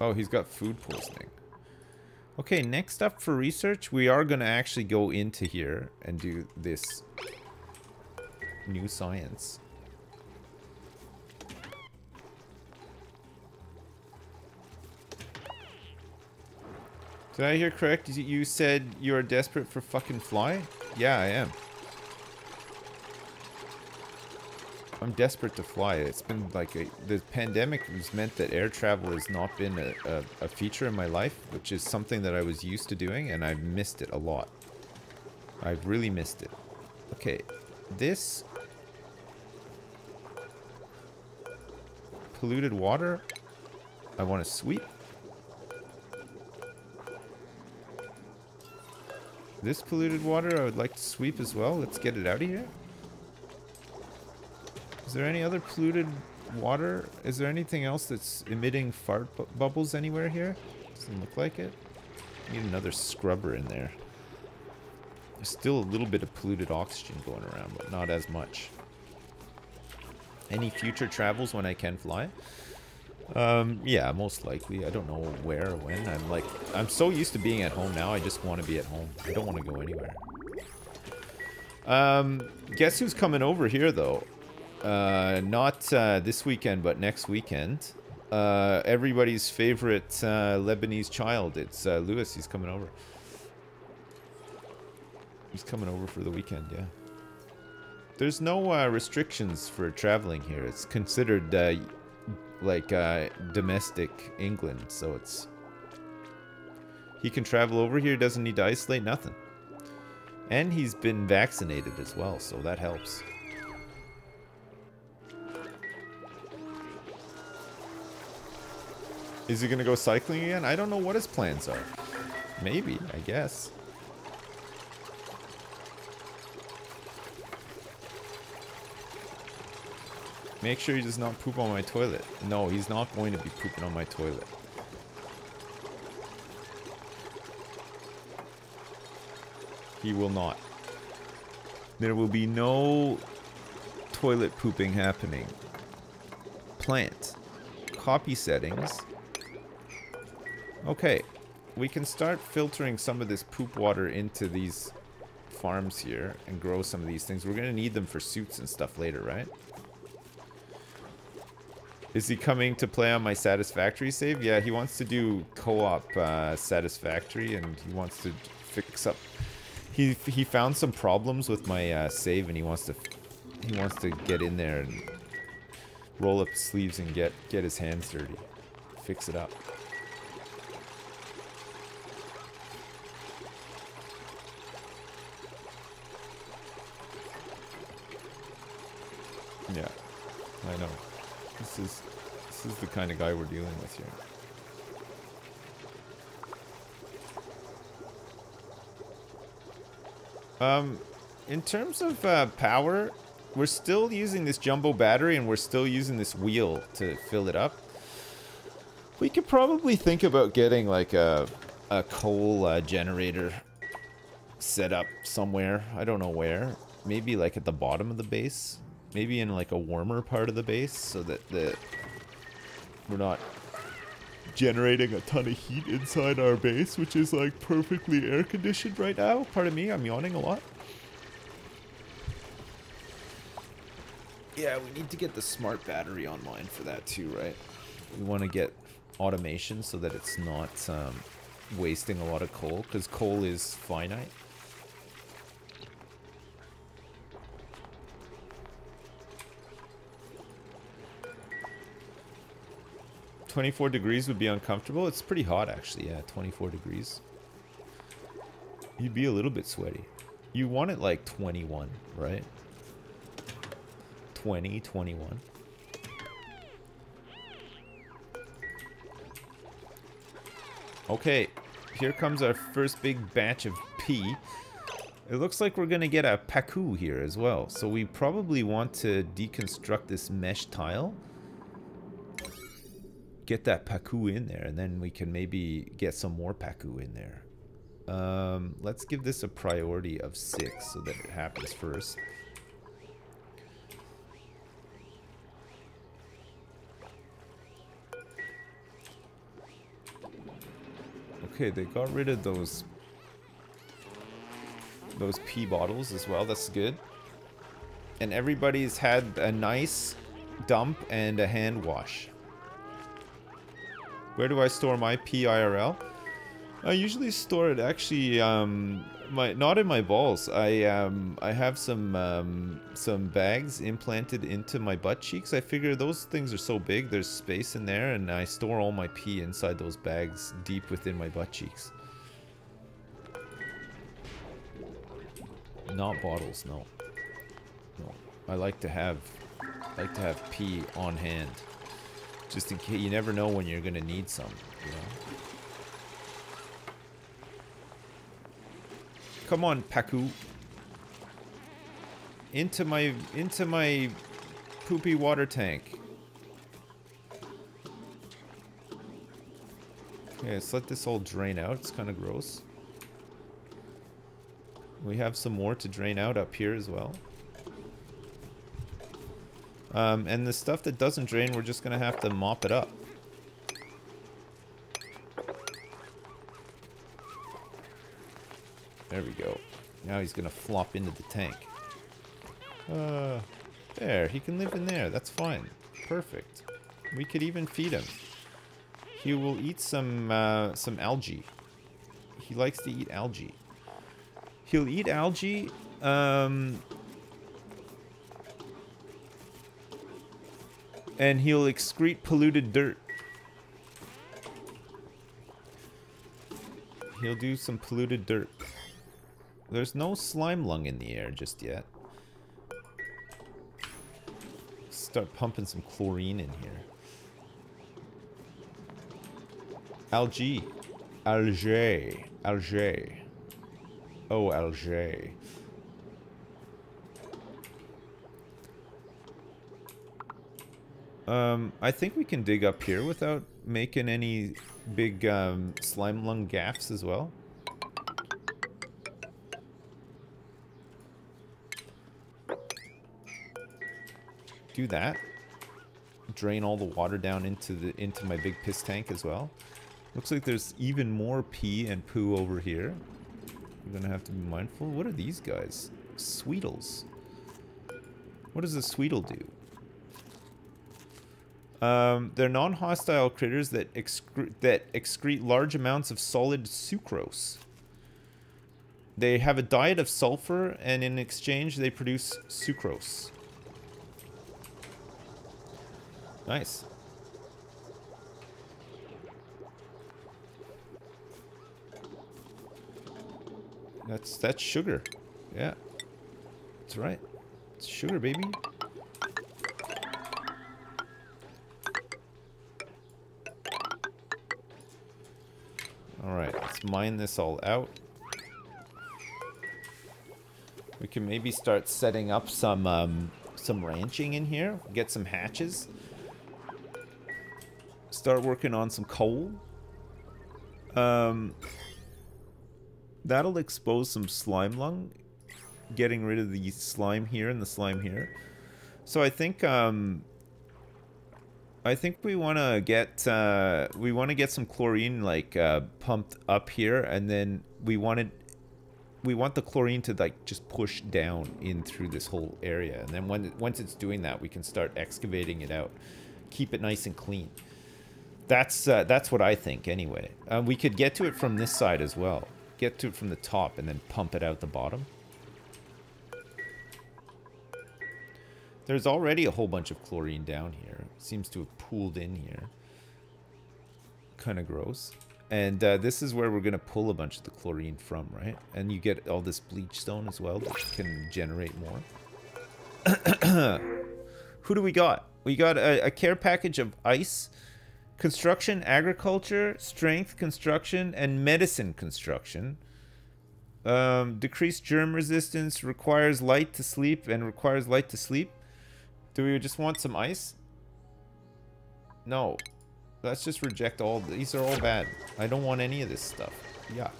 Oh, he's got food poisoning. Okay, next up for research, we are going to actually go into here and do this new science. Did I hear correct? You said you're desperate for fucking fly? Yeah, I am. I'm desperate to fly. It's been like a, the pandemic has meant that air travel has not been a, a, a, feature in my life, which is something that I was used to doing, and I've missed it a lot. I've really missed it. Okay, this polluted water, I want to sweep. This polluted water I would like to sweep as well. Let's get it out of here. Is there any other polluted water? Is there anything else that's emitting fart bu bubbles anywhere here? Doesn't look like it. Need another scrubber in there. There's still a little bit of polluted oxygen going around, but not as much. Any future travels when I can fly? Um, yeah, most likely. I don't know where or when. I'm like, I'm so used to being at home now, I just want to be at home. I don't want to go anywhere. Um, guess who's coming over here, though? Uh, not uh, this weekend, but next weekend. Uh, everybody's favorite uh, Lebanese child. It's uh, Lewis. He's coming over. He's coming over for the weekend, yeah. There's no uh, restrictions for traveling here. It's considered like uh, domestic England, so it's... He can travel over here, doesn't need to isolate, nothing. And he's been vaccinated as well, so that helps. Is he gonna go cycling again? I don't know what his plans are. Maybe, I guess. Make sure he does not poop on my toilet. No, he's not going to be pooping on my toilet. He will not. There will be no toilet pooping happening. Plant. Copy settings. Okay. we can start filtering some of this poop water into these farms here and grow some of these things. We're going to need them for suits and stuff later, right? Is he coming to play on my Satisfactory save? Yeah, he wants to do co-op uh, Satisfactory and he wants to fix up. He he found some problems with my uh, save and he wants to he wants to get in there and roll up his sleeves and get get his hands dirty, fix it up. Yeah, I know. This is this is the kind of guy we're dealing with here. Um, in terms of uh, power, we're still using this jumbo battery and we're still using this wheel to fill it up. We could probably think about getting like a, a coal uh, generator set up somewhere. I don't know where. Maybe like at the bottom of the base. Maybe in like a warmer part of the base so that the we're not generating a ton of heat inside our base, which is like perfectly air conditioned right now. Pardon me, I'm yawning a lot. Yeah, we need to get the smart battery online for that too, right? We want to get automation so that it's not um, wasting a lot of coal, because coal is finite. 24 degrees would be uncomfortable. It's pretty hot, actually. Yeah, 24 degrees. You'd be a little bit sweaty. You want it like 21, right? 20, 21. Okay, here comes our first big batch of pee. It looks like we're going to get a pacu here as well. So we probably want to deconstruct this mesh tile get that Pacu in there, and then we can maybe get some more Pacu in there. Um, let's give this a priority of 6 so that it happens first. Okay, they got rid of those those pee bottles as well. That's good. And everybody's had a nice dump and a hand wash. Where do I store my PIRL? I usually store it actually um, my not in my balls. I um, I have some um, some bags implanted into my butt cheeks. I figure those things are so big, there's space in there, and I store all my pee inside those bags deep within my butt cheeks. Not bottles, no. No. I like to have like to have pee on hand. Just in case, you never know when you're gonna need some, you know? Come on, Pacu. Into my, into my poopy water tank. Okay, let's let this all drain out. It's kind of gross. We have some more to drain out up here as well. Um, and the stuff that doesn't drain, we're just going to have to mop it up. There we go. Now he's going to flop into the tank. Uh, there, he can live in there. That's fine. Perfect. We could even feed him. He will eat some, uh, some algae. He likes to eat algae. He'll eat algae um, and he'll excrete polluted dirt. He'll do some polluted dirt. There's no slime lung in the air just yet. Start pumping some chlorine in here. Algae. Algae. Algae. Oh, algae. Um, I think we can dig up here without making any big um, slime lung gaffs as well. Do that. Drain all the water down into the into my big piss tank as well. Looks like there's even more pee and poo over here. We're gonna have to be mindful. What are these guys? Sweetles. What does a Sweetle do? Um, they're non-hostile critters that excre that excrete large amounts of solid sucrose. They have a diet of sulfur, and in exchange, they produce sucrose. Nice. That's that's sugar. Yeah. That's right. It's sugar, baby. Alright, let's mine this all out. We can maybe start setting up some um, some ranching in here. Get some hatches. Start working on some coal. Um, that'll expose some slime lung. Getting rid of the slime here and the slime here. So I think um, I think we want to get uh, we want to get some chlorine like uh, pumped up here, and then we wanted we want the chlorine to like just push down in through this whole area, and then when once it's doing that, we can start excavating it out, keep it nice and clean. That's uh, that's what I think anyway. Uh, we could get to it from this side as well. Get to it from the top and then pump it out the bottom. There's already a whole bunch of chlorine down here. It Seems to have pooled in here. Kind of gross. And uh, this is where we're going to pull a bunch of the chlorine from, right? And you get all this bleach stone as well that can generate more. *coughs* Who do we got? We got a, a care package of ice, construction, agriculture, strength construction, and medicine construction. Um, decreased germ resistance, requires light to sleep, and requires light to sleep. Do we just want some ice? No. Let's just reject all. These are all bad. I don't want any of this stuff. Yuck.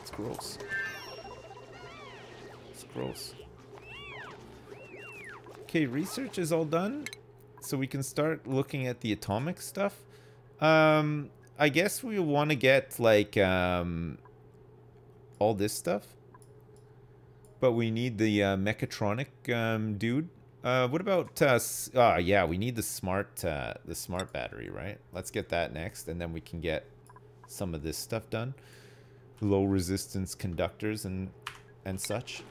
It's gross. It's gross. Okay, research is all done. So we can start looking at the atomic stuff. Um, I guess we want to get, like, um, all this stuff. But we need the uh, mechatronic um, dude. Uh, what about, uh, uh, yeah, we need the smart, uh, the smart battery, right? Let's get that next, and then we can get some of this stuff done. Low resistance conductors and, and such.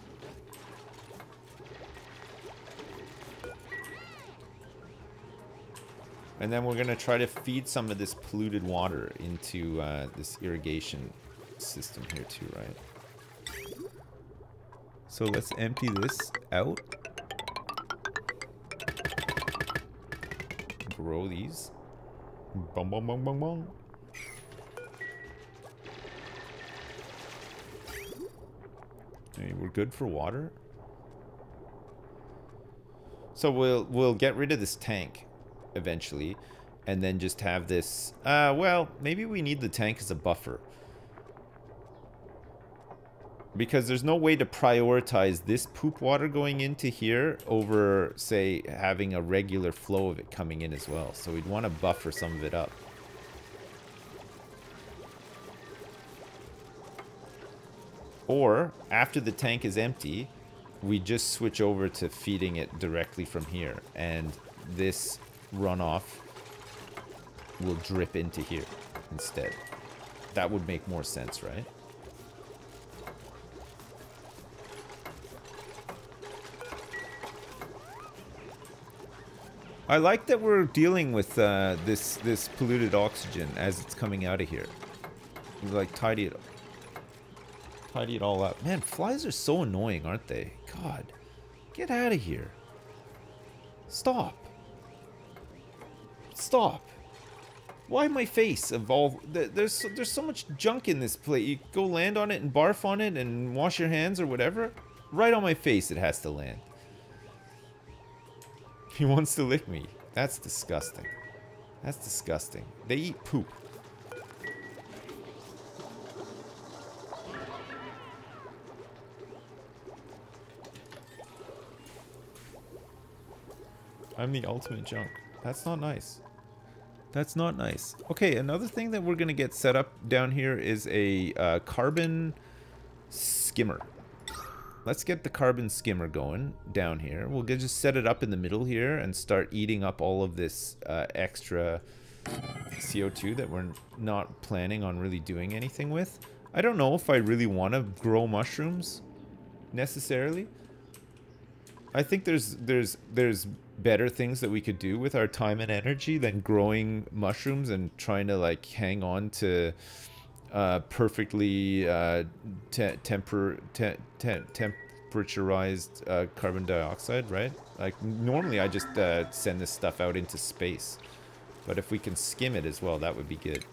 And then we're to try to feed some of this polluted water into uh, this irrigation system here too, right? So let's empty this out. Grow these. Bum bum bum bum. Okay, we're good for water. So we'll we'll get rid of this tank eventually and then just have this uh well, maybe we need the tank as a buffer because there's no way to prioritize this poop water going into here over, say, having a regular flow of it coming in as well. So we'd want to buffer some of it up. Or, after the tank is empty, we just switch over to feeding it directly from here. And this runoff will drip into here instead. That would make more sense, right? I like that we're dealing with uh, this this polluted oxygen as it's coming out of here. We like tidy it, tidy it all up. Man, flies are so annoying, aren't they? God, get out of here. Stop. Stop. Why my face of all? There's there's so much junk in this plate. You go land on it and barf on it and wash your hands or whatever. Right on my face, it has to land. He wants to lick me. That's disgusting. That's disgusting. They eat poop. I'm the ultimate junk. That's not nice. That's not nice. Okay, another thing that we're going to get set up down here is a uh, carbon skimmer. Let's get the carbon skimmer going down here. We'll get, just set it up in the middle here and start eating up all of this uh, extra CO2 that we're not planning on really doing anything with. I don't know if I really want to grow mushrooms necessarily. I think there's there's there's better things that we could do with our time and energy than growing mushrooms and trying to like hang on to uh, perfectly uh, te temper te te temperaturized uh, carbon dioxide, right? Like normally I just uh, send this stuff out into space, but if we can skim it as well, that would be good.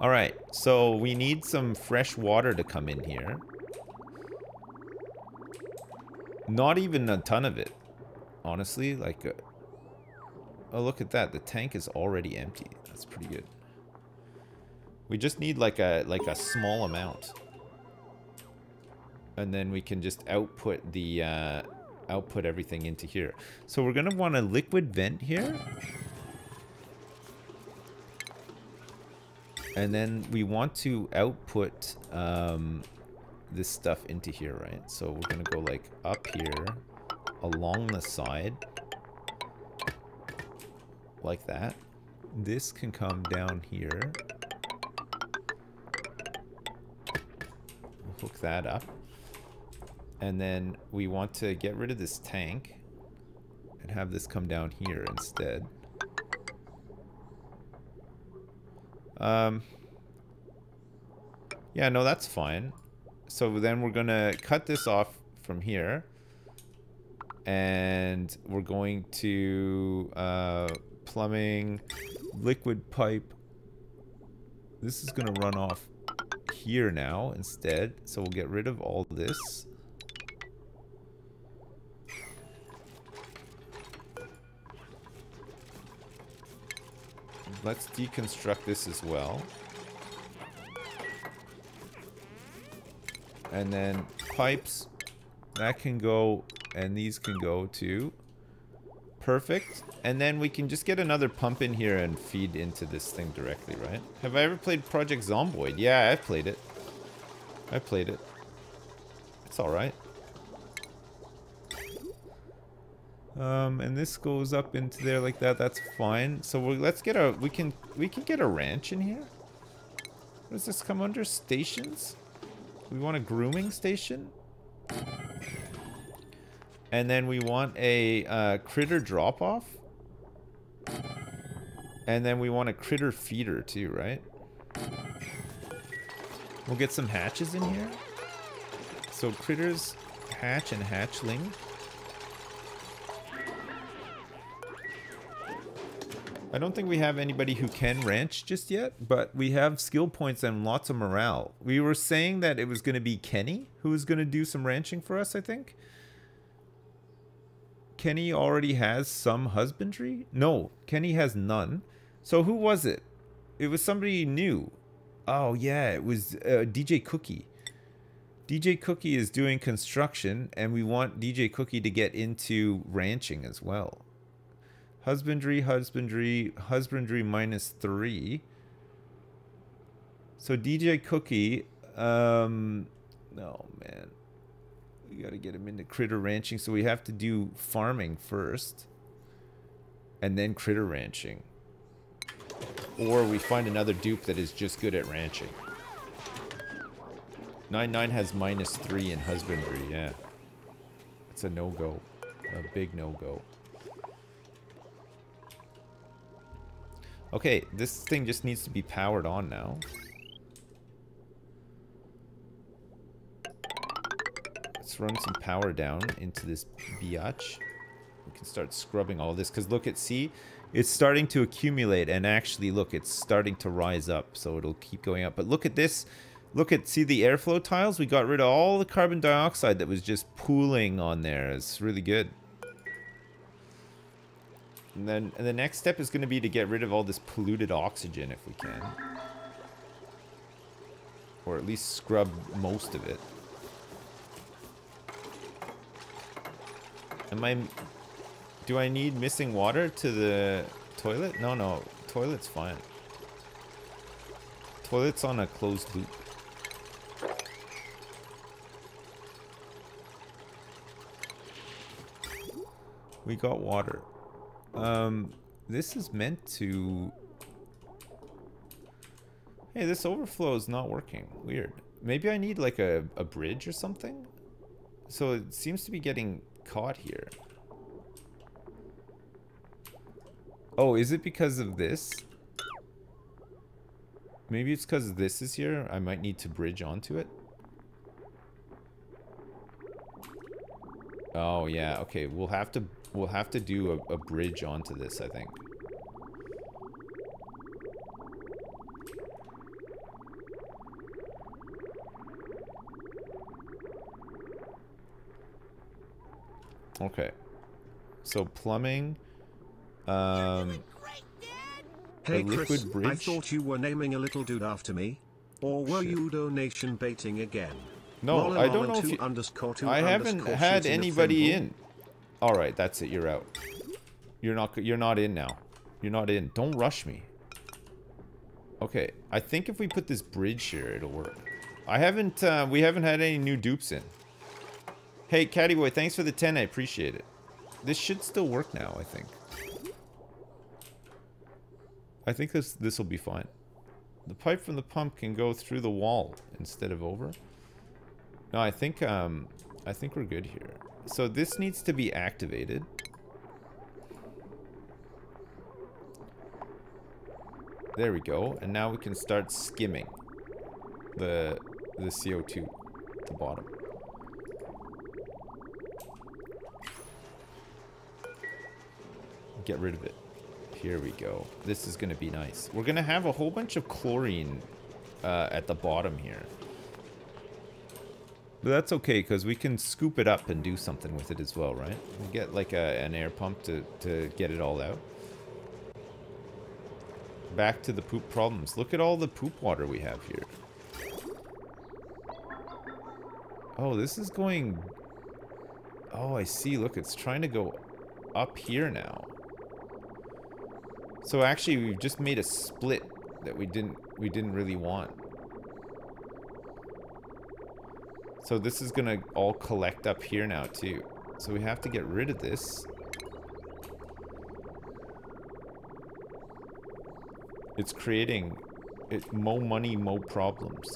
All right, so we need some fresh water to come in here. Not even a ton of it, honestly. Like, uh, oh, look at that. The tank is already empty. That's pretty good. We just need like a like a small amount, and then we can just output the uh, output everything into here. So we're gonna want a liquid vent here. And then we want to output um, this stuff into here, right? So we're gonna go like up here, along the side, like that. This can come down here. Hook that up. And then we want to get rid of this tank and have this come down here instead. Um, yeah, no, that's fine so then we're gonna cut this off from here and we're going to uh, plumbing liquid pipe this is gonna run off here now instead so we'll get rid of all this let's deconstruct this as well And then pipes, that can go, and these can go too. Perfect. And then we can just get another pump in here and feed into this thing directly, right? Have I ever played Project Zomboid? Yeah, I've played it. I played it. It's alright. Um, and this goes up into there like that. That's fine. So we let's get a we can we can get a ranch in here. Does this come under stations? We want a grooming station. And then we want a uh, critter drop-off. And then we want a critter feeder too, right? We'll get some hatches in here. So critters hatch and hatchling. I don't think we have anybody who can ranch just yet, but we have skill points and lots of morale. We were saying that it was going to be Kenny who was going to do some ranching for us, I think. Kenny already has some husbandry? No, Kenny has none. So who was it? It was somebody new. Oh, yeah, it was uh, DJ Cookie. DJ Cookie is doing construction, and we want DJ Cookie to get into ranching as well. Husbandry, husbandry, husbandry minus three. So DJ Cookie, um, oh man, we gotta get him into critter ranching. So we have to do farming first, and then critter ranching, or we find another dupe that is just good at ranching. Nine nine has minus three in husbandry. Yeah, it's a no go, a big no go. Okay, this thing just needs to be powered on now. Let's run some power down into this biatch. We can start scrubbing all this, because look at, see? It's starting to accumulate, and actually, look, it's starting to rise up, so it'll keep going up. But look at this. Look at, see the airflow tiles? We got rid of all the carbon dioxide that was just pooling on there. It's really good. And then and the next step is going to be to get rid of all this polluted oxygen if we can. Or at least scrub most of it. Am I... Do I need missing water to the Toilet? No, no. Toilet's fine. Toilet's on a closed loop. We got water. Um, this is meant to... Hey, this overflow is not working. Weird. Maybe I need like a, a bridge or something? So it seems to be getting caught here. Oh, is it because of this? Maybe it's because this is here. I might need to bridge onto it. Oh yeah, okay. We'll have to we'll have to do a, a bridge onto this, I think. Okay. So plumbing. Um, hey Chris, I thought you were naming a little dude after me. Or were Shit. you donation baiting again? No, I don't know if you... Underscore I haven't had anybody in. All right, that's it. You're out. You're not. You're not in now. You're not in. Don't rush me. Okay, I think if we put this bridge here, it'll work. I haven't. Uh, we haven't had any new dupes in. Hey, Caddy Boy, thanks for the 10. I appreciate it. This should still work now, I think. I think this this will be fine. The pipe from the pump can go through the wall instead of over. No, I think um I think we're good here. So this needs to be activated. There we go. And now we can start skimming the the CO2 at the bottom. Get rid of it. Here we go. This is going to be nice. We're going to have a whole bunch of chlorine uh, at the bottom here. But that's okay, because we can scoop it up and do something with it as well, right? We get like a, an air pump to, to get it all out. Back to the poop problems. Look at all the poop water we have here. Oh, this is going... Oh, I see. Look, it's trying to go up here now. So actually, we've just made a split that we didn't we didn't really want. So this is gonna all collect up here now too. So we have to get rid of this. It's creating it more money, more problems.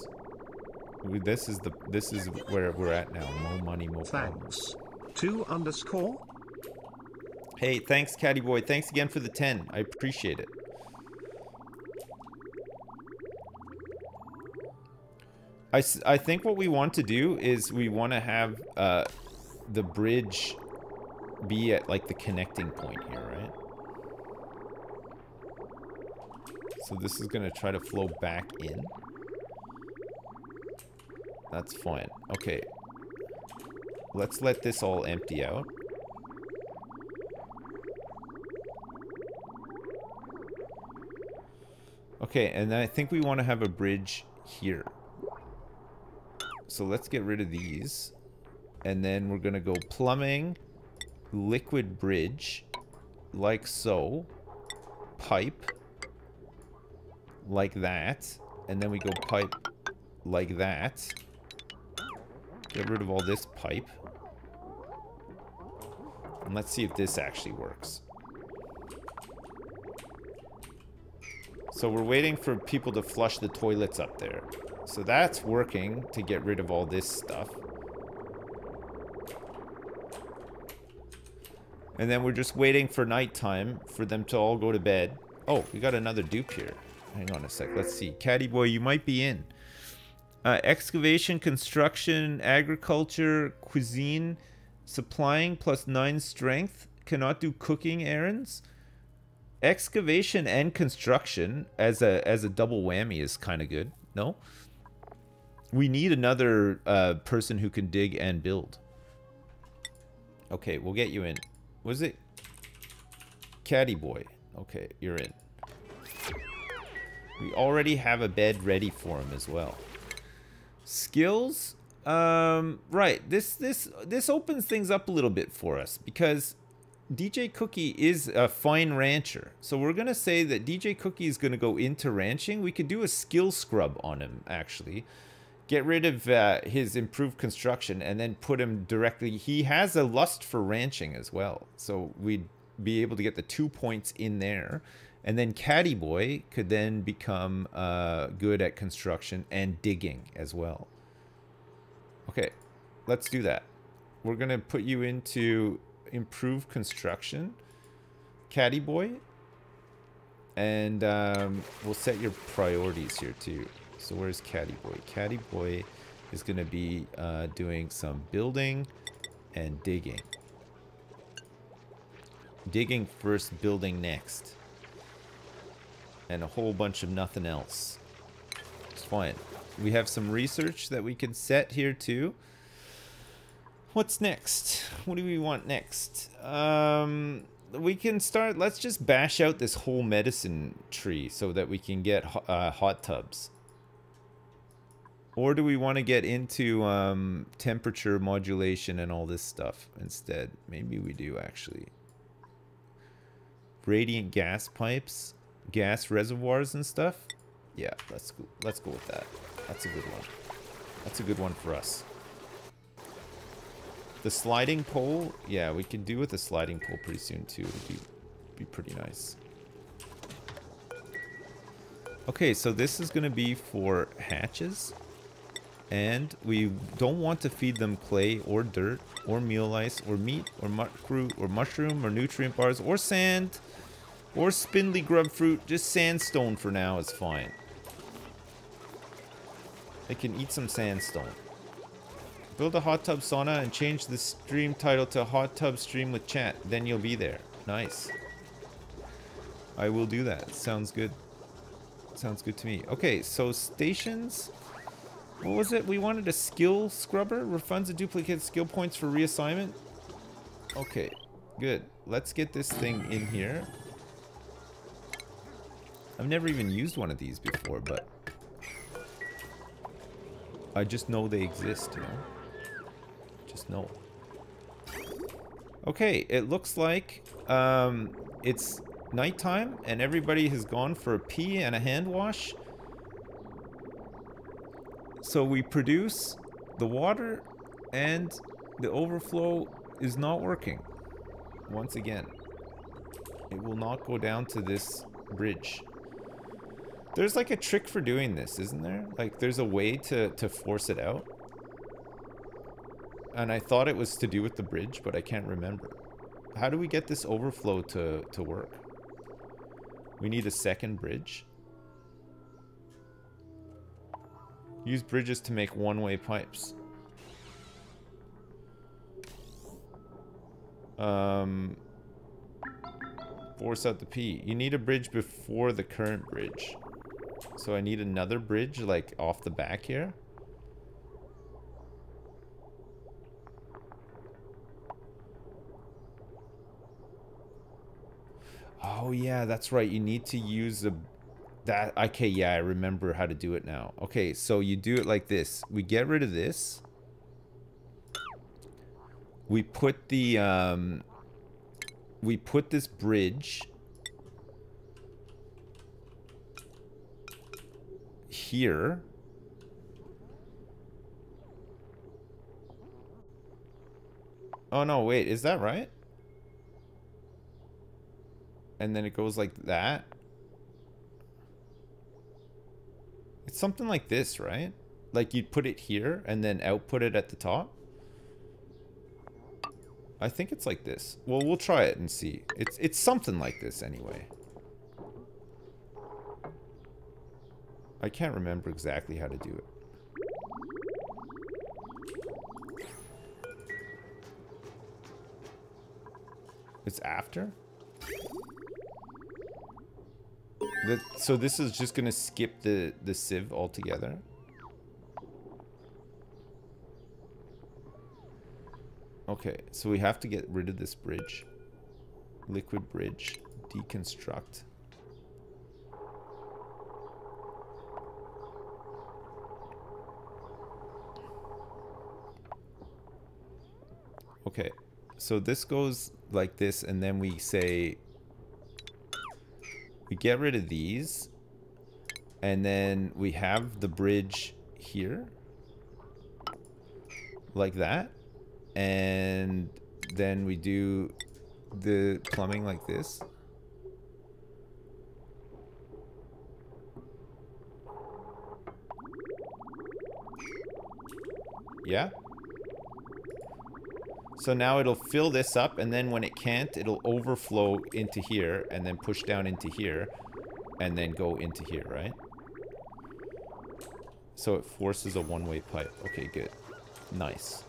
This is the this is where we're at now. More money, more Thanks. problems. Two underscore Hey, thanks, Caddy Boy. Thanks again for the 10. I appreciate it. I, I think what we want to do is we want to have uh, the bridge be at like the connecting point here, right? So this is going to try to flow back in. That's fine. Okay. Let's let this all empty out. Okay, and then I think we want to have a bridge here. So let's get rid of these. And then we're going to go plumbing, liquid bridge, like so. Pipe, like that. And then we go pipe like that. Get rid of all this pipe. And let's see if this actually works. So we're waiting for people to flush the toilets up there. So that's working to get rid of all this stuff. And then we're just waiting for nighttime for them to all go to bed. Oh, we got another dupe here. Hang on a sec. Let's see. Caddy boy, you might be in. Uh, excavation, construction, agriculture, cuisine, supplying plus nine strength. Cannot do cooking errands excavation and construction as a as a double whammy is kind of good. No, we need another uh, person who can dig and build. Okay, we'll get you in. Was it Caddy Boy? Okay, you're in. We already have a bed ready for him as well. Skills? Um, right. This this this opens things up a little bit for us because DJ Cookie is a fine rancher. So we're going to say that DJ Cookie is going to go into ranching. We could do a skill scrub on him, actually. Get rid of uh, his improved construction and then put him directly. He has a lust for ranching as well. So we'd be able to get the two points in there. And then Caddy Boy could then become uh, good at construction and digging as well. Okay, let's do that. We're going to put you into improve construction, Caddy Boy, and um, we'll set your priorities here too. So where's Caddy Boy? Caddy Boy is going to be uh, doing some building and digging. Digging first, building next. And a whole bunch of nothing else. It's fine. We have some research that we can set here too. What's next? What do we want next? Um, we can start. Let's just bash out this whole medicine tree so that we can get uh, hot tubs. Or do we want to get into um, temperature modulation and all this stuff instead? Maybe we do actually. Radiant gas pipes, gas reservoirs and stuff. Yeah, let's go. Let's go with that. That's a good one. That's a good one for us. The sliding pole, yeah, we can do with the sliding pole pretty soon too. It'll be, be pretty nice. Okay, so this is going to be for hatches. And we don't want to feed them clay or dirt or meal lice or meat or fruit or mushroom or nutrient bars or sand or spindly grub fruit. Just sandstone for now is fine. They can eat some sandstone. Build a hot tub sauna and change the stream title to hot tub stream with chat. Then you'll be there. Nice. I will do that. Sounds good. Sounds good to me. Okay, so stations. What was it? We wanted a skill scrubber. Refunds and duplicate skill points for reassignment. Okay, good. Let's get this thing in here. I've never even used one of these before, but I just know they exist, you know? Just know. Okay, it looks like um, it's nighttime and everybody has gone for a pee and a hand wash. So we produce the water and the overflow is not working. Once again, it will not go down to this bridge. There's like a trick for doing this, isn't there? Like there's a way to, to force it out and I thought it was to do with the bridge, but I can't remember. How do we get this overflow to, to work? We need a second bridge. Use bridges to make one-way pipes. Um, force out the P. You need a bridge before the current bridge. So I need another bridge, like, off the back here. Oh yeah, that's right. You need to use the that okay, yeah, I remember how to do it now. Okay, so you do it like this. We get rid of this. We put the um we put this bridge here. Oh no, wait, is that right? And then it goes like that. It's something like this, right? Like you'd put it here and then output it at the top. I think it's like this. Well, we'll try it and see. It's it's something like this anyway. I can't remember exactly how to do it. It's after? So this is just gonna skip the, the sieve altogether? Okay, so we have to get rid of this bridge. Liquid bridge. Deconstruct. Okay. So this goes like this, and then we say we get rid of these, and then we have the bridge here, like that, and then we do the plumbing like this. Yeah? So now it'll fill this up, and then when it can't, it'll overflow into here, and then push down into here, and then go into here, right? So it forces a one-way pipe. Okay, good. Nice.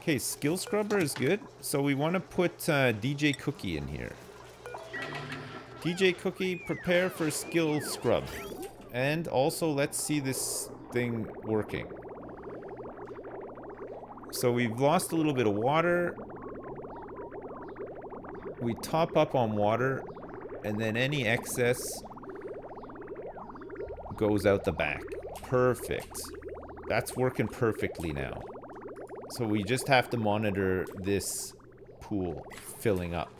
Okay, skill scrubber is good. So we want to put uh, DJ Cookie in here. DJ Cookie, prepare for skill scrub. And also, let's see this thing working. So we've lost a little bit of water. We top up on water, and then any excess goes out the back. Perfect. That's working perfectly now. So we just have to monitor this pool filling up.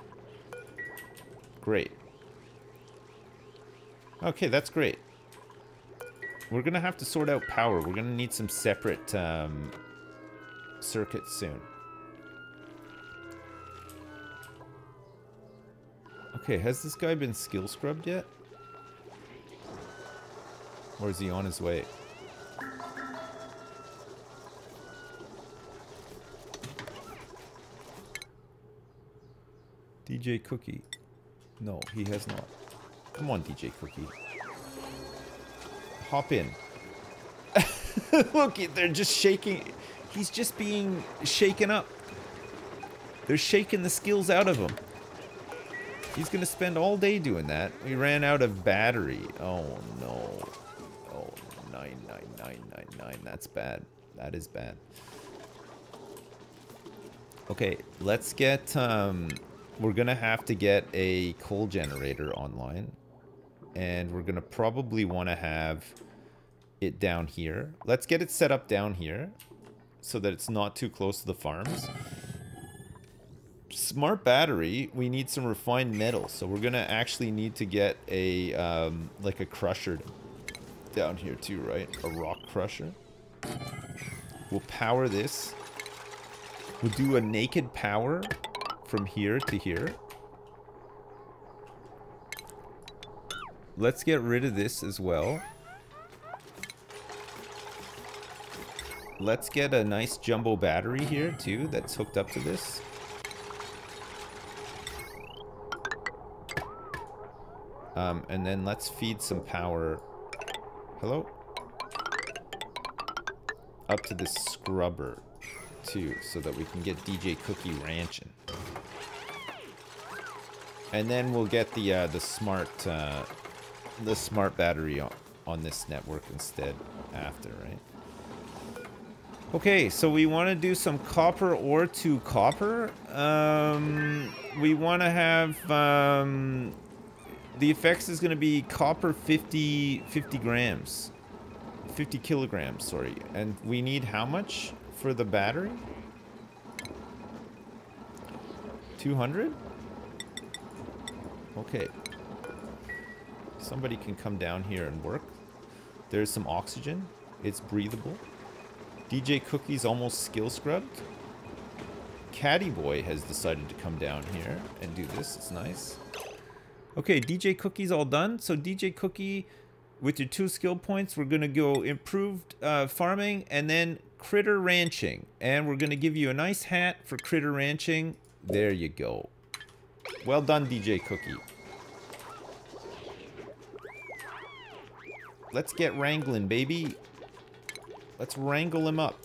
Great. Okay, that's great. We're going to have to sort out power. We're going to need some separate um, circuits soon. Okay, has this guy been skill scrubbed yet? Or is he on his way? DJ Cookie. No, he has not. Come on, DJ Cookie. Hop in. *laughs* Look, they're just shaking. He's just being shaken up. They're shaking the skills out of him. He's gonna spend all day doing that. We ran out of battery. Oh no. Oh, nine, nine, nine, nine, nine. That's bad. That is bad. Okay, let's get, um, we're gonna have to get a coal generator online. And we're gonna probably want to have it down here. Let's get it set up down here so that it's not too close to the farms. Smart battery, we need some refined metal, so we're gonna actually need to get a, um, like a crusher down here too, right? A rock crusher. We'll power this. We'll do a naked power from here to here. Let's get rid of this as well. Let's get a nice jumbo battery here too that's hooked up to this. Um, and then let's feed some power. Hello? Up to this scrubber too, so that we can get DJ Cookie ranching. And then we'll get the uh, the smart uh, the smart battery on, on this network instead after, right? Okay, so we want to do some copper ore to copper. Um, we want to have... Um, the effects is going to be copper 50, 50 grams. 50 kilograms, sorry. And we need how much for the battery? 200? Okay. Somebody can come down here and work. There's some oxygen. It's breathable. DJ Cookie's almost skill scrubbed. Caddy Boy has decided to come down here and do this. It's nice. Okay, DJ Cookie's all done. So DJ Cookie, with your two skill points, we're going to go improved uh, farming and then critter ranching. And we're going to give you a nice hat for critter ranching. There you go. Well done, DJ Cookie. Let's get wrangling, baby. Let's wrangle him up.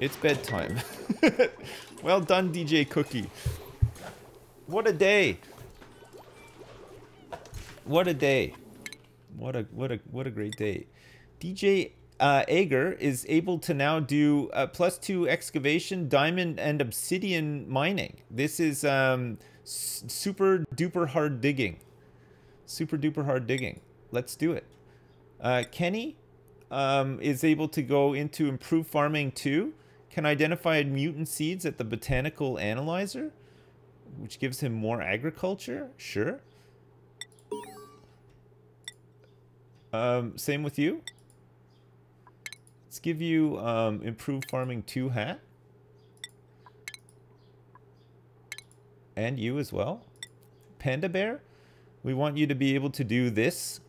It's bedtime. *laughs* well done, DJ Cookie. What a day. What a day. What a what a what a great day. DJ uh, Ager is able to now do uh, plus two excavation, diamond, and obsidian mining. This is um, super duper hard digging. Super duper hard digging. Let's do it. Uh, Kenny um, is able to go into improved farming too. Can identify mutant seeds at the botanical analyzer, which gives him more agriculture. Sure. Um, same with you. Let's give you um, improved farming 2 hat. And you as well. Panda Bear, we want you to be able to do this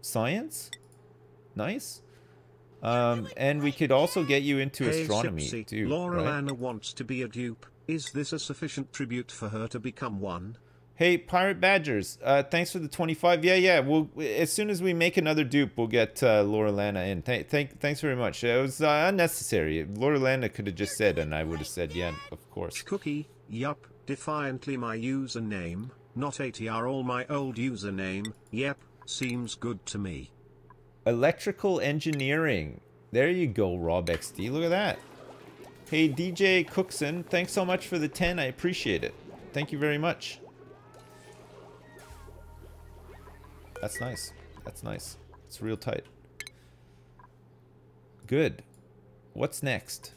science. Nice. Um, and we could also get you into hey, astronomy Sipsy, too. Laura right? Lana wants to be a dupe. Is this a sufficient tribute for her to become one? Hey, Pirate Badgers, uh, thanks for the 25. Yeah, yeah, we'll, as soon as we make another dupe, we'll get uh, Laura Lana in. Th thank, thanks very much. It was uh, unnecessary. Laura Lana could have just said, and I would have said, yeah, of course. Cookie, yup, defiantly my username, not ATR all my old username, yep, seems good to me. Electrical engineering. There you go, Rob XD. Look at that. Hey, DJ Cookson, thanks so much for the 10. I appreciate it. Thank you very much. That's nice. That's nice. It's real tight. Good. What's next?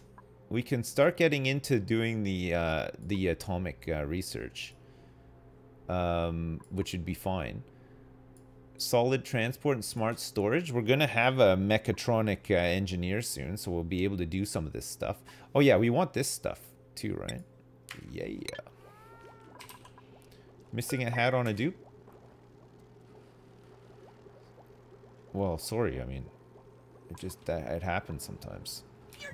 We can start getting into doing the uh, the atomic uh, research, um, which would be fine. Solid transport and smart storage. We're gonna have a mechatronic uh, engineer soon, so we'll be able to do some of this stuff. Oh yeah, we want this stuff too, right? Yeah, yeah. Missing a hat on a dupe. Well, sorry. I mean, it just that it happens sometimes.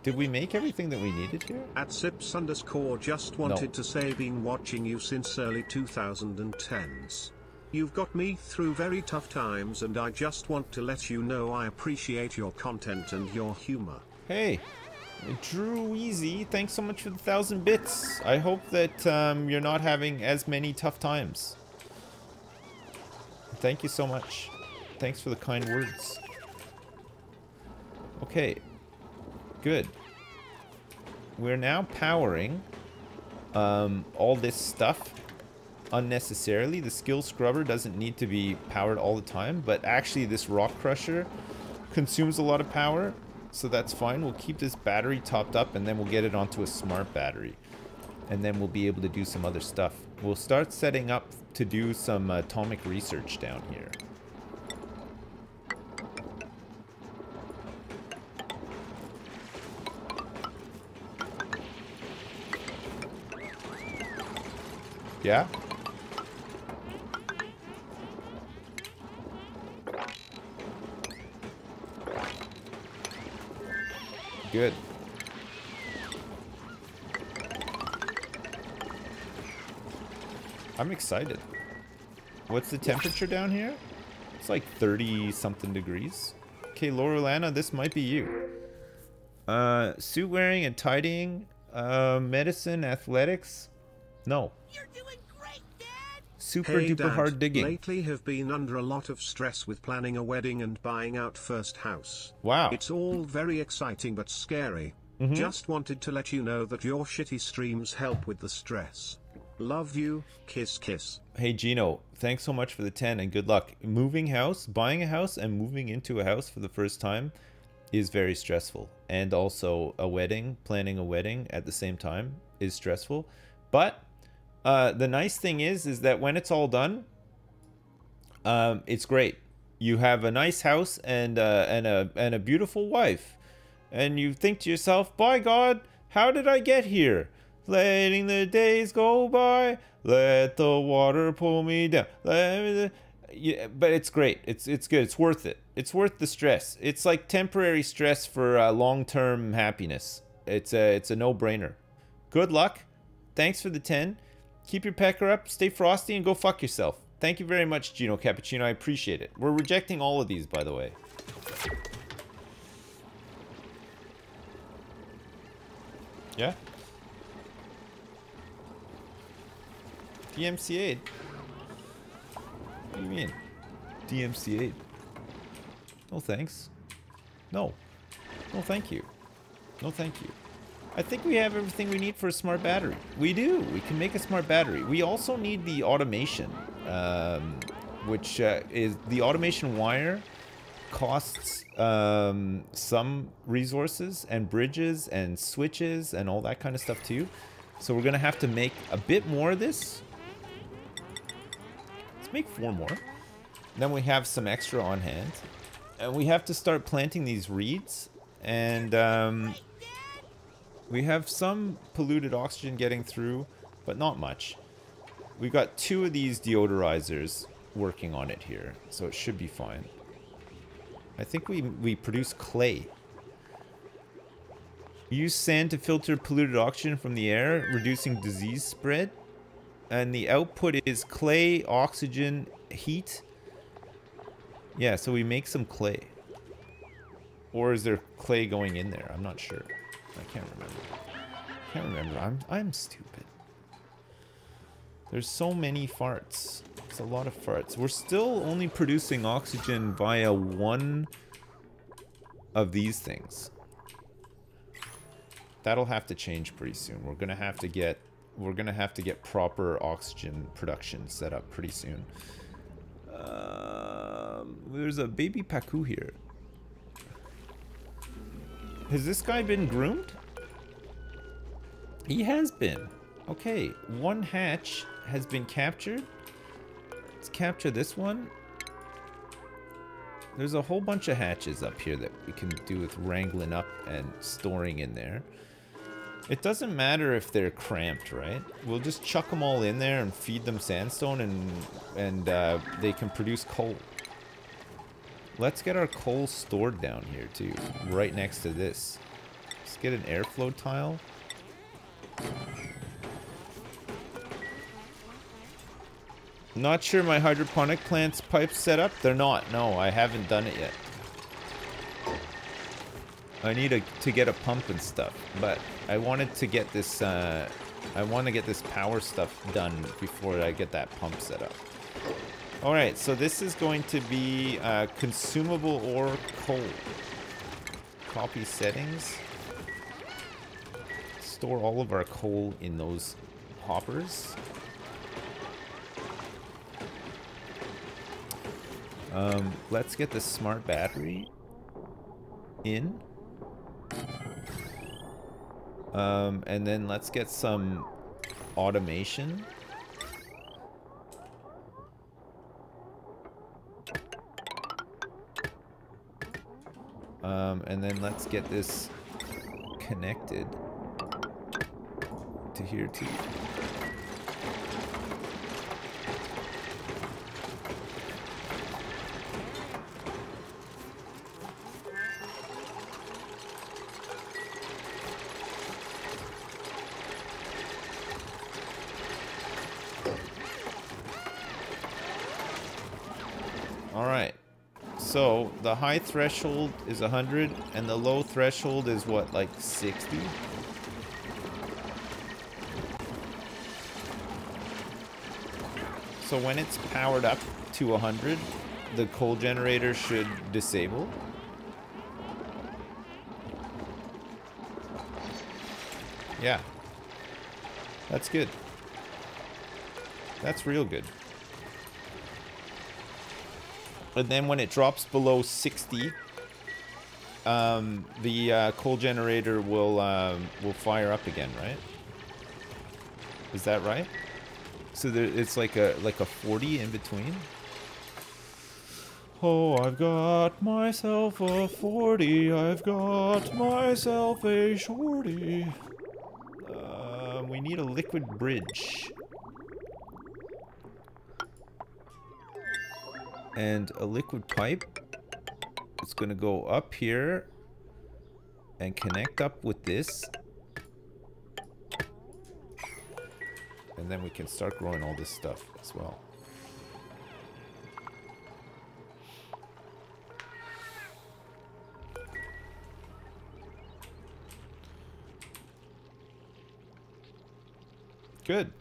Did we make everything that we needed here? At Sips underscore just wanted to say been watching you since early 2010s. You've got me through very tough times and I just want to let you know I appreciate your content and your humor. Hey, Drew Easy, thanks so much for the thousand bits. I hope that um, you're not having as many tough times. Thank you so much. Thanks for the kind words. Okay. Good. We're now powering um, all this stuff unnecessarily. The skill scrubber doesn't need to be powered all the time, but actually this rock crusher consumes a lot of power, so that's fine. We'll keep this battery topped up and then we'll get it onto a smart battery. And then we'll be able to do some other stuff. We'll start setting up to do some atomic research down here. Yeah? Good. I'm excited. What's the temperature down here? It's like 30 something degrees. Okay, Laura Lana, this might be you. Uh, suit wearing and tidying. Uh, medicine, athletics. No. You're doing! Super hey duper Dad, hard digging. lately have been under a lot of stress with planning a wedding and buying out first house. Wow. It's all very exciting but scary. Mm-hmm. Just wanted to let you know that your shitty streams help with the stress. Love you, kiss kiss. Hey Gino, thanks so much for the 10 and good luck. Moving house, buying a house and moving into a house for the first time is very stressful. And also a wedding, planning a wedding at the same time is stressful. But uh, the nice thing is, is that when it's all done, um, it's great. You have a nice house and uh, and a and a beautiful wife, and you think to yourself, "By God, how did I get here? Letting the days go by, let the water pull me down." Me- Yeah, but it's great. It's it's good. It's worth it. It's worth the stress. It's like temporary stress for uh, long-term happiness. It's a it's a no-brainer. Good luck. Thanks for the 10. Keep your pecker up, stay frosty, and go fuck yourself. Thank you very much, Gino Cappuccino. I appreciate it. We're rejecting all of these, by the way. Yeah? DMCA'd? What do you mean? DMCA'd? No thanks. No. No thank you. No thank you. I think we have everything we need for a smart battery. We do. We can make a smart battery. We also need the automation, um, which uh, is the automation wire costs um, some resources and bridges and switches and all that kind of stuff too. So we're going to have to make a bit more of this. Let's make four more. Then we have some extra on hand. And we have to start planting these reeds. And um, we have some polluted oxygen getting through, but not much. We've got two of these deodorizers working on it here, so it should be fine. I think we, we produce clay. Use sand to filter polluted oxygen from the air, reducing disease spread. And the output is clay, oxygen, heat. Yeah, so we make some clay. Or is there clay going in there? I'm not sure. I can't remember. I can't remember. I'm I'm stupid. There's so many farts. It's a lot of farts. We're still only producing oxygen via one of these things. That'll have to change pretty soon. We're gonna have to get we're gonna have to get proper oxygen production set up pretty soon. Um, there's a baby Pacu here. Has this guy been groomed? He has been. Okay, one hatch has been captured. Let's capture this one. There's a whole bunch of hatches up here that we can do with wrangling up and storing in there. It doesn't matter if they're cramped, right? We'll just chuck them all in there and feed them sandstone and, and uh, they can produce coal. Let's get our coal stored down here too, right next to this. Let's get an airflow tile. Not sure my hydroponic plant's pipes set up. They're not. No, I haven't done it yet. I need a, to get a pump and stuff, but I wanted to get this, uh, I want to get this power stuff done before I get that pump set up. Alright, so this is going to be uh, consumable or coal. Copy settings. Store all of our coal in those hoppers. Um, let's get the smart battery in. Um, and then let's get some automation. Um, and then let's get this connected to here too. The high threshold is 100, and the low threshold is what, like 60? So when it's powered up to 100, the coal generator should disable. Yeah. That's good. That's real good. And then when it drops below 60, um, the uh, coal generator will um, will fire up again, right? Is that right? So there, it's like a like a 40 in between. Oh, I've got myself a 40. I've got myself a shorty. Uh, we need a liquid bridge. And a liquid pipe. It's going to go up here and connect up with this. And then we can start growing all this stuff as well. Good.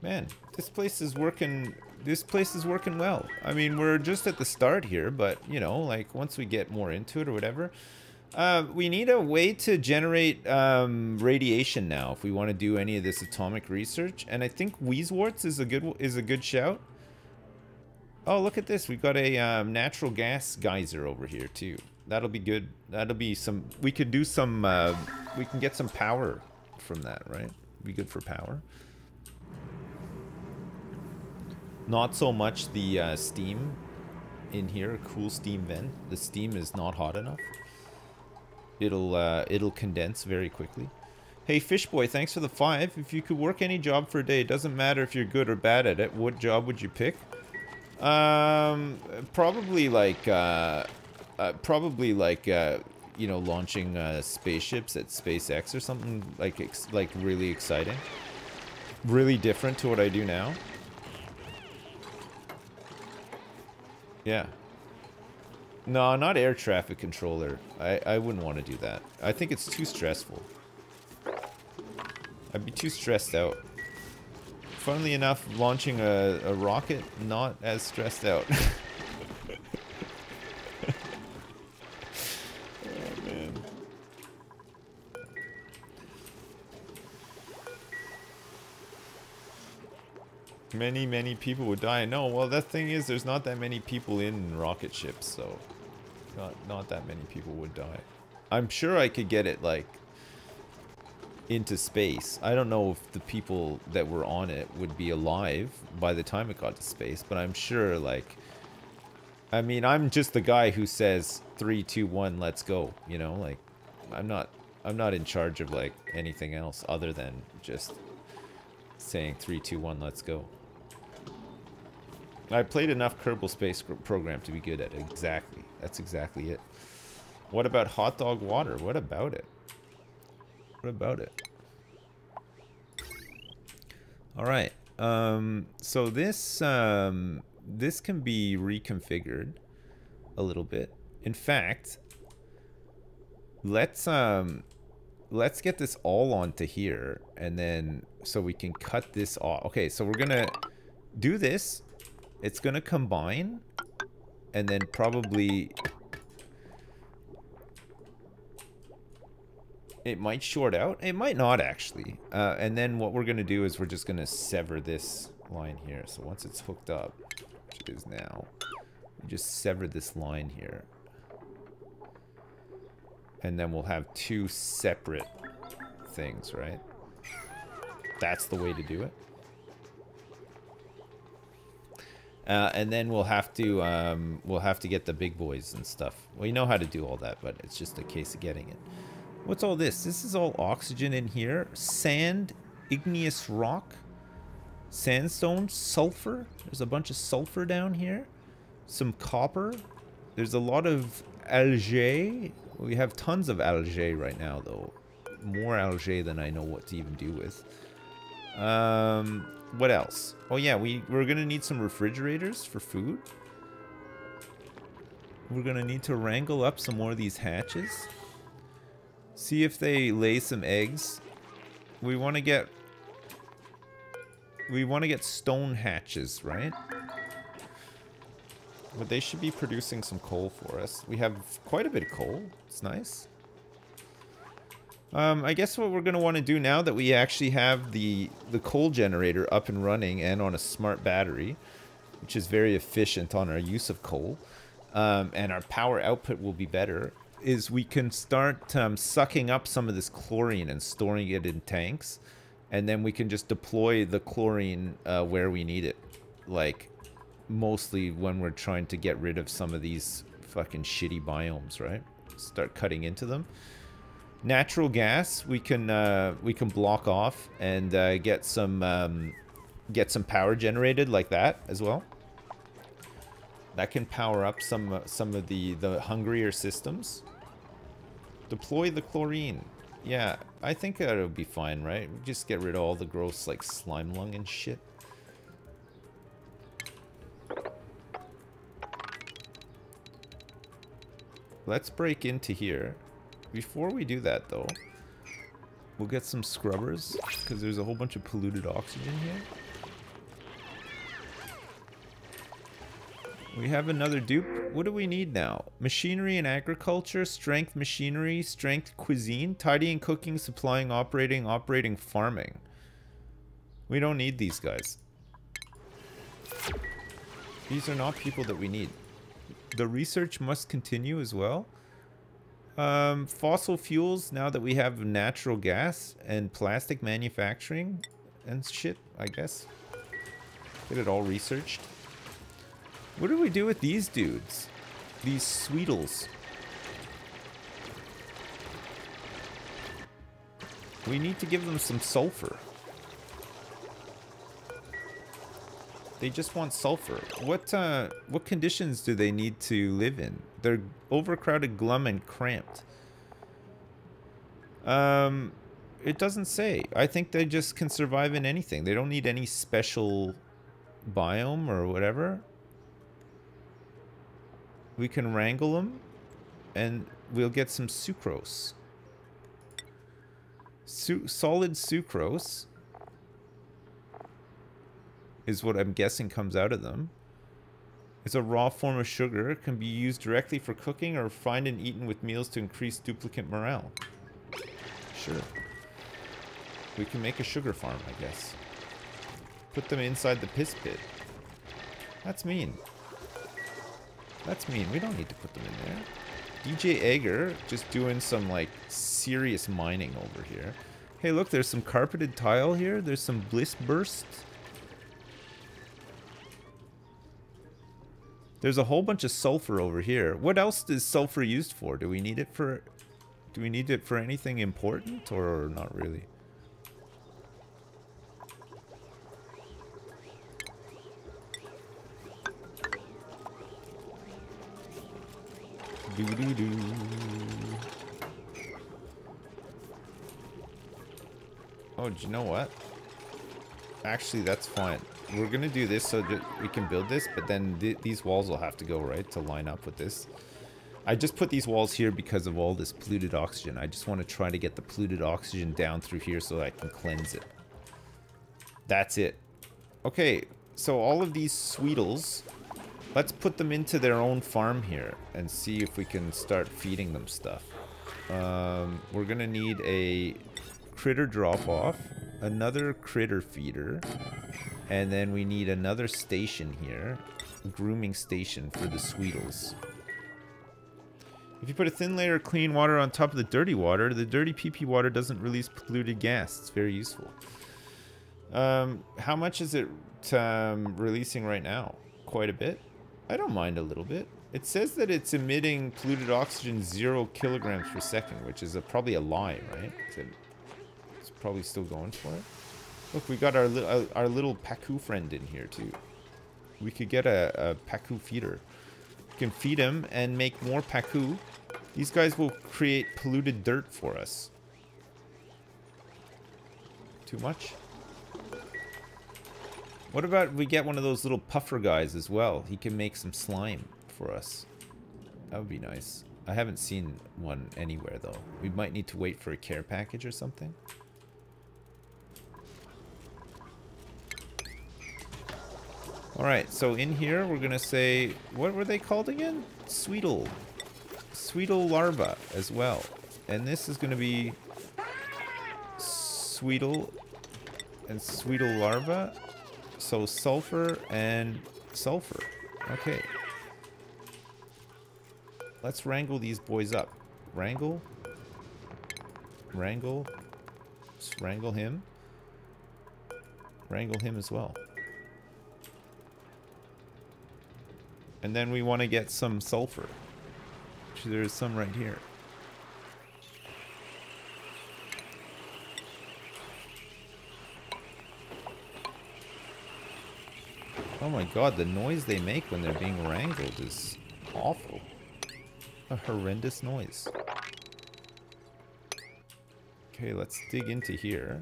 Man, this place is working this place is working well. I mean, we're just at the start here, but you know, like once we get more into it or whatever, uh, we need a way to generate um, radiation now if we want to do any of this atomic research. And I think Wheezeworts is a good is a good shout. Oh, look at this. We've got a um, natural gas geyser over here, too. That'll be good. That'll be some... We could do some... Uh, we can get some power from that, right? Be good for power. Not so much the uh, steam in here. Cool steam vent. The steam is not hot enough. It'll, uh, it'll condense very quickly. Hey, Fishboy, thanks for the five. If you could work any job for a day, it doesn't matter if you're good or bad at it, what job would you pick? Um, probably like, uh, uh probably like, uh, you know, launching uh, spaceships at SpaceX or something like, like really exciting. Really different to what I do now. Yeah. No, not air traffic controller. I, I wouldn't want to do that. I think it's too stressful. I'd be too stressed out. Funnily enough, launching a, a rocket, not as stressed out. *laughs* Many, many people would die. No, well, the thing is, there's not that many people in rocket ships, so not not that many people would die. I'm sure I could get it like into space. I don't know if the people that were on it would be alive by the time it got to space, but I'm sure, like, I mean, I'm just the guy who says three, two, one, let's go. You know, like, I'm not, I'm not in charge of like anything else other than just saying three, two, one, let's go. I played enough Kerbal Space Program to be good at it. Exactly. That's exactly it. What about hot dog water? What about it? What about it? All right. Um, so this um, this can be reconfigured a little bit. In fact, let's um, let's get this all onto here, and then so we can cut this off. Okay, so we're gonna do this. It's gonna combine, and then probably It might short out. It might not, actually. Uh, and then what we're going to do is we're just going to sever this line here. So once it's hooked up, which it is now, just sever this line here. And then we'll have two separate things, right? That's the way to do it. Uh, and then we'll have to um, we'll have to get the big boys and stuff. We know how to do all that, but it's just a case of getting it. What's all this? This is all oxygen in here. Sand, igneous rock, sandstone, sulfur. There's a bunch of sulfur down here. Some copper. There's a lot of algae. We have tons of algae right now, though. More algae than I know what to even do with. Um, what else? Oh yeah, we, we're to need some refrigerators for food. We're to need to wrangle up some more of these hatches. See if they lay some eggs. We want to get... We want to get stone hatches, right? But they should be producing some coal for us. We have quite a bit of coal. It's nice. Um, I guess what we're going to want to do now that we actually have the, the coal generator up and running and on a smart battery, which is very efficient on our use of coal, um, and our power output will be better, is we can start um, sucking up some of this chlorine and storing it in tanks, and then we can just deploy the chlorine uh, where we need it, like mostly when we're trying to get rid of some of these fucking shitty biomes, right? Start cutting into them. Natural gas we can uh, we can block off and uh, get some um, get some power generated like that as well. That can power up some uh, some of the the hungrier systems. Deploy the chlorine. Yeah, I think that'll be fine, right? Just get rid of all the gross, like, slime lung and shit. Let's break into here. Before we do that, though, we'll get some scrubbers, because there's a whole bunch of polluted oxygen here. We have another dupe. What do we need now? Machinery and agriculture, strength machinery, strength cuisine, tidying, cooking, supplying, operating, operating, farming. We don't need these guys. These are not people that we need. The research must continue as well. Um, fossil fuels, now that we have natural gas and plastic manufacturing and shit, I guess. Get it all researched. What do we do with these dudes? These sweetles. We need to give them some sulfur. They just want sulfur. What uh, what conditions do they need to live in? They're overcrowded, glum, and cramped. Um, it doesn't say. I think they just can survive in anything. They don't need any special biome or whatever. We can wrangle them, and we'll get some sucrose. Su solid sucrose is what I'm guessing comes out of them. It's a raw form of sugar, can be used directly for cooking or refined and eaten with meals to increase Duplicant morale. Sure. We can make a sugar farm, I guess. Put them inside the piss pit. That's mean. That's mean. We don't need to put them in there. DJ Egger just doing some like serious mining over here. Hey, look, there's some carpeted tile here. There's some bliss burst. There's a whole bunch of sulfur over here. What else is sulfur used for? Do we need it for... Do we need it for anything important or not really? Doo -doo -doo. Oh, do you know what? Actually, that's fine. We're gonna do this so that we can build this, but then th these walls will have to go, right, to line up with this. I just put these walls here because of all this polluted oxygen. I just want to try to get the polluted oxygen down through here so I can cleanse it. That's it. Okay, so all of these sweetles, let's put them into their own farm here and see if we can start feeding them stuff. Um, we're gonna need a critter drop-off, another critter feeder, and then we need another station here, grooming station for the sweetles. If you put a thin layer of clean water on top of the dirty water, the dirty PP water doesn't release polluted gas. It's very useful. Um, how much is it um, releasing right now? Quite a bit? I don't mind a little bit. It says that it's emitting polluted oxygen zero kilograms per second, which is a, probably a lie, right? It, it's probably still going for it. Look, we got our, li uh, our little Pacu friend in here, too. We could get a, a Pacu feeder. We can feed him and make more Pacu. These guys will create polluted dirt for us. Too much? What about we get one of those little puffer guys as well? He can make some slime for us. That would be nice. I haven't seen one anywhere though. We might need to wait for a care package or something. Alright, so in here we're gonna say, what were they called again? Sweetle. Sweetle larva as well. And this is gonna be Sweetle and Sweetle larva. So sulfur and sulfur. Okay. Let's wrangle these boys up. Wrangle. Wrangle. Let's wrangle him. Wrangle him as well. And then we want to get some sulfur. Actually, there's some right here. Oh my god, the noise they make when they're being wrangled is awful. A horrendous noise. Okay, let's dig into here.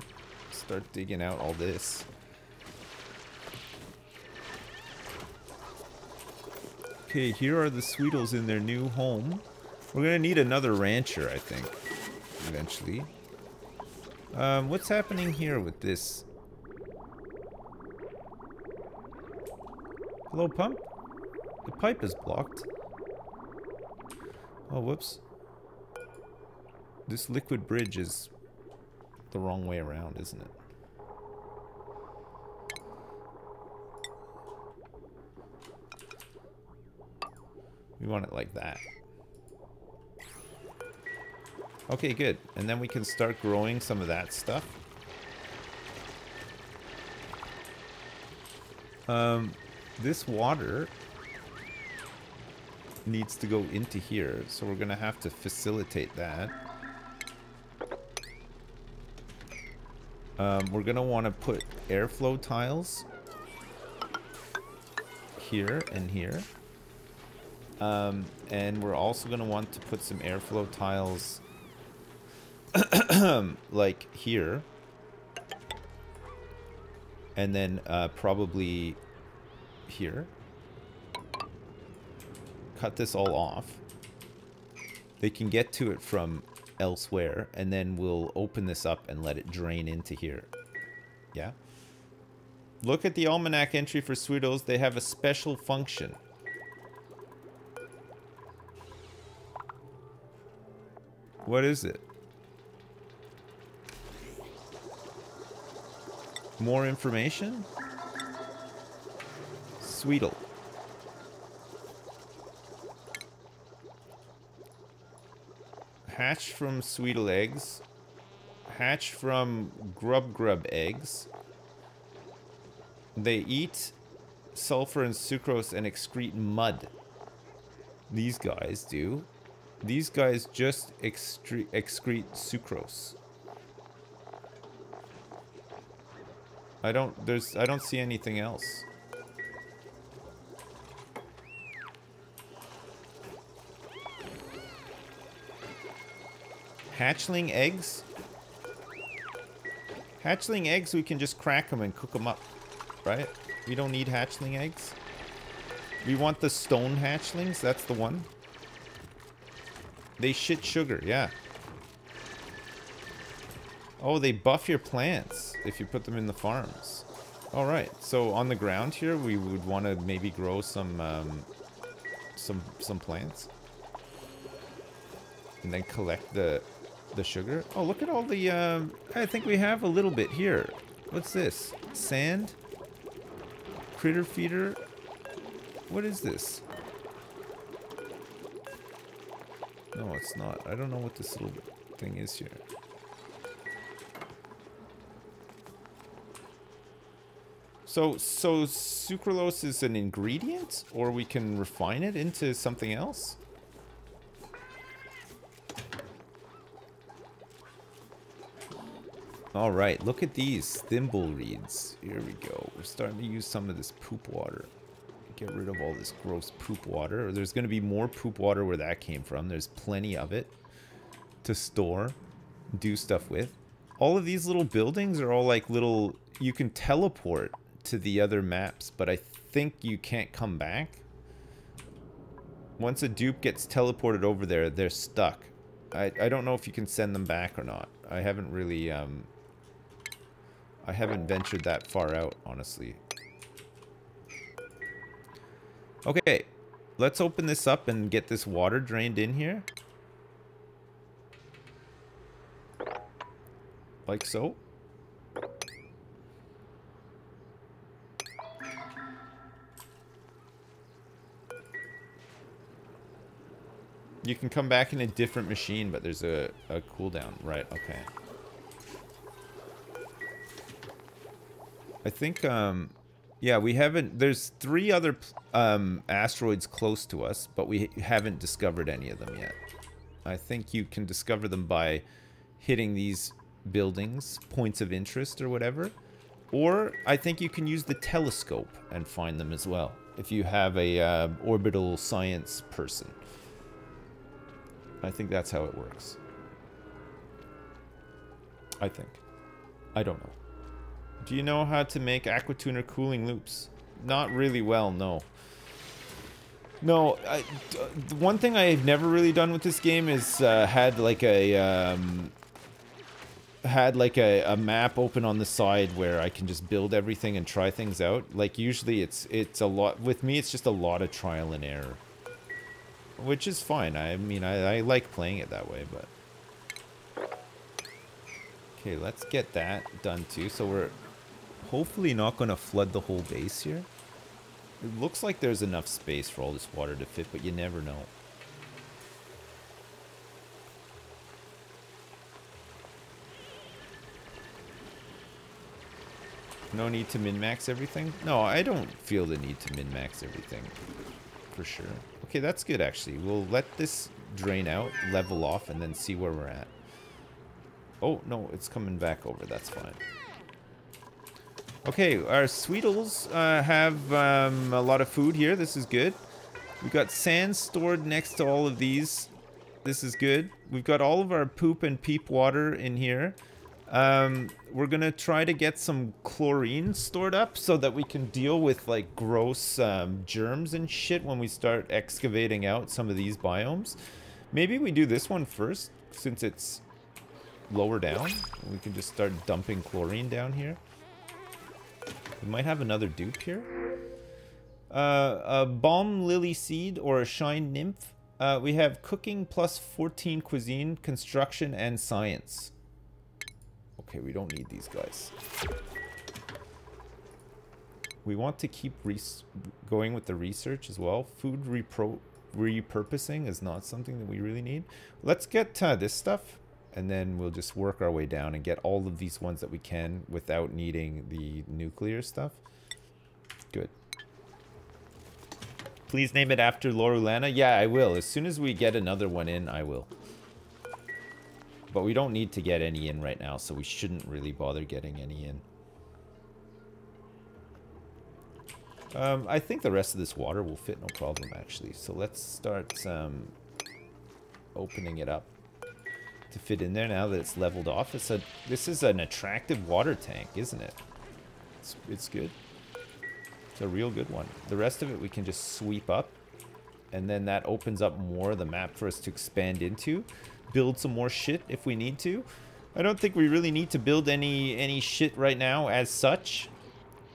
Start digging out all this. Okay, here are the Sweetles in their new home. We're gonna need another rancher, I think, eventually. Um, what's happening here with this? Hello, pump? The pipe is blocked. Oh, whoops. This liquid bridge is the wrong way around, isn't it? We want it like that. Okay, good. And then we can start growing some of that stuff. Um, this water needs to go into here, so we're going to have to facilitate that. Um, we're going to want to put airflow tiles here and here. Um, and we're also going to want to put some airflow tiles *clears throat* like here. And then uh, probably here. Cut this all off. They can get to it from elsewhere, and then we'll open this up and let it drain into here. Yeah? Look at the almanac entry for Sweetos. They have a special function. What is it? More information? Sweetle. Hatch from Sweetle eggs. Hatch from Grubgrub eggs. They eat sulfur and sucrose and excrete mud. These guys do. These guys just excrete, sucrose. I don't, there's, I don't see anything else. Hatchling eggs? Hatchling eggs, we can just crack them and cook them up, right? We don't need hatchling eggs. We want the stone hatchlings, that's the one. They shit sugar, yeah. Oh, they buff your plants if you put them in the farms. Alright, so on the ground here, we would want to maybe grow some, um, some, some plants. And then collect the, the sugar. Oh, look at all the, um, I think we have a little bit here. What's this? Sand? Critter feeder? What is this? No, it's not. I don't know what this little thing is here. So, so sucralose is an ingredient, or we can refine it into something else? All right, look at these thimble reeds. Here we go. We're starting to use some of this poop water. Get rid of all this gross poop water. There's going to be more poop water where that came from. There's plenty of it to store, do stuff with. All of these little buildings are all like little... You can teleport to the other maps, but I think you can't come back. Once a dupe gets teleported over there, they're stuck. I, I don't know if you can send them back or not. I haven't really, um, I haven't ventured that far out, honestly. Okay, let's open this up and get this water drained in here. Like so. You can come back in a different machine, but there's a, a cooldown. Right, okay. I think, um, yeah, we haven't, there's three other um, asteroids close to us, but we haven't discovered any of them yet. I think you can discover them by hitting these buildings, points of interest or whatever. Or I think you can use the telescope and find them as well, if you have a uh, orbital science person. I think that's how it works. I think. I don't know. Do you know how to make Aquatuner cooling loops? Not really well, no. No, I, one thing I've never really done with this game is uh, had like a um, had like a, a map open on the side where I can just build everything and try things out. Like usually it's it's a lot with me. It's just a lot of trial and error, which is fine. I mean, I, I like playing it that way, but okay, let's get that done too. So we're hopefully not going to flood the whole base here. It looks like there's enough space for all this water to fit, but you never know. No need to min-max everything? No, I don't feel the need to min-max everything. For sure. Okay, that's good actually. We'll let this drain out, level off, and then see where we're at. Oh, no, it's coming back over. That's fine. Okay, our Sweetles uh, have um, a lot of food here. This is good. We've got sand stored next to all of these. This is good. We've got all of our poop and peep water in here. Um, we're gonna try to get some chlorine stored up so that we can deal with like gross um, germs and shit when we start excavating out some of these biomes. Maybe we do this one first since it's lower down. We can just start dumping chlorine down here. We might have another dupe here. Uh, a balm lily seed or a shine nymph. Uh, we have cooking plus 14 cuisine, construction, and science. Okay, we don't need these guys. We want to keep going with the research as well. Food repro repurposing is not something that we really need. Let's get uh, this stuff and then we'll just work our way down and get all of these ones that we can without needing the nuclear stuff. Good. Please name it after Lorulana. Yeah, I will. As soon as we get another one in, I will. But we don't need to get any in right now, so we shouldn't really bother getting any in. Um, I think the rest of this water will fit no problem, actually. So let's start um, opening it up to fit in there now that it's leveled off. It's a, this is an attractive water tank, isn't it? It's, it's good. It's a real good one. The rest of it we can just sweep up. And then that opens up more of the map for us to expand into build some more shit if we need to. I don't think we really need to build any any shit right now as such,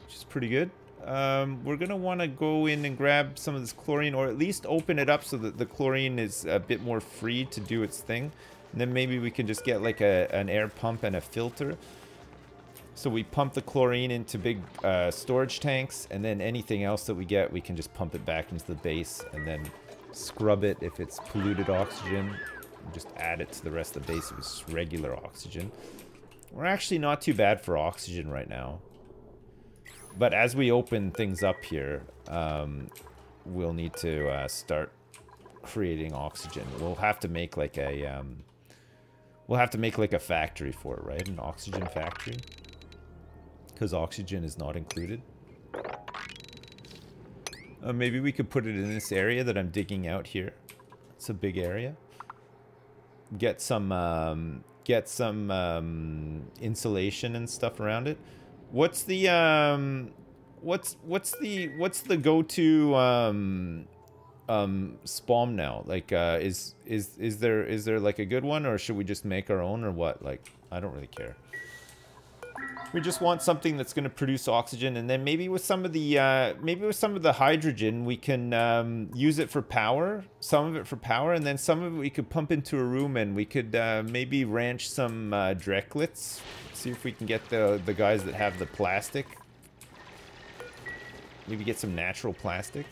which is pretty good. Um, we're going to want to go in and grab some of this chlorine or at least open it up so that the chlorine is a bit more free to do its thing. Then maybe we can just get like a, an air pump and a filter. So we pump the chlorine into big uh, storage tanks and then anything else that we get, we can just pump it back into the base and then scrub it if it's polluted oxygen just add it to the rest of the base its regular oxygen. We're actually not too bad for oxygen right now. But as we open things up here, um, we'll need to uh, start creating oxygen. We'll have to make like a... Um, we'll have to make like a factory for it, right? An oxygen factory. Because oxygen is not included. Uh, maybe we could put it in this area that I'm digging out here. It's a big area get some um, get some um, insulation and stuff around it. What's the um, what's what's the what's the go-to um, um, spawn now? Like, uh, is is is there is there like a good one, or should we just make our own, or what? Like, I don't really care. We just want something that's going to produce oxygen, and then maybe with some of the uh, maybe with some of the hydrogen, we can um, use it for power. Some of it for power, and then some of it we could pump into a room, and we could uh, maybe ranch some uh, Drecklets. See if we can get the the guys that have the plastic. Maybe get some natural plastic.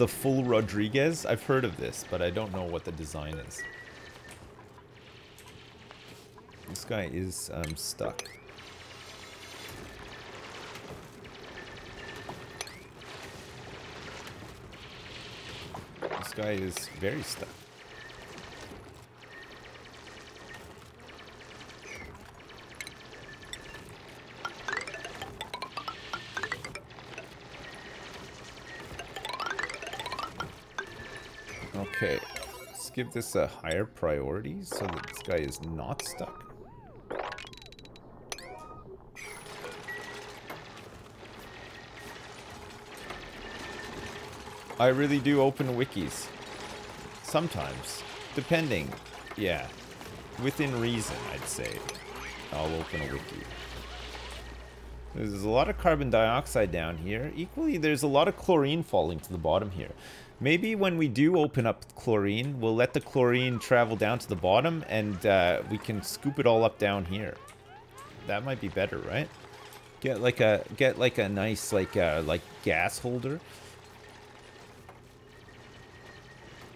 The full Rodriguez? I've heard of this, but I don't know what the design is. This guy is um, stuck. This guy is very stuck. Give this a higher priority so that this guy is not stuck. I really do open wikis. Sometimes. Depending. Yeah. Within reason, I'd say. I'll open a wiki. There's a lot of carbon dioxide down here. Equally, there's a lot of chlorine falling to the bottom here. Maybe when we do open up chlorine, we'll let the chlorine travel down to the bottom and uh, we can scoop it all up down here. That might be better, right? Get like a get like a nice like uh, like gas holder.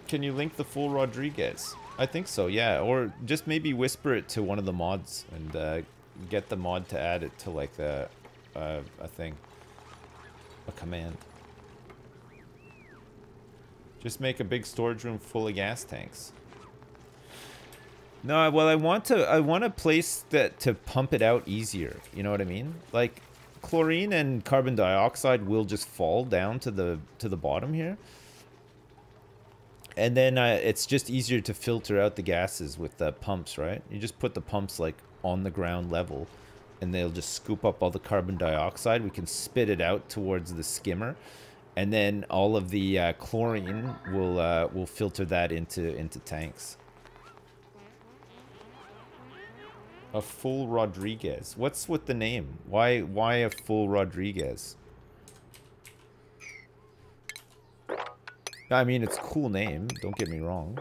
Can you link the full Rodriguez? I think so, yeah. Or just maybe whisper it to one of the mods and uh, get the mod to add it to like the uh, a thing, a command. Just make a big storage room full of gas tanks. No, well, I want to. I want a place that to pump it out easier. You know what I mean? Like, chlorine and carbon dioxide will just fall down to the to the bottom here, and then uh, it's just easier to filter out the gases with the pumps, right? You just put the pumps like on the ground level, and they'll just scoop up all the carbon dioxide. We can spit it out towards the skimmer and then all of the uh, chlorine will uh, will filter that into into tanks. A full Rodriguez. What's with the name? Why why a full Rodriguez? I mean, it's cool name. Don't get me wrong.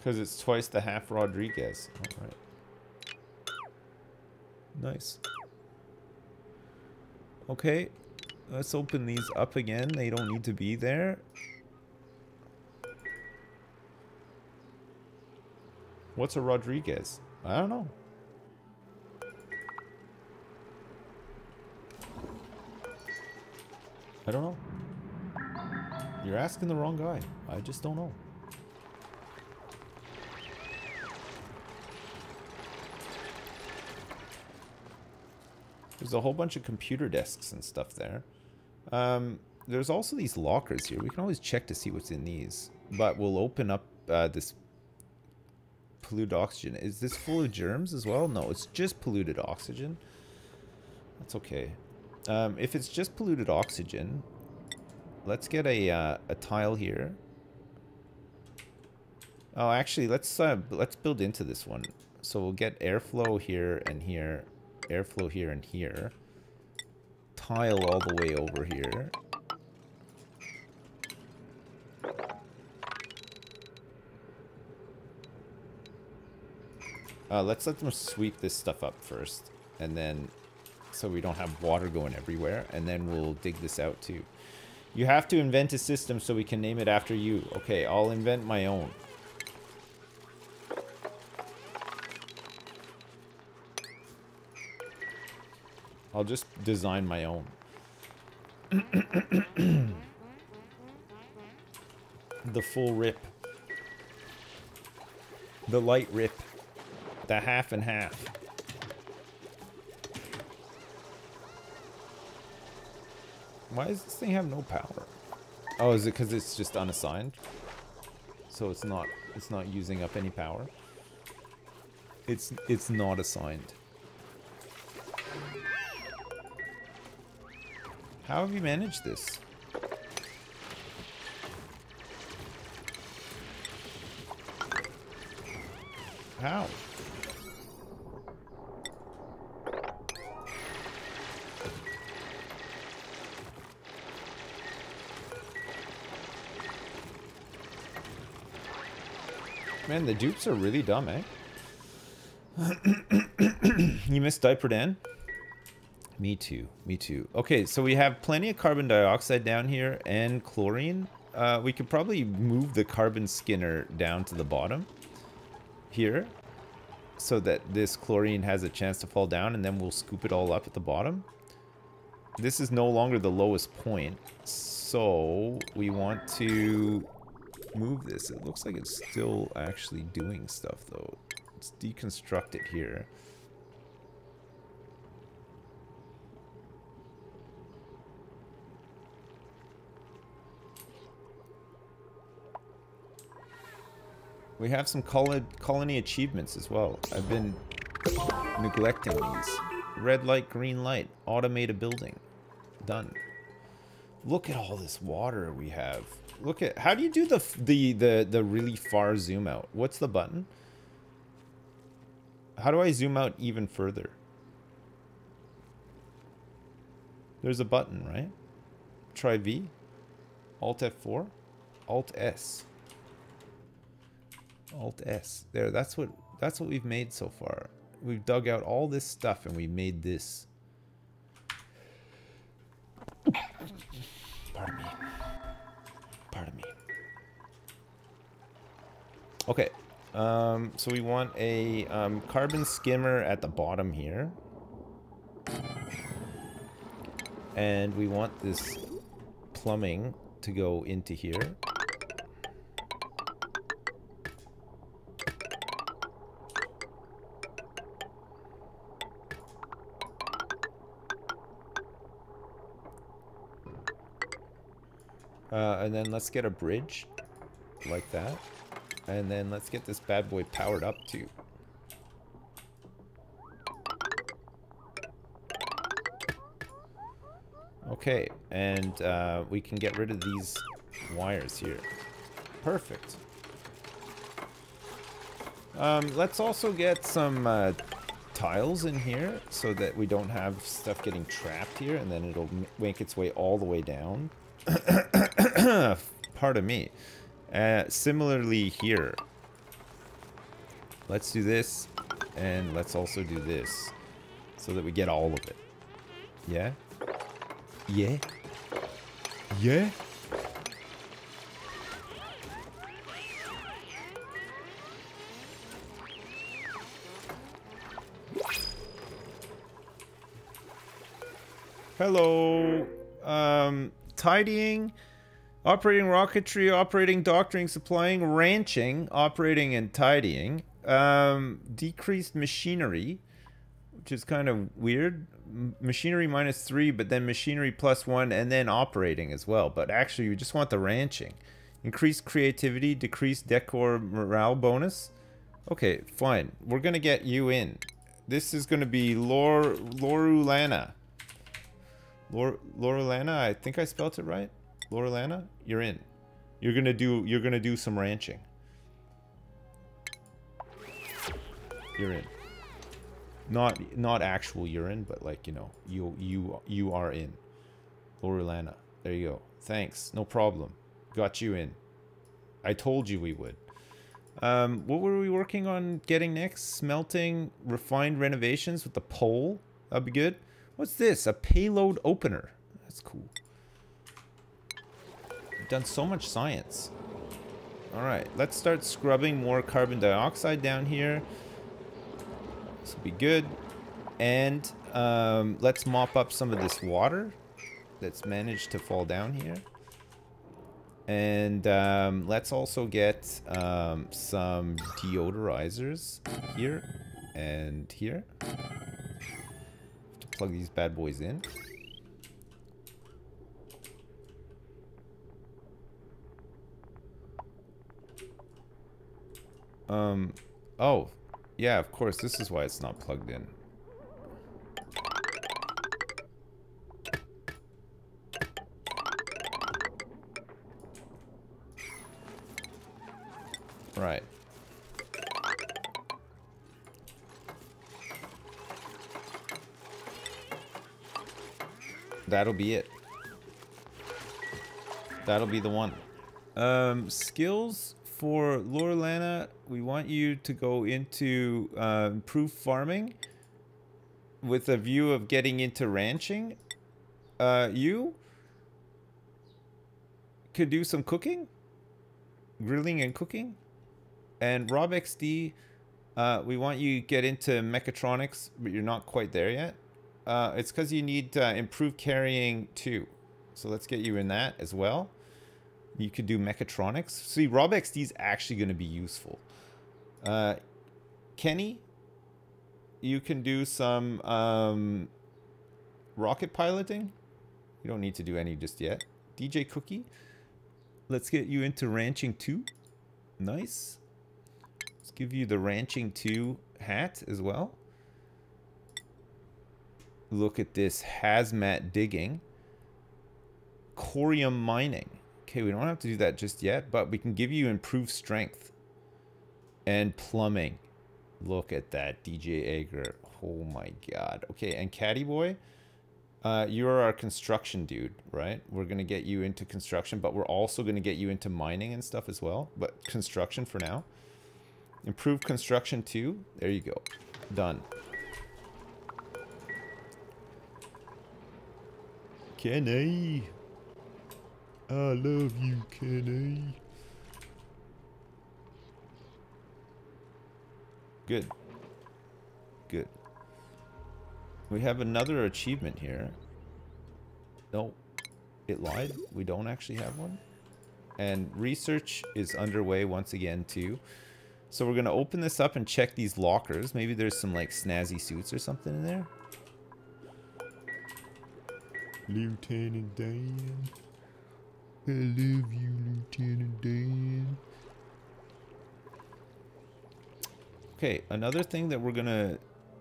Because it's twice the half Rodriguez. Alright. Nice. Okay. Let's open these up again. They don't need to be there. What's a Rodriguez? I don't know. I don't know. You're asking the wrong guy. I just don't know. There's a whole bunch of computer desks and stuff there. Um, there's also these lockers here. We can always check to see what's in these. But we'll open up uh, this polluted oxygen. Is this full of germs as well? No, it's just polluted oxygen. That's okay. Um, if it's just polluted oxygen, let's get a, uh, a tile here. Oh, actually, let's uh, let's build into this one. So we'll get airflow here and here airflow here and here. Tile all the way over here. Uh, let's let them sweep this stuff up first. And then, so we don't have water going everywhere. And then we'll dig this out too. You have to invent a system so we can name it after you. Okay, I'll invent my own. I'll just design my own. *coughs* the full rip. The light rip. The half and half. Why does this thing have no power? Oh, is it because it's just unassigned? So it's not it's not using up any power. It's it's not assigned. How have you managed this? How? Man, the dupes are really dumb, eh? *coughs* you missed Diaper Dan? Me too. Me too. Okay, so we have plenty of carbon dioxide down here and chlorine. Uh, we could probably move the carbon skimmer down to the bottom here so that this chlorine has a chance to fall down and then we'll scoop it all up at the bottom. This is no longer the lowest point, so we want to move this. It looks like it's still actually doing stuff though. Let's deconstruct it here. We have some colony achievements as well. I've been neglecting these. Red light, green light. Automate a building. Done. Look at all this water we have. Look at... How do you do the, the, the, the really far zoom out? What's the button? How do I zoom out even further? There's a button, right? Try V. Alt F4. Alt S. Alt S. There, that's what that's what we've made so far. We've dug out all this stuff and we made this. Pardon me. Pardon me. Okay. Um, so we want a um, carbon skimmer at the bottom here. And we want this plumbing to go into here. Uh, and then let's get a bridge like that. And then let's get this bad boy powered up too. Okay, and uh, we can get rid of these wires here. Perfect. Um, let's also get some uh, tiles in here so that we don't have stuff getting trapped here and then it'll make its way all the way down. *clears throat* *coughs* Pardon me. Uh, similarly here. Let's do this, and let's also do this, so that we get all of it. Yeah? Yeah? Yeah? Hello. Um, tidying. Operating rocketry, operating doctoring, supplying, ranching, operating and tidying. Um, decreased machinery, which is kind of weird. M machinery minus three, but then machinery plus one, and then operating as well. But actually, you just want the ranching. Increased creativity, decreased decor morale bonus. Okay, fine. We're to get you in. This is to be Lor Lorulana. Lor Lorulana, I think I spelled it right. Lorelana, you're in. You're gonna do you're gonna do some ranching. You're in. Not not actual urine, but like, you know, you you you are in. Lorelana. There you go. Thanks. No problem. Got you in. I told you we would. Um, what were we working on getting next? Smelting, refined renovations with the pole. That'd be good. What's this? A payload opener. That's cool done so much science. Alright, let's start scrubbing more carbon dioxide down here. This will be good. And um, let's mop up some of this water that's managed to fall down here. And um, let's also get um, some deodorizers here and here. To plug these bad boys in. Um, oh, yeah, of course, this is why it's not plugged in. Right. That'll be it. That'll be the one. Um, skills for Lorelana, we want you to go into uh, proof farming with a view of getting into ranching. Uh, you could do some cooking, grilling and cooking. And Rob XD, uh, we want you to get into mechatronics, but you're not quite there yet. Uh, it's because you need uh, improved carrying too. So let's get you in that as well. You could do mechatronics. See, Rob XD is actually going to be useful. Uh, Kenny, you can do some um, rocket piloting. You don't need to do any just yet. DJ Cookie, let's get you into ranching too. Nice. Let's give you the ranching 2 hat as well. Look at this hazmat digging. Corium mining. Okay, we don't have to do that just yet, but we can give you improved strength and plumbing. Look at that, DJ Egger. Oh my god. Okay, and Caddy Boy, uh, you're our construction dude, right? We're gonna get you into construction, but we're also gonna get you into mining and stuff as well. But construction for now. Improved construction too. There you go. Done. Kenny. I love you, Kenny. Good. Good. We have another achievement here. No, it lied. We don't actually have one. And research is underway once again too. So we're gonna open this up and check these lockers. Maybe there's some like snazzy suits or something in there. Lieutenant Dan. I love you, Lieutenant Dan. Okay, another thing that we're gonna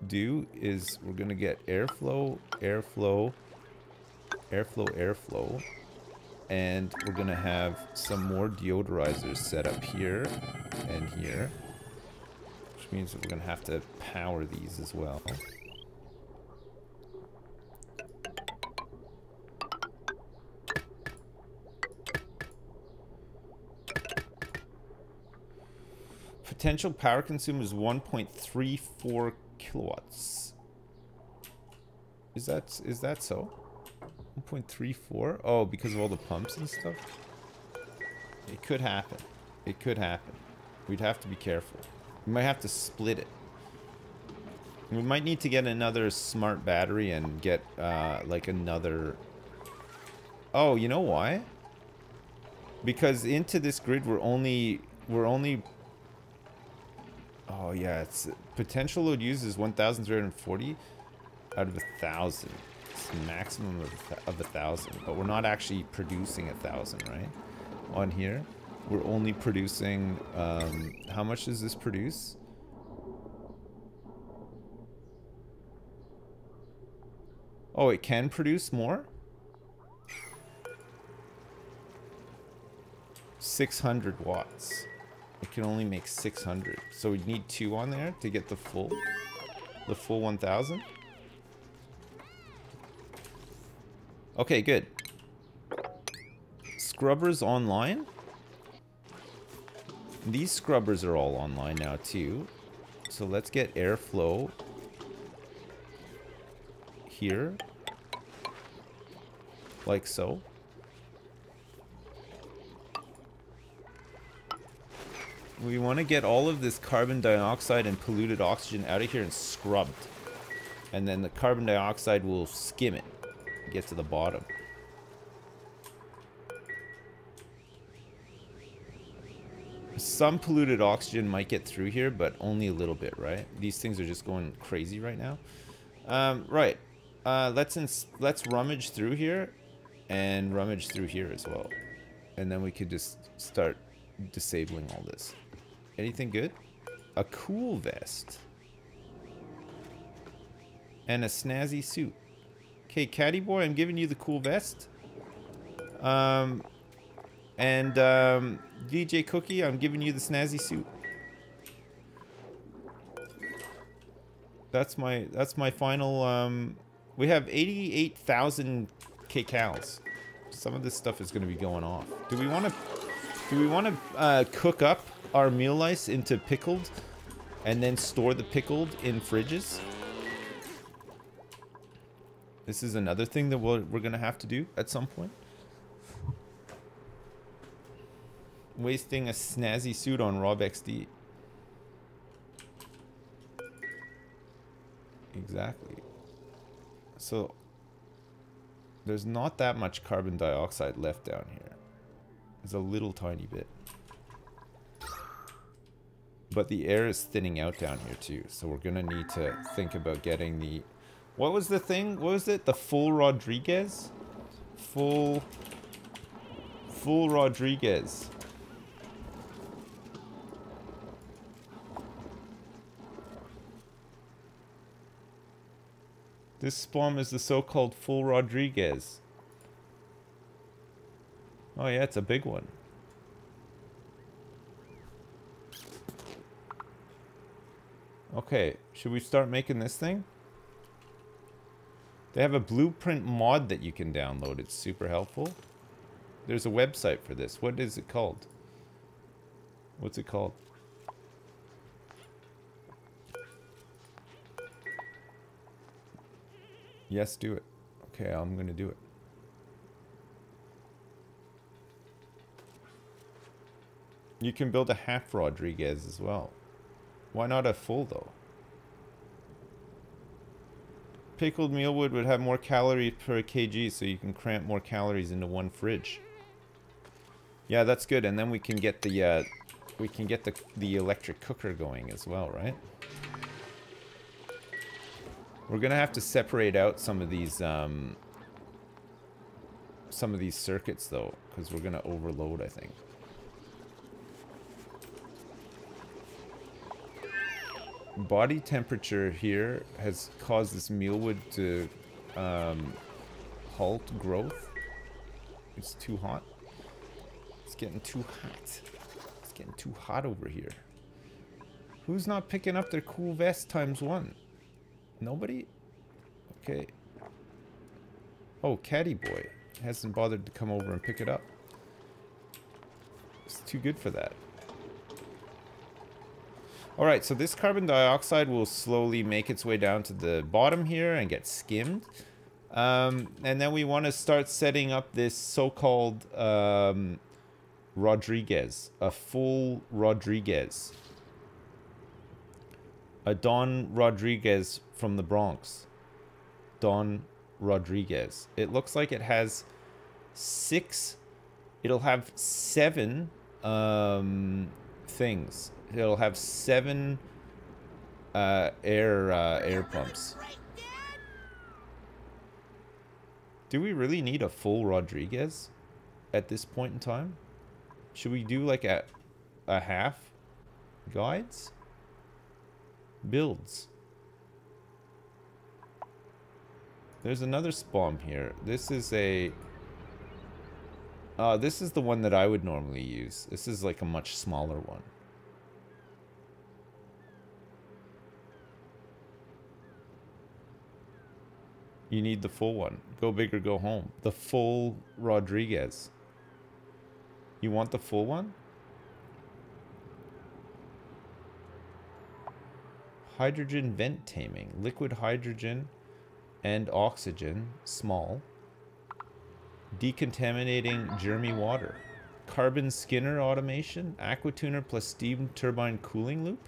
do is we're gonna get airflow, airflow, airflow, airflow, and we're gonna have some more deodorizers set up here and here, which means we're gonna have to power these as well. Potential power consumed is 1.34 kilowatts. Is that is that so? 1.34? Oh, because of all the pumps and stuff? It could happen. It could happen. We'd have to be careful. We might have to split it. We might need to get another smart battery and get uh, like another... Oh, you know why? Because into this grid we're only... We're only Oh yeah, it's potential load used is 1,340 out of a thousand. It's maximum of a, of thousand, but we're not actually producing a thousand, right? On here, we're only producing. Um, how much does this produce? Oh, it can produce more. 600 watts. It can only make 600. So we'd need two on there to get the full, the full 1000. Okay, good. Scrubbers online. These scrubbers are all online now too. So let's get airflow here. Like so. We want to get all of this carbon dioxide and polluted oxygen out of here and scrubbed. And then the carbon dioxide will skim it. Get to the bottom. Some polluted oxygen might get through here, but only a little bit, right? These things are just going crazy right now. Um, right. Uh, let's let's rummage through here and rummage through here as well. And then we could just start disabling all this. Anything good? A cool vest. And a snazzy suit. Okay, Caddy Boy, I'm giving you the cool vest. Um, and um, DJ Cookie, I'm giving you the snazzy suit. That's my that's my final. Um, we have 88,000 kcals. Some of this stuff is going to be going off. Do we want to? Do we want to uh, cook up our meal lice into pickled and then store the pickled in fridges. This is another thing that we're, we're going to have to do at some point. Wasting a snazzy suit on Rob XD. Exactly. So, there's not that much carbon dioxide left down here. There's a little tiny bit. But the air is thinning out down here too, so we're gonna need to think about getting the... What was the thing? What was it? The full Rodriguez? Full... Full Rodriguez. This spawn is the so-called full Rodriguez. Oh yeah, it's a big one. Okay, should we start making this thing? They have a blueprint mod that you can download. It's super helpful. There's a website for this. What is it called? What's it called? Yes, do it. Okay, I'm gonna do it. You can build a half Rodriguez as well. Why not a full though? Pickled mealwood would have more calories per kg so you can cramp more calories into one fridge. Yeah, that's good. And then we can get the uh, we can get the the electric cooker going as well, right? We're gonna have to separate out some of these um, some of these circuits though, because we're gonna overload, I think. Body temperature here has caused this mealwood to um, halt growth. It's too hot. It's getting too hot. It's getting too hot over here. Who's not picking up their cool vest times one? Nobody? Okay. Oh, Caddy Boy hasn't bothered to come over and pick it up. It's too good for that. Alright, so this carbon dioxide will slowly make its way down to the bottom here and get skimmed. Um, and then we want to start setting up this so-called um, Rodriguez, a full Rodriguez. A Don Rodriguez from the Bronx. Don Rodriguez. It looks like it has six, it'll have seven um, things it'll have seven uh, air uh, air pumps. Do we really need a full Rodriguez at this point in time? Should we do like a, a half guides? Builds. There's another spawn here. This is a... Uh, this is the one that I would normally use. This is like a much smaller one. You need the full one. Go big or go home. The full Rodriguez. You want the full one? Hydrogen vent taming. Liquid hydrogen and oxygen. Small. Decontaminating germy water. Carbon skimmer automation. Aquatuner plus steam turbine cooling loop.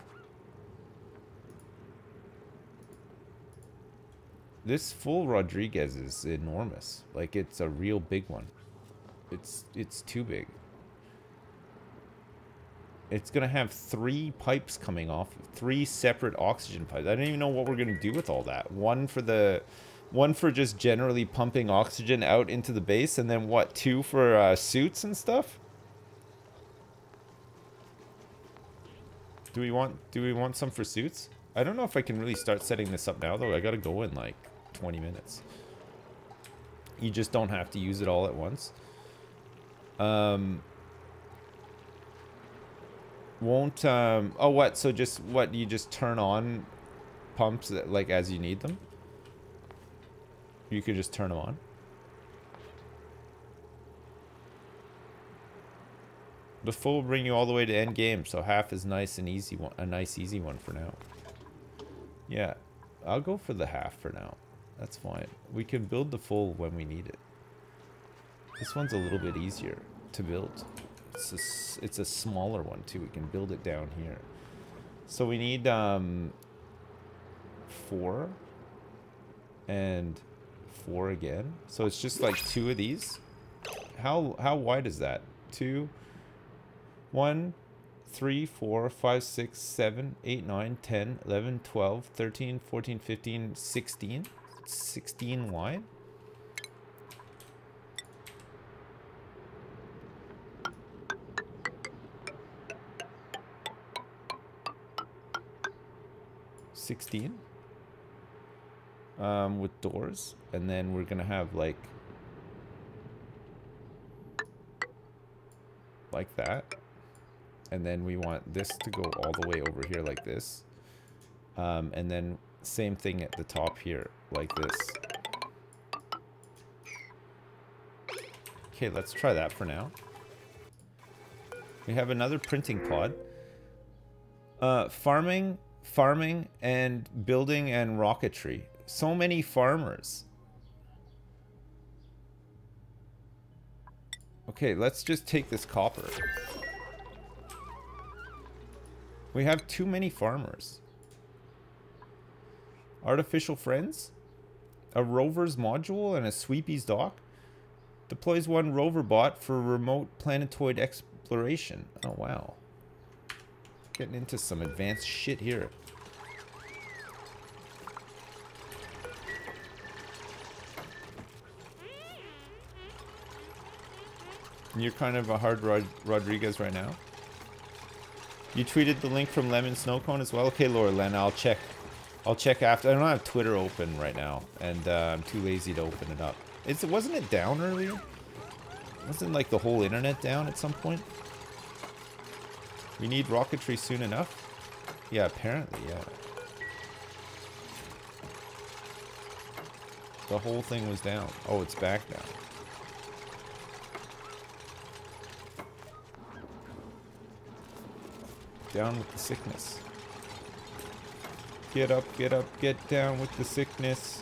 This full Rodriguez is enormous. Like it's a real big one. It's it's too big. It's gonna have three pipes coming off, three separate oxygen pipes. I don't even know what we're gonna do with all that. One for the, one for just generally pumping oxygen out into the base, and then what? Two for uh, suits and stuff. Do we want? Do we want some for suits? I don't know if I can really start setting this up now though. I gotta go in like 20 minutes. You just don't have to use it all at once. Um, won't, um, oh, what? So just, what, you just turn on pumps, that, like, as you need them? You could just turn them on? The full will bring you all the way to end game, so half is nice and easy one, a nice easy one for now. Yeah, I'll go for the half for now. That's fine. We can build the full when we need it. This one's a little bit easier to build. It's a, it's a smaller one too. We can build it down here. So we need um, four and four again. So it's just like two of these. How how wide is that? Two, one, 3, 4, 5, 6, 7, 8, 9, 10, 11, 12, 13, 14, 15, 16. 16 wide. Sixteen. Um, with doors, and then we're gonna have like like that and then we want this to go all the way over here like this Um, and then same thing at the top here, like this. Okay, let's try that for now. We have another printing pod. Uh, farming, farming, and building and rocketry. So many farmers. Okay, let's just take this copper. We have too many farmers. Artificial friends? A rover's module and a sweepy's dock? Deploys one rover bot for remote planetoid exploration. Oh, wow. Getting into some advanced shit here. You're kind of a hard Rod Rodriguez right now. You tweeted the link from Lemon Snowcone as well? Okay, Laura Len, I'll check. I'll check after. I don't have Twitter open right now, and uh, I'm too lazy to open it up. It's, wasn't it down earlier? Wasn't like the whole internet down at some point? We need rocketry soon enough? Yeah, apparently, yeah. The whole thing was down. Oh, it's back now. Down with the sickness. Get up, get up, get down with the sickness.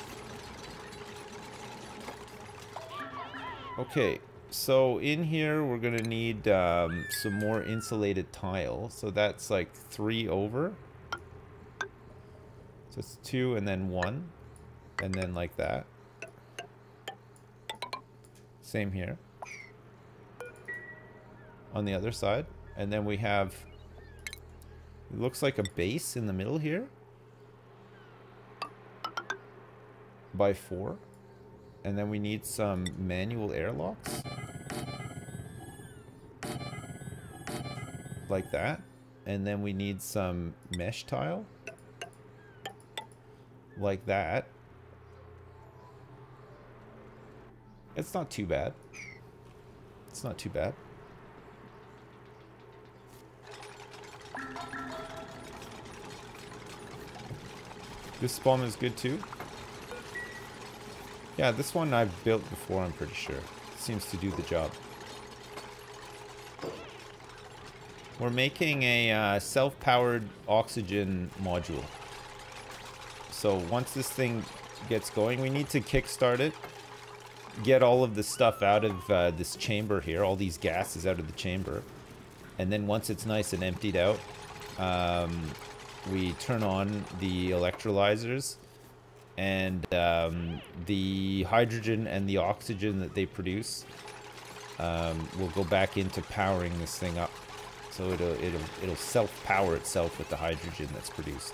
Okay, so in here we're gonna need um, some more insulated tile. So that's like three over. So it's two and then one. And then like that. Same here. On the other side. And then we have it looks like a base in the middle here. By four. And then we need some manual airlocks. Like that. And then we need some mesh tile. Like that. It's not too bad. It's not too bad. This spawn is good too. Yeah, this one I've built before, I'm pretty sure. seems to do the job. We're making a uh, self-powered oxygen module. So once this thing gets going, we need to kickstart it. Get all of the stuff out of uh, this chamber here, all these gases out of the chamber. And then once it's nice and emptied out, um, we turn on the electrolyzers and um, the hydrogen and the oxygen that they produce um, will go back into powering this thing up. So it'll it'll it'll self-power itself with the hydrogen that's produced.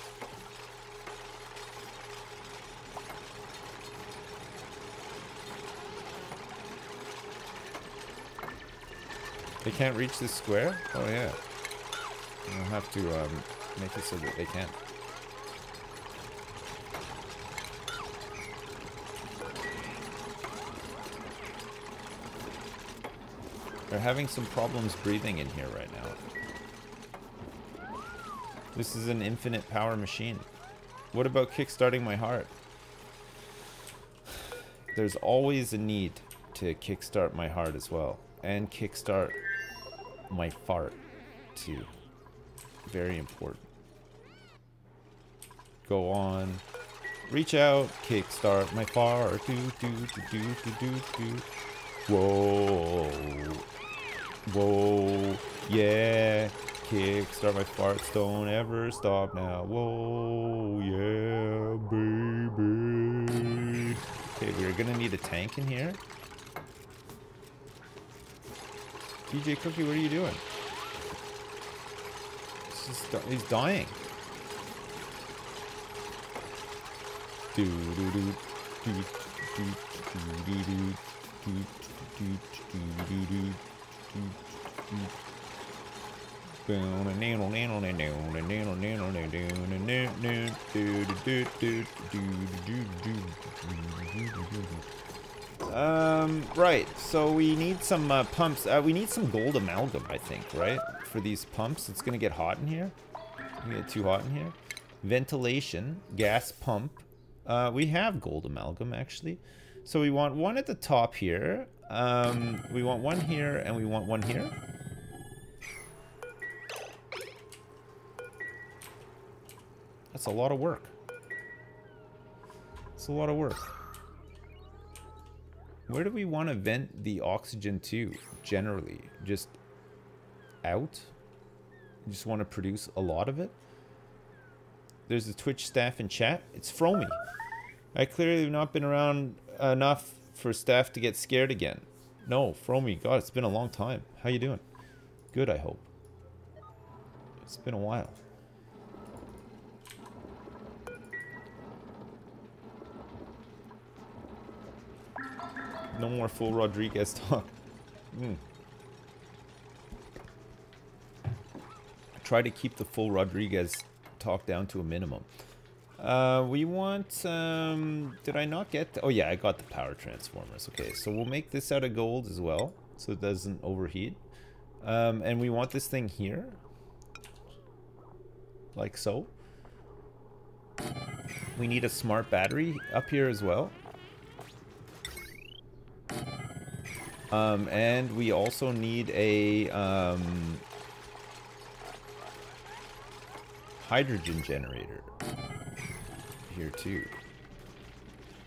They can't reach this square? Oh yeah. I'll have to um, make it so that they can. They're having some problems breathing in here right now. This is an infinite power machine. What about kickstarting my heart? There's always a need to kickstart my heart as well. And kickstart my fart too. Very important go on. Reach out, kickstart my fart. Do do do do do do do. Whoa, whoa, yeah. Kickstart my farts, don't ever stop now. Whoa, yeah, baby. Okay, we're gonna need a tank in here. DJ Cookie, what are you doing? He's, dying. Do do do do do do do do um, right, so we need some uh, pumps. Uh, we need some gold amalgam, I think, right? For these pumps. It's going to get hot in here. Get too hot in here. ventilation, gas pump. Uh, we have gold amalgam, actually. So we want one at the top here. Um, we want one here, and we want one here. That's a lot of work. It's a lot of work. Where do we want to vent the oxygen to, generally? Just out? You just want to produce a lot of it? There's the Twitch staff in chat. It's Fromy. I clearly have not been around enough for staff to get scared again. No, Fromy, God, it's been a long time. How you doing? Good, I hope. It's been a while. No more full Rodriguez talk. *laughs* Mm. Try to keep the full Rodriguez talk down to a minimum. Uh, we want, um, did I not get, oh yeah, I got the power transformers. Okay, so we'll make this out of gold as well, so it doesn't overheat. Um, and we want this thing here, like so. We need a smart battery up here as well. Um, and we also need a um, hydrogen generator here too.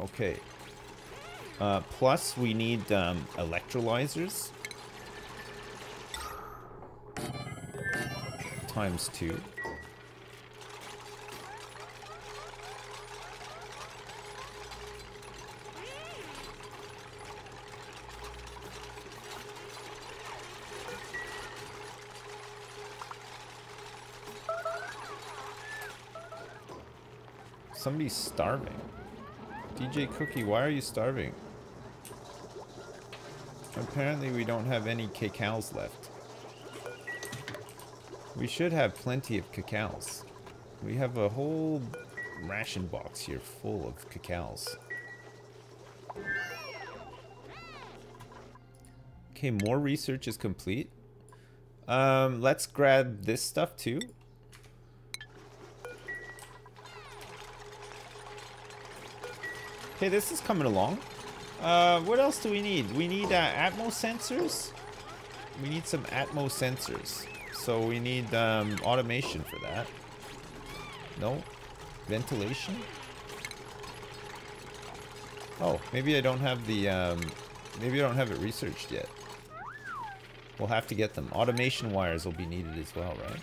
Okay. Uh, plus, we need um, electrolyzers. Times two. Somebody's starving. DJ Cookie, why are you starving? Apparently we don't have any cacaos left. We should have plenty of cacaos. We have a whole ration box here full of cacaos. Okay, more research is complete. Um, let's grab this stuff too. Okay, this is coming along. Uh, what else do we need? We need uh, Atmos sensors. We need some Atmos sensors. So we need um, automation for that. No? Ventilation? Oh, maybe I don't have the, um, maybe I don't have it researched yet. We'll have to get them. Automation wires will be needed as well, right?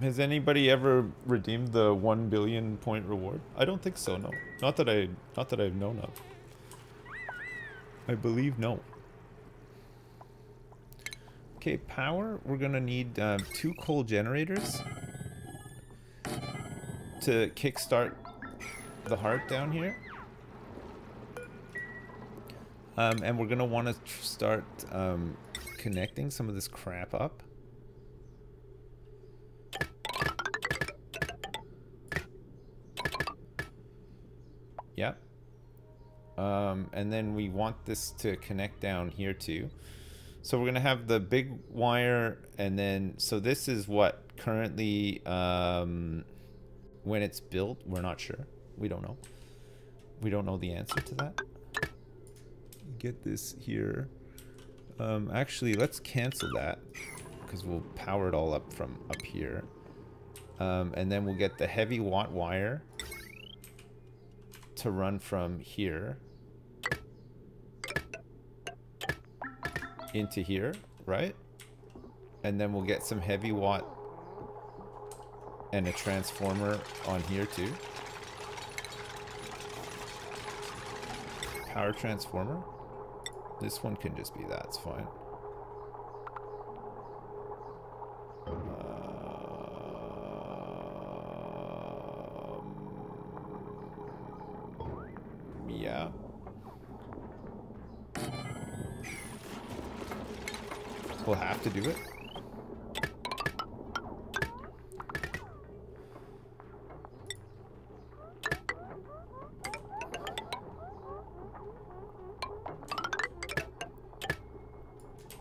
Has anybody ever redeemed the one billion point reward? I don't think so. No, not that I, not that I've known of. I believe no. Okay, power. We're gonna need uh, two coal generators to kickstart the heart down here. Um, and we're gonna want to start um, connecting some of this crap up. Um, and then we want this to connect down here too. So we're going to have the big wire and then, so this is what currently, um, when it's built, we're not sure. We don't know. We don't know the answer to that. Get this here. Um, actually, let's cancel that because we'll power it all up from up here. Um, and then we'll get the heavy watt wire to run from here into here, right? And then we'll get some heavy watt and a transformer on here too. Power transformer. This one can just be that, it's fine. to do it?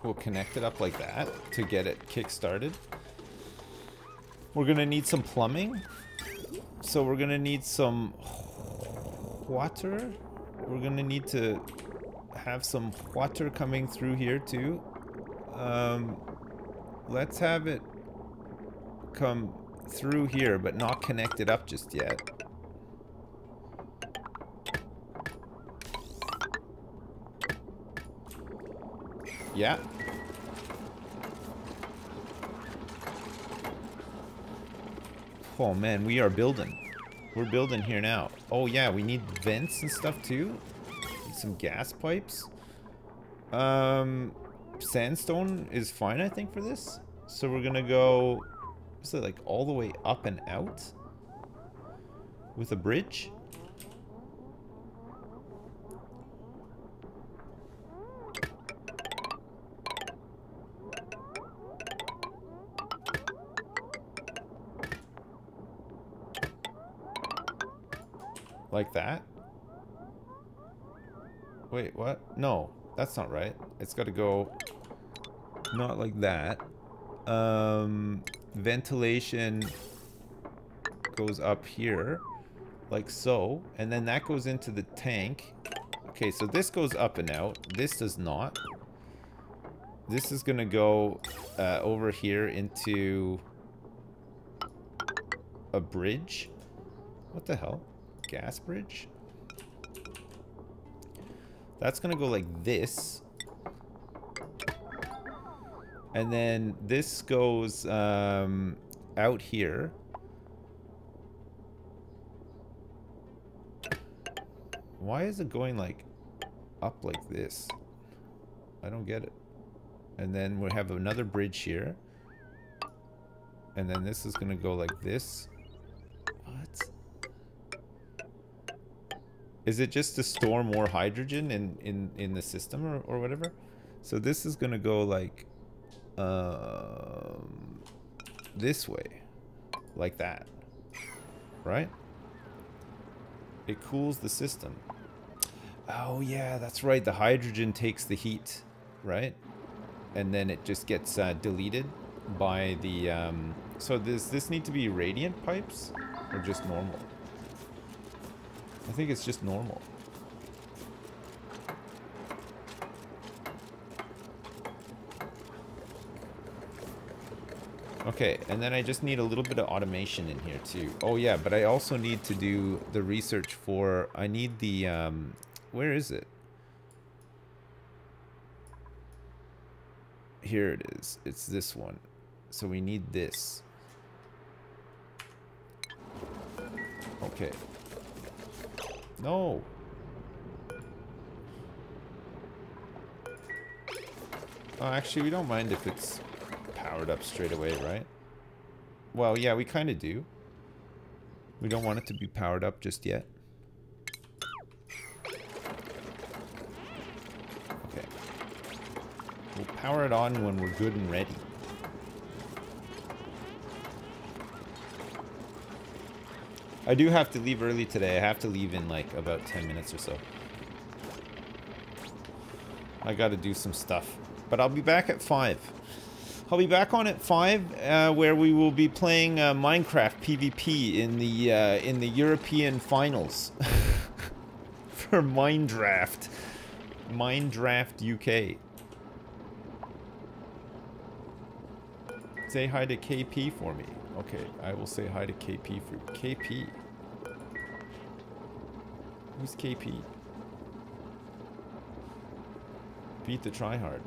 We'll connect it up like that to get it kick-started. We're gonna need some plumbing. So we're gonna need some water. We're gonna need to have some water coming through here too. Um, let's have it come through here, but not connected up just yet. Yeah. Oh man, we are building. We're building here now. Oh yeah, we need vents and stuff too. Need some gas pipes. Um, sandstone is fine, I think, for this. So we're gonna go, is it like all the way up and out? With a bridge? Like that? Wait, what? No, that's not right. It's got to go not like that. Um, ventilation goes up here, like so, and then that goes into the tank. Okay, so this goes up and out. This does not. This is going to go uh, over here into a bridge. What the hell? Gas bridge? That's to go like this. And then this goes um, out here. Why is it going like up like this? I don't get it. And then we have another bridge here. And then this is going to go like this. What? Is it just to store more hydrogen in, in, in the system or, or whatever? So this is going to go like um, this way. Like that. Right? It cools the system. Oh yeah, that's right. The hydrogen takes the heat, right? And then it just gets uh, deleted by the... Um, so does this need to be radiant pipes? Or just normal? I think it's just normal. Okay, and then I just need a little bit of automation in here too. Oh yeah, but I also need to do the research for, I need the, um, where is it? Here it is. It's this one. So we need this. Okay. No. Oh, actually, we don't mind if it's powered up straight away, right? Well, yeah, we kind of do. We don't want it to be powered up just yet. Okay. We'll power it on when we're good and ready. I do have to leave early today. I have to leave in like about 10 minutes or so. I got to do some stuff. But I'll be back at 5. I'll be back on at 5 uh, where we will be playing uh, Minecraft PvP in the uh, in the European finals *laughs* for Mindraft. Mindraft UK. Say hi to KP for me. Okay, I will say hi to KP for KP. Who's KP? Beat the tryhard.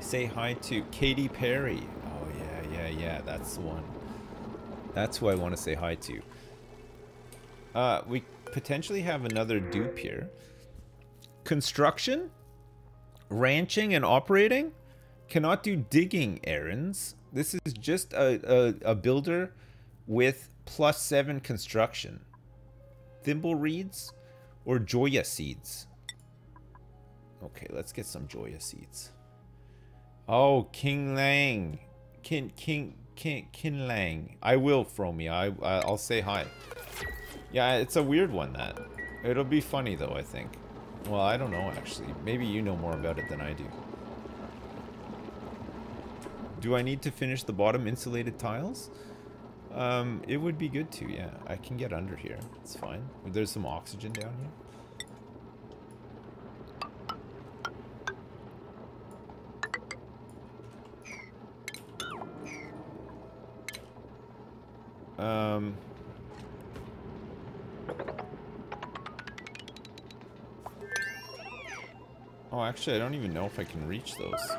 Say hi to Katy Perry. Oh yeah, yeah, yeah, that's the one. That's who I want to say hi to. Uh, we potentially have another dupe here. Construction, ranching, and operating cannot do digging errands. This is just a, a, a builder with plus seven construction. Thimble reeds or Joya seeds. Okay, let's get some Joya seeds. Oh, King Lang. King King Kin Lang. I will, Fromy. I I'll say hi. Yeah, it's a weird one that. It'll be funny though, I think. Well, I don't know actually. Maybe you know more about it than I do. Do I need to finish the bottom insulated tiles? Um, it would be good to, yeah. I can get under here. It's fine. There's some oxygen down here. Um... Oh, actually, I don't even know if I can reach those.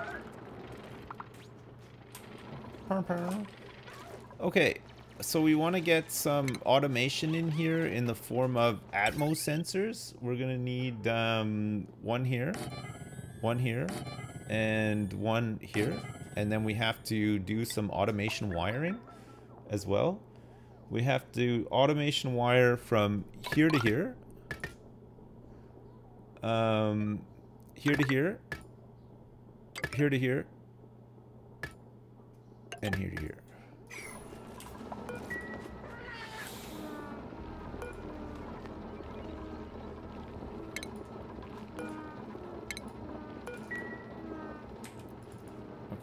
Okay, so we want to get some automation in here in the form of Atmos sensors. We're going to need um, one here, one here, and one here. And then we have to do some automation wiring as well. We have to automation wire from here to here. Um, here to here. Here to here. And here to here.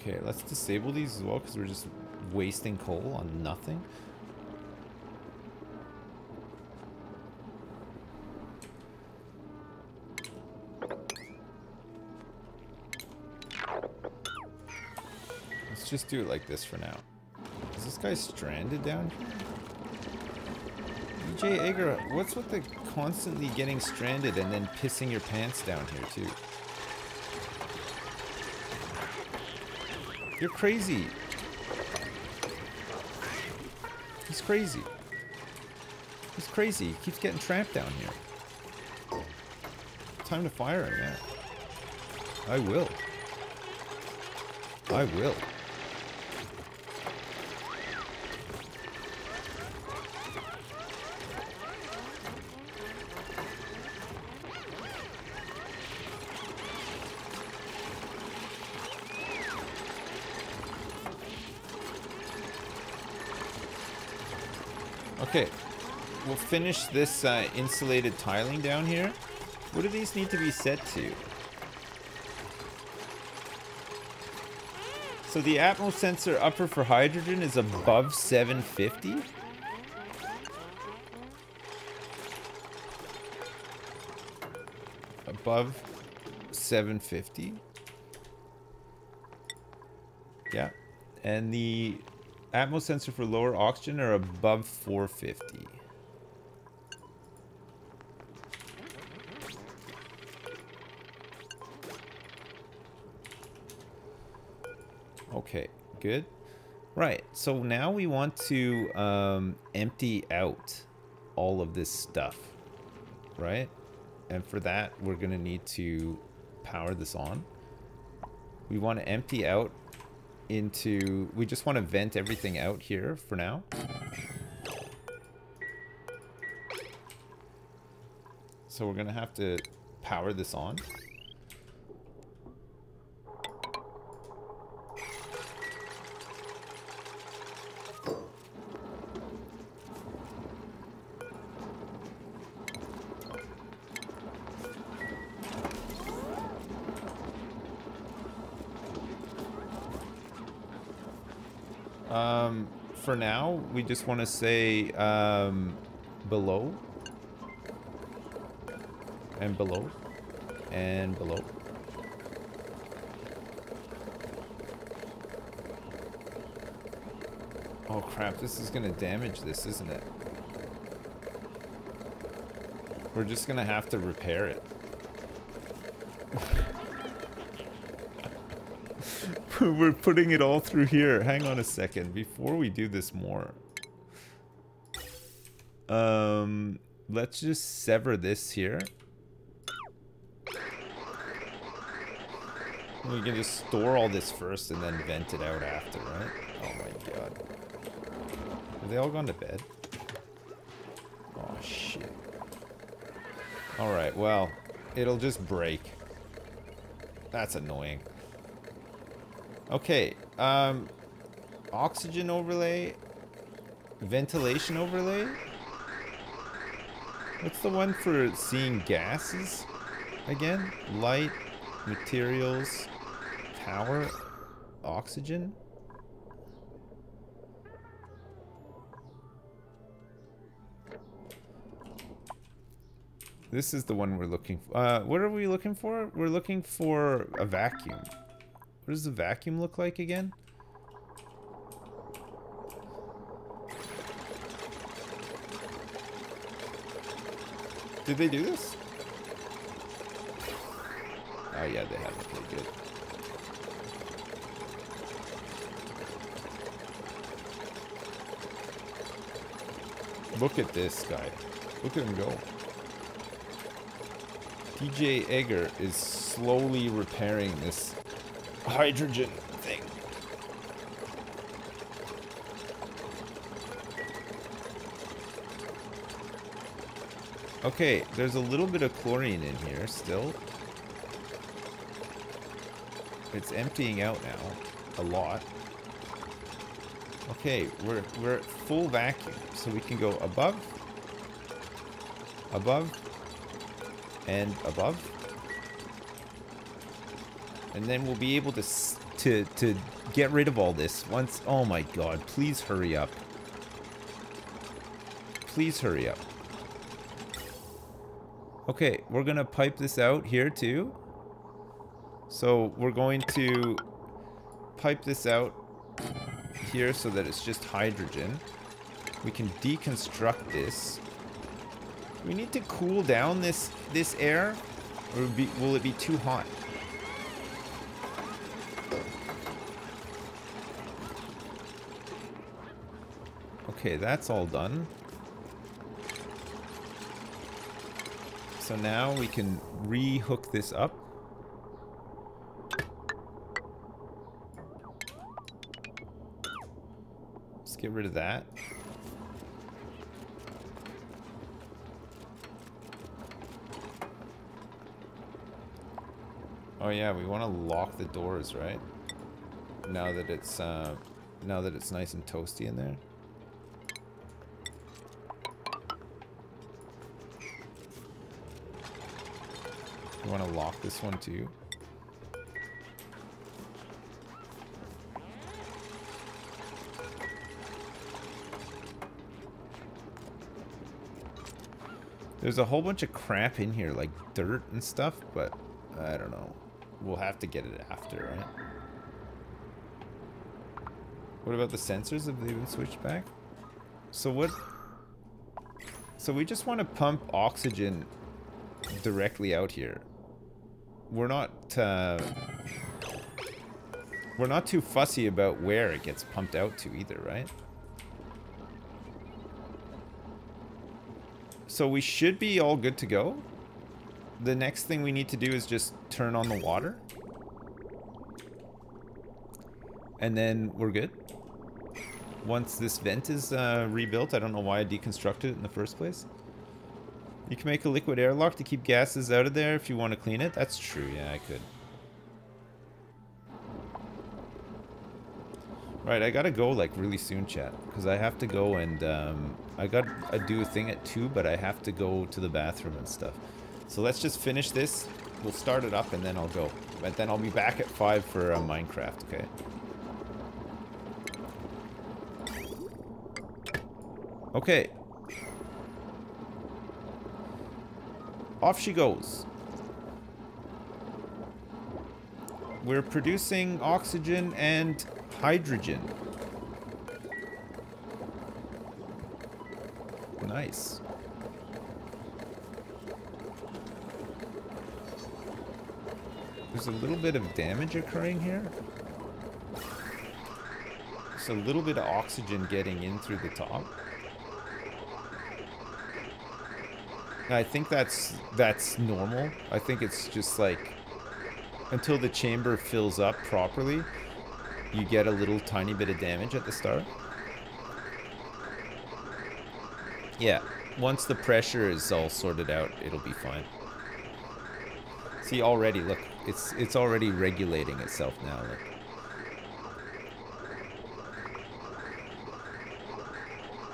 Okay, let's disable these as well because we're just wasting coal on nothing. Just do it like this for now. Is this guy stranded down here? Egger, what's with the constantly getting stranded and then pissing your pants down here too? You're crazy. He's crazy. He's crazy. He keeps getting trapped down here. Time to fire him, yeah. I will. I will. Finish this uh, insulated tiling down here. What do these need to be set to? So the Atmos sensor upper for hydrogen is above 750? Above 750? Yeah. And the Atmos sensor for lower oxygen are above 450. Good. Right, so now we want to um, empty out all of this stuff, right? And for that, we're going to need to power this on. We want to empty out into... We just want to vent everything out here for now. So we're going to have to power this on. Um, for now, we just want to say um, below and below and below. Oh crap, this is gonna damage this, isn't it? We're just gonna have to repair it. *laughs* We're putting it all through here. Hang on a second. Before we do this more. Um, let's just sever this here. We can just store all this first and then vent it out after, right? Oh my god. Have they all gone to bed? Oh shit. Alright, well, it'll just break. That's annoying. Okay, um, oxygen overlay, ventilation overlay. What's the one for seeing gases again? Light, materials, power, oxygen. This is the one we're looking for. Uh, what are we looking for? We're looking for a vacuum. What does the vacuum look like again? Did they do this? Oh yeah, they have. Okay, good. Look at this guy. Look at him go. DJ Egger is slowly repairing this hydrogen Okay, there's a little bit of chlorine in here still. It's emptying out now. A lot. Okay, we're, we're at full vacuum. So we can go above. Above. And above. And then we'll be able to, to, to get rid of all this once... Oh my god, please hurry up. Please hurry up. Okay, we're gonna pipe this out here too. So we're going to pipe this out here so that it's just hydrogen. We can deconstruct this. We need to cool down this this air, or be, will it be too hot? Okay, that's all done. So now we can re-hook this up. Let's get rid of that. Oh yeah, we want to lock the doors, right? Now that it's uh, now that it's nice and toasty in there. You want to lock this one too? There's a whole bunch of crap in here, like dirt and stuff, but I don't know. We'll have to get it after, right? What about the sensors? Have they been switched back? So what... So we just want to pump oxygen directly out here. We're not, uh, We're not too fussy about where it gets pumped out to either, right? So we should be all good to go. The next thing we need to do is just turn on the water. And then we're good. Once this vent is uh, rebuilt, I don't know why I deconstructed it in the first place. You can make a liquid airlock to keep gases out of there if you want to clean it. That's true, yeah, I could. Right, I gotta go like really soon, chat, because I have to go and um, I got I do a thing at two, but I have to go to the bathroom and stuff. So let's just finish this. We'll start it up and then I'll go. But then I'll be back at five for uh, Minecraft. Okay. Okay. Off she goes. We're producing oxygen and hydrogen. Nice. There's a little bit of damage occurring here. There's a little bit of oxygen getting in through the top. I think that's that's normal. I think it's just like until the chamber fills up properly, you get a little tiny bit of damage at the start. Yeah, once the pressure is all sorted out, it'll be fine. See already, look, it's it's already regulating itself now. Look.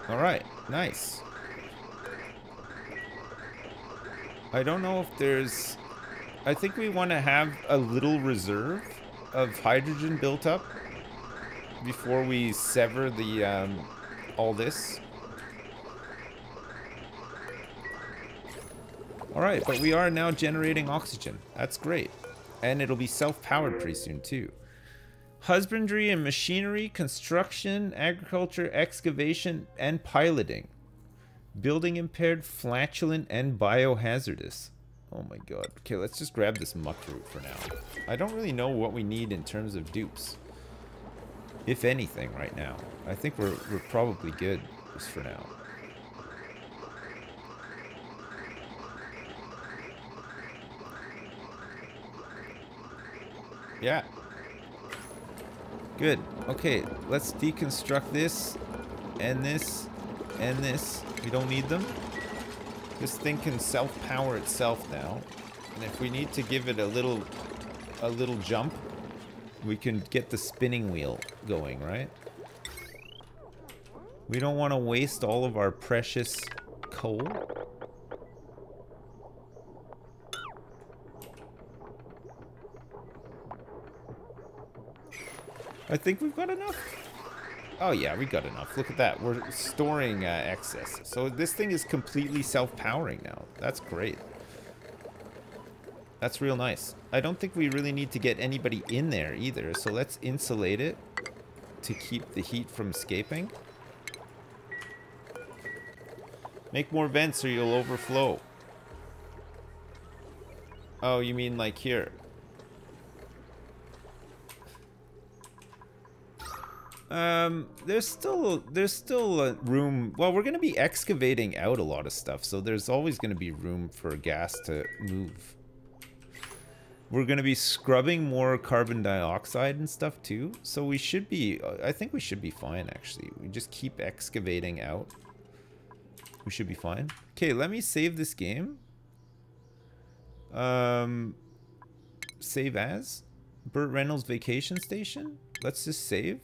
All right, nice. I don't know if there's... I think we want to have a little reserve of hydrogen built up before we sever the um, all this. All right, but we are now generating oxygen. That's great. And it'll be self-powered pretty soon too. Husbandry and machinery, construction, agriculture, excavation, and piloting. Building impaired, flatulent, and biohazardous. Oh my god. Okay, let's just grab this muck root for now. I don't really know what we need in terms of dupes. If anything right now. I think we're, we're probably good just for now. Yeah. Good. Okay, let's deconstruct this and this and this. We don't need them. This thing can self-power itself now. And if we need to give it a little a little jump, we can get the spinning wheel going, right? We don't want to waste all of our precious coal. I think we've got enough. Oh yeah, we got enough. Look at that. We're storing uh, excess. So this thing is completely self-powering now. That's great. That's real nice. I don't think we really need to get anybody in there either. So let's insulate it to keep the heat from escaping. Make more vents or you'll overflow. Oh, you mean like here? Um, there's still there's still room. Well, we're gonna be excavating out a lot of stuff, so there's always gonna be room for gas to move. We're gonna be scrubbing more carbon dioxide and stuff too, so we should be. I think we should be fine actually. We just keep excavating out. We should be fine. Okay, let me save this game. Um, save as Burt Reynolds Vacation Station. Let's just save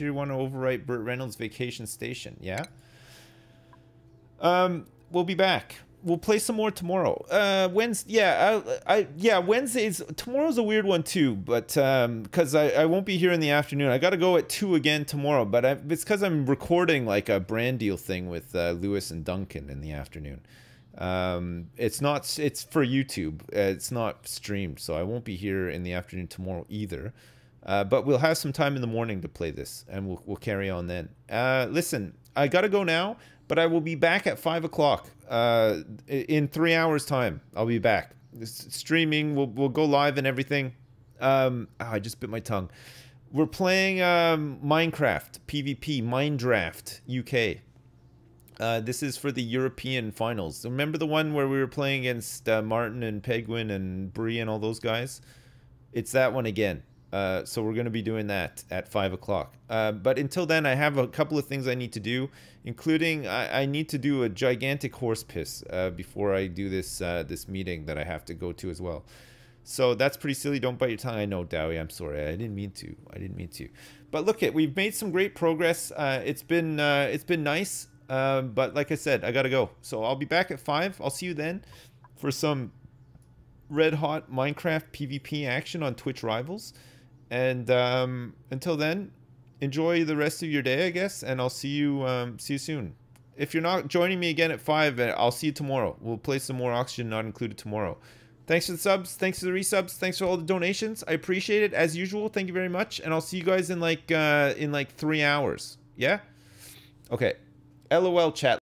you want to overwrite Burt Reynolds Vacation Station, yeah? Um, we'll be back. We'll play some more tomorrow. Uh, Wednesday, yeah, I, I, yeah, Wednesdays. Tomorrow's a weird one too, but um, because I, I won't be here in the afternoon. I got to go at two again tomorrow, but I, it's because I'm recording like a brand deal thing with uh, Lewis and Duncan in the afternoon. Um, it's not. It's for YouTube. Uh, it's not streamed, so I won't be here in the afternoon tomorrow either. Uh, but we'll have some time in the morning to play this, and we'll, we'll carry on then. Uh, listen, I gotta go now, but I will be back at 5 o'clock uh, in three hours' time. I'll be back. Streaming, we'll, we'll go live and everything. Um, oh, I just bit my tongue. We're playing um, Minecraft, PvP, Minecraft UK. Uh, this is for the European finals. Remember the one where we were playing against uh, Martin and Pegwin and Bree and all those guys? It's that one again. Uh, so we're going to be doing that at 5 o'clock. Uh, but until then, I have a couple of things I need to do, including I, I need to do a gigantic horse piss uh, before I do this uh, this meeting that I have to go to as well. So that's pretty silly. Don't bite your tongue. I know, Dowie. I'm sorry. I didn't mean to. I didn't mean to. But look, it we've made some great progress. Uh, it's been it's been nice. But like I said, I gotta go. So I'll be back at five. I'll see you then for some red hot Minecraft PvP action on Twitch Rivals. And um, until then, enjoy the rest of your day, I guess, and I'll see you um, see you soon. If you're not joining me again at five, uh, I'll see you tomorrow. We'll play some more oxygen not included tomorrow. Thanks for the subs. Thanks for the resubs. Thanks for all the donations. I appreciate it as usual. Thank you very much, and I'll see you guys in like uh, in like three hours. Yeah. Okay. LOL chat.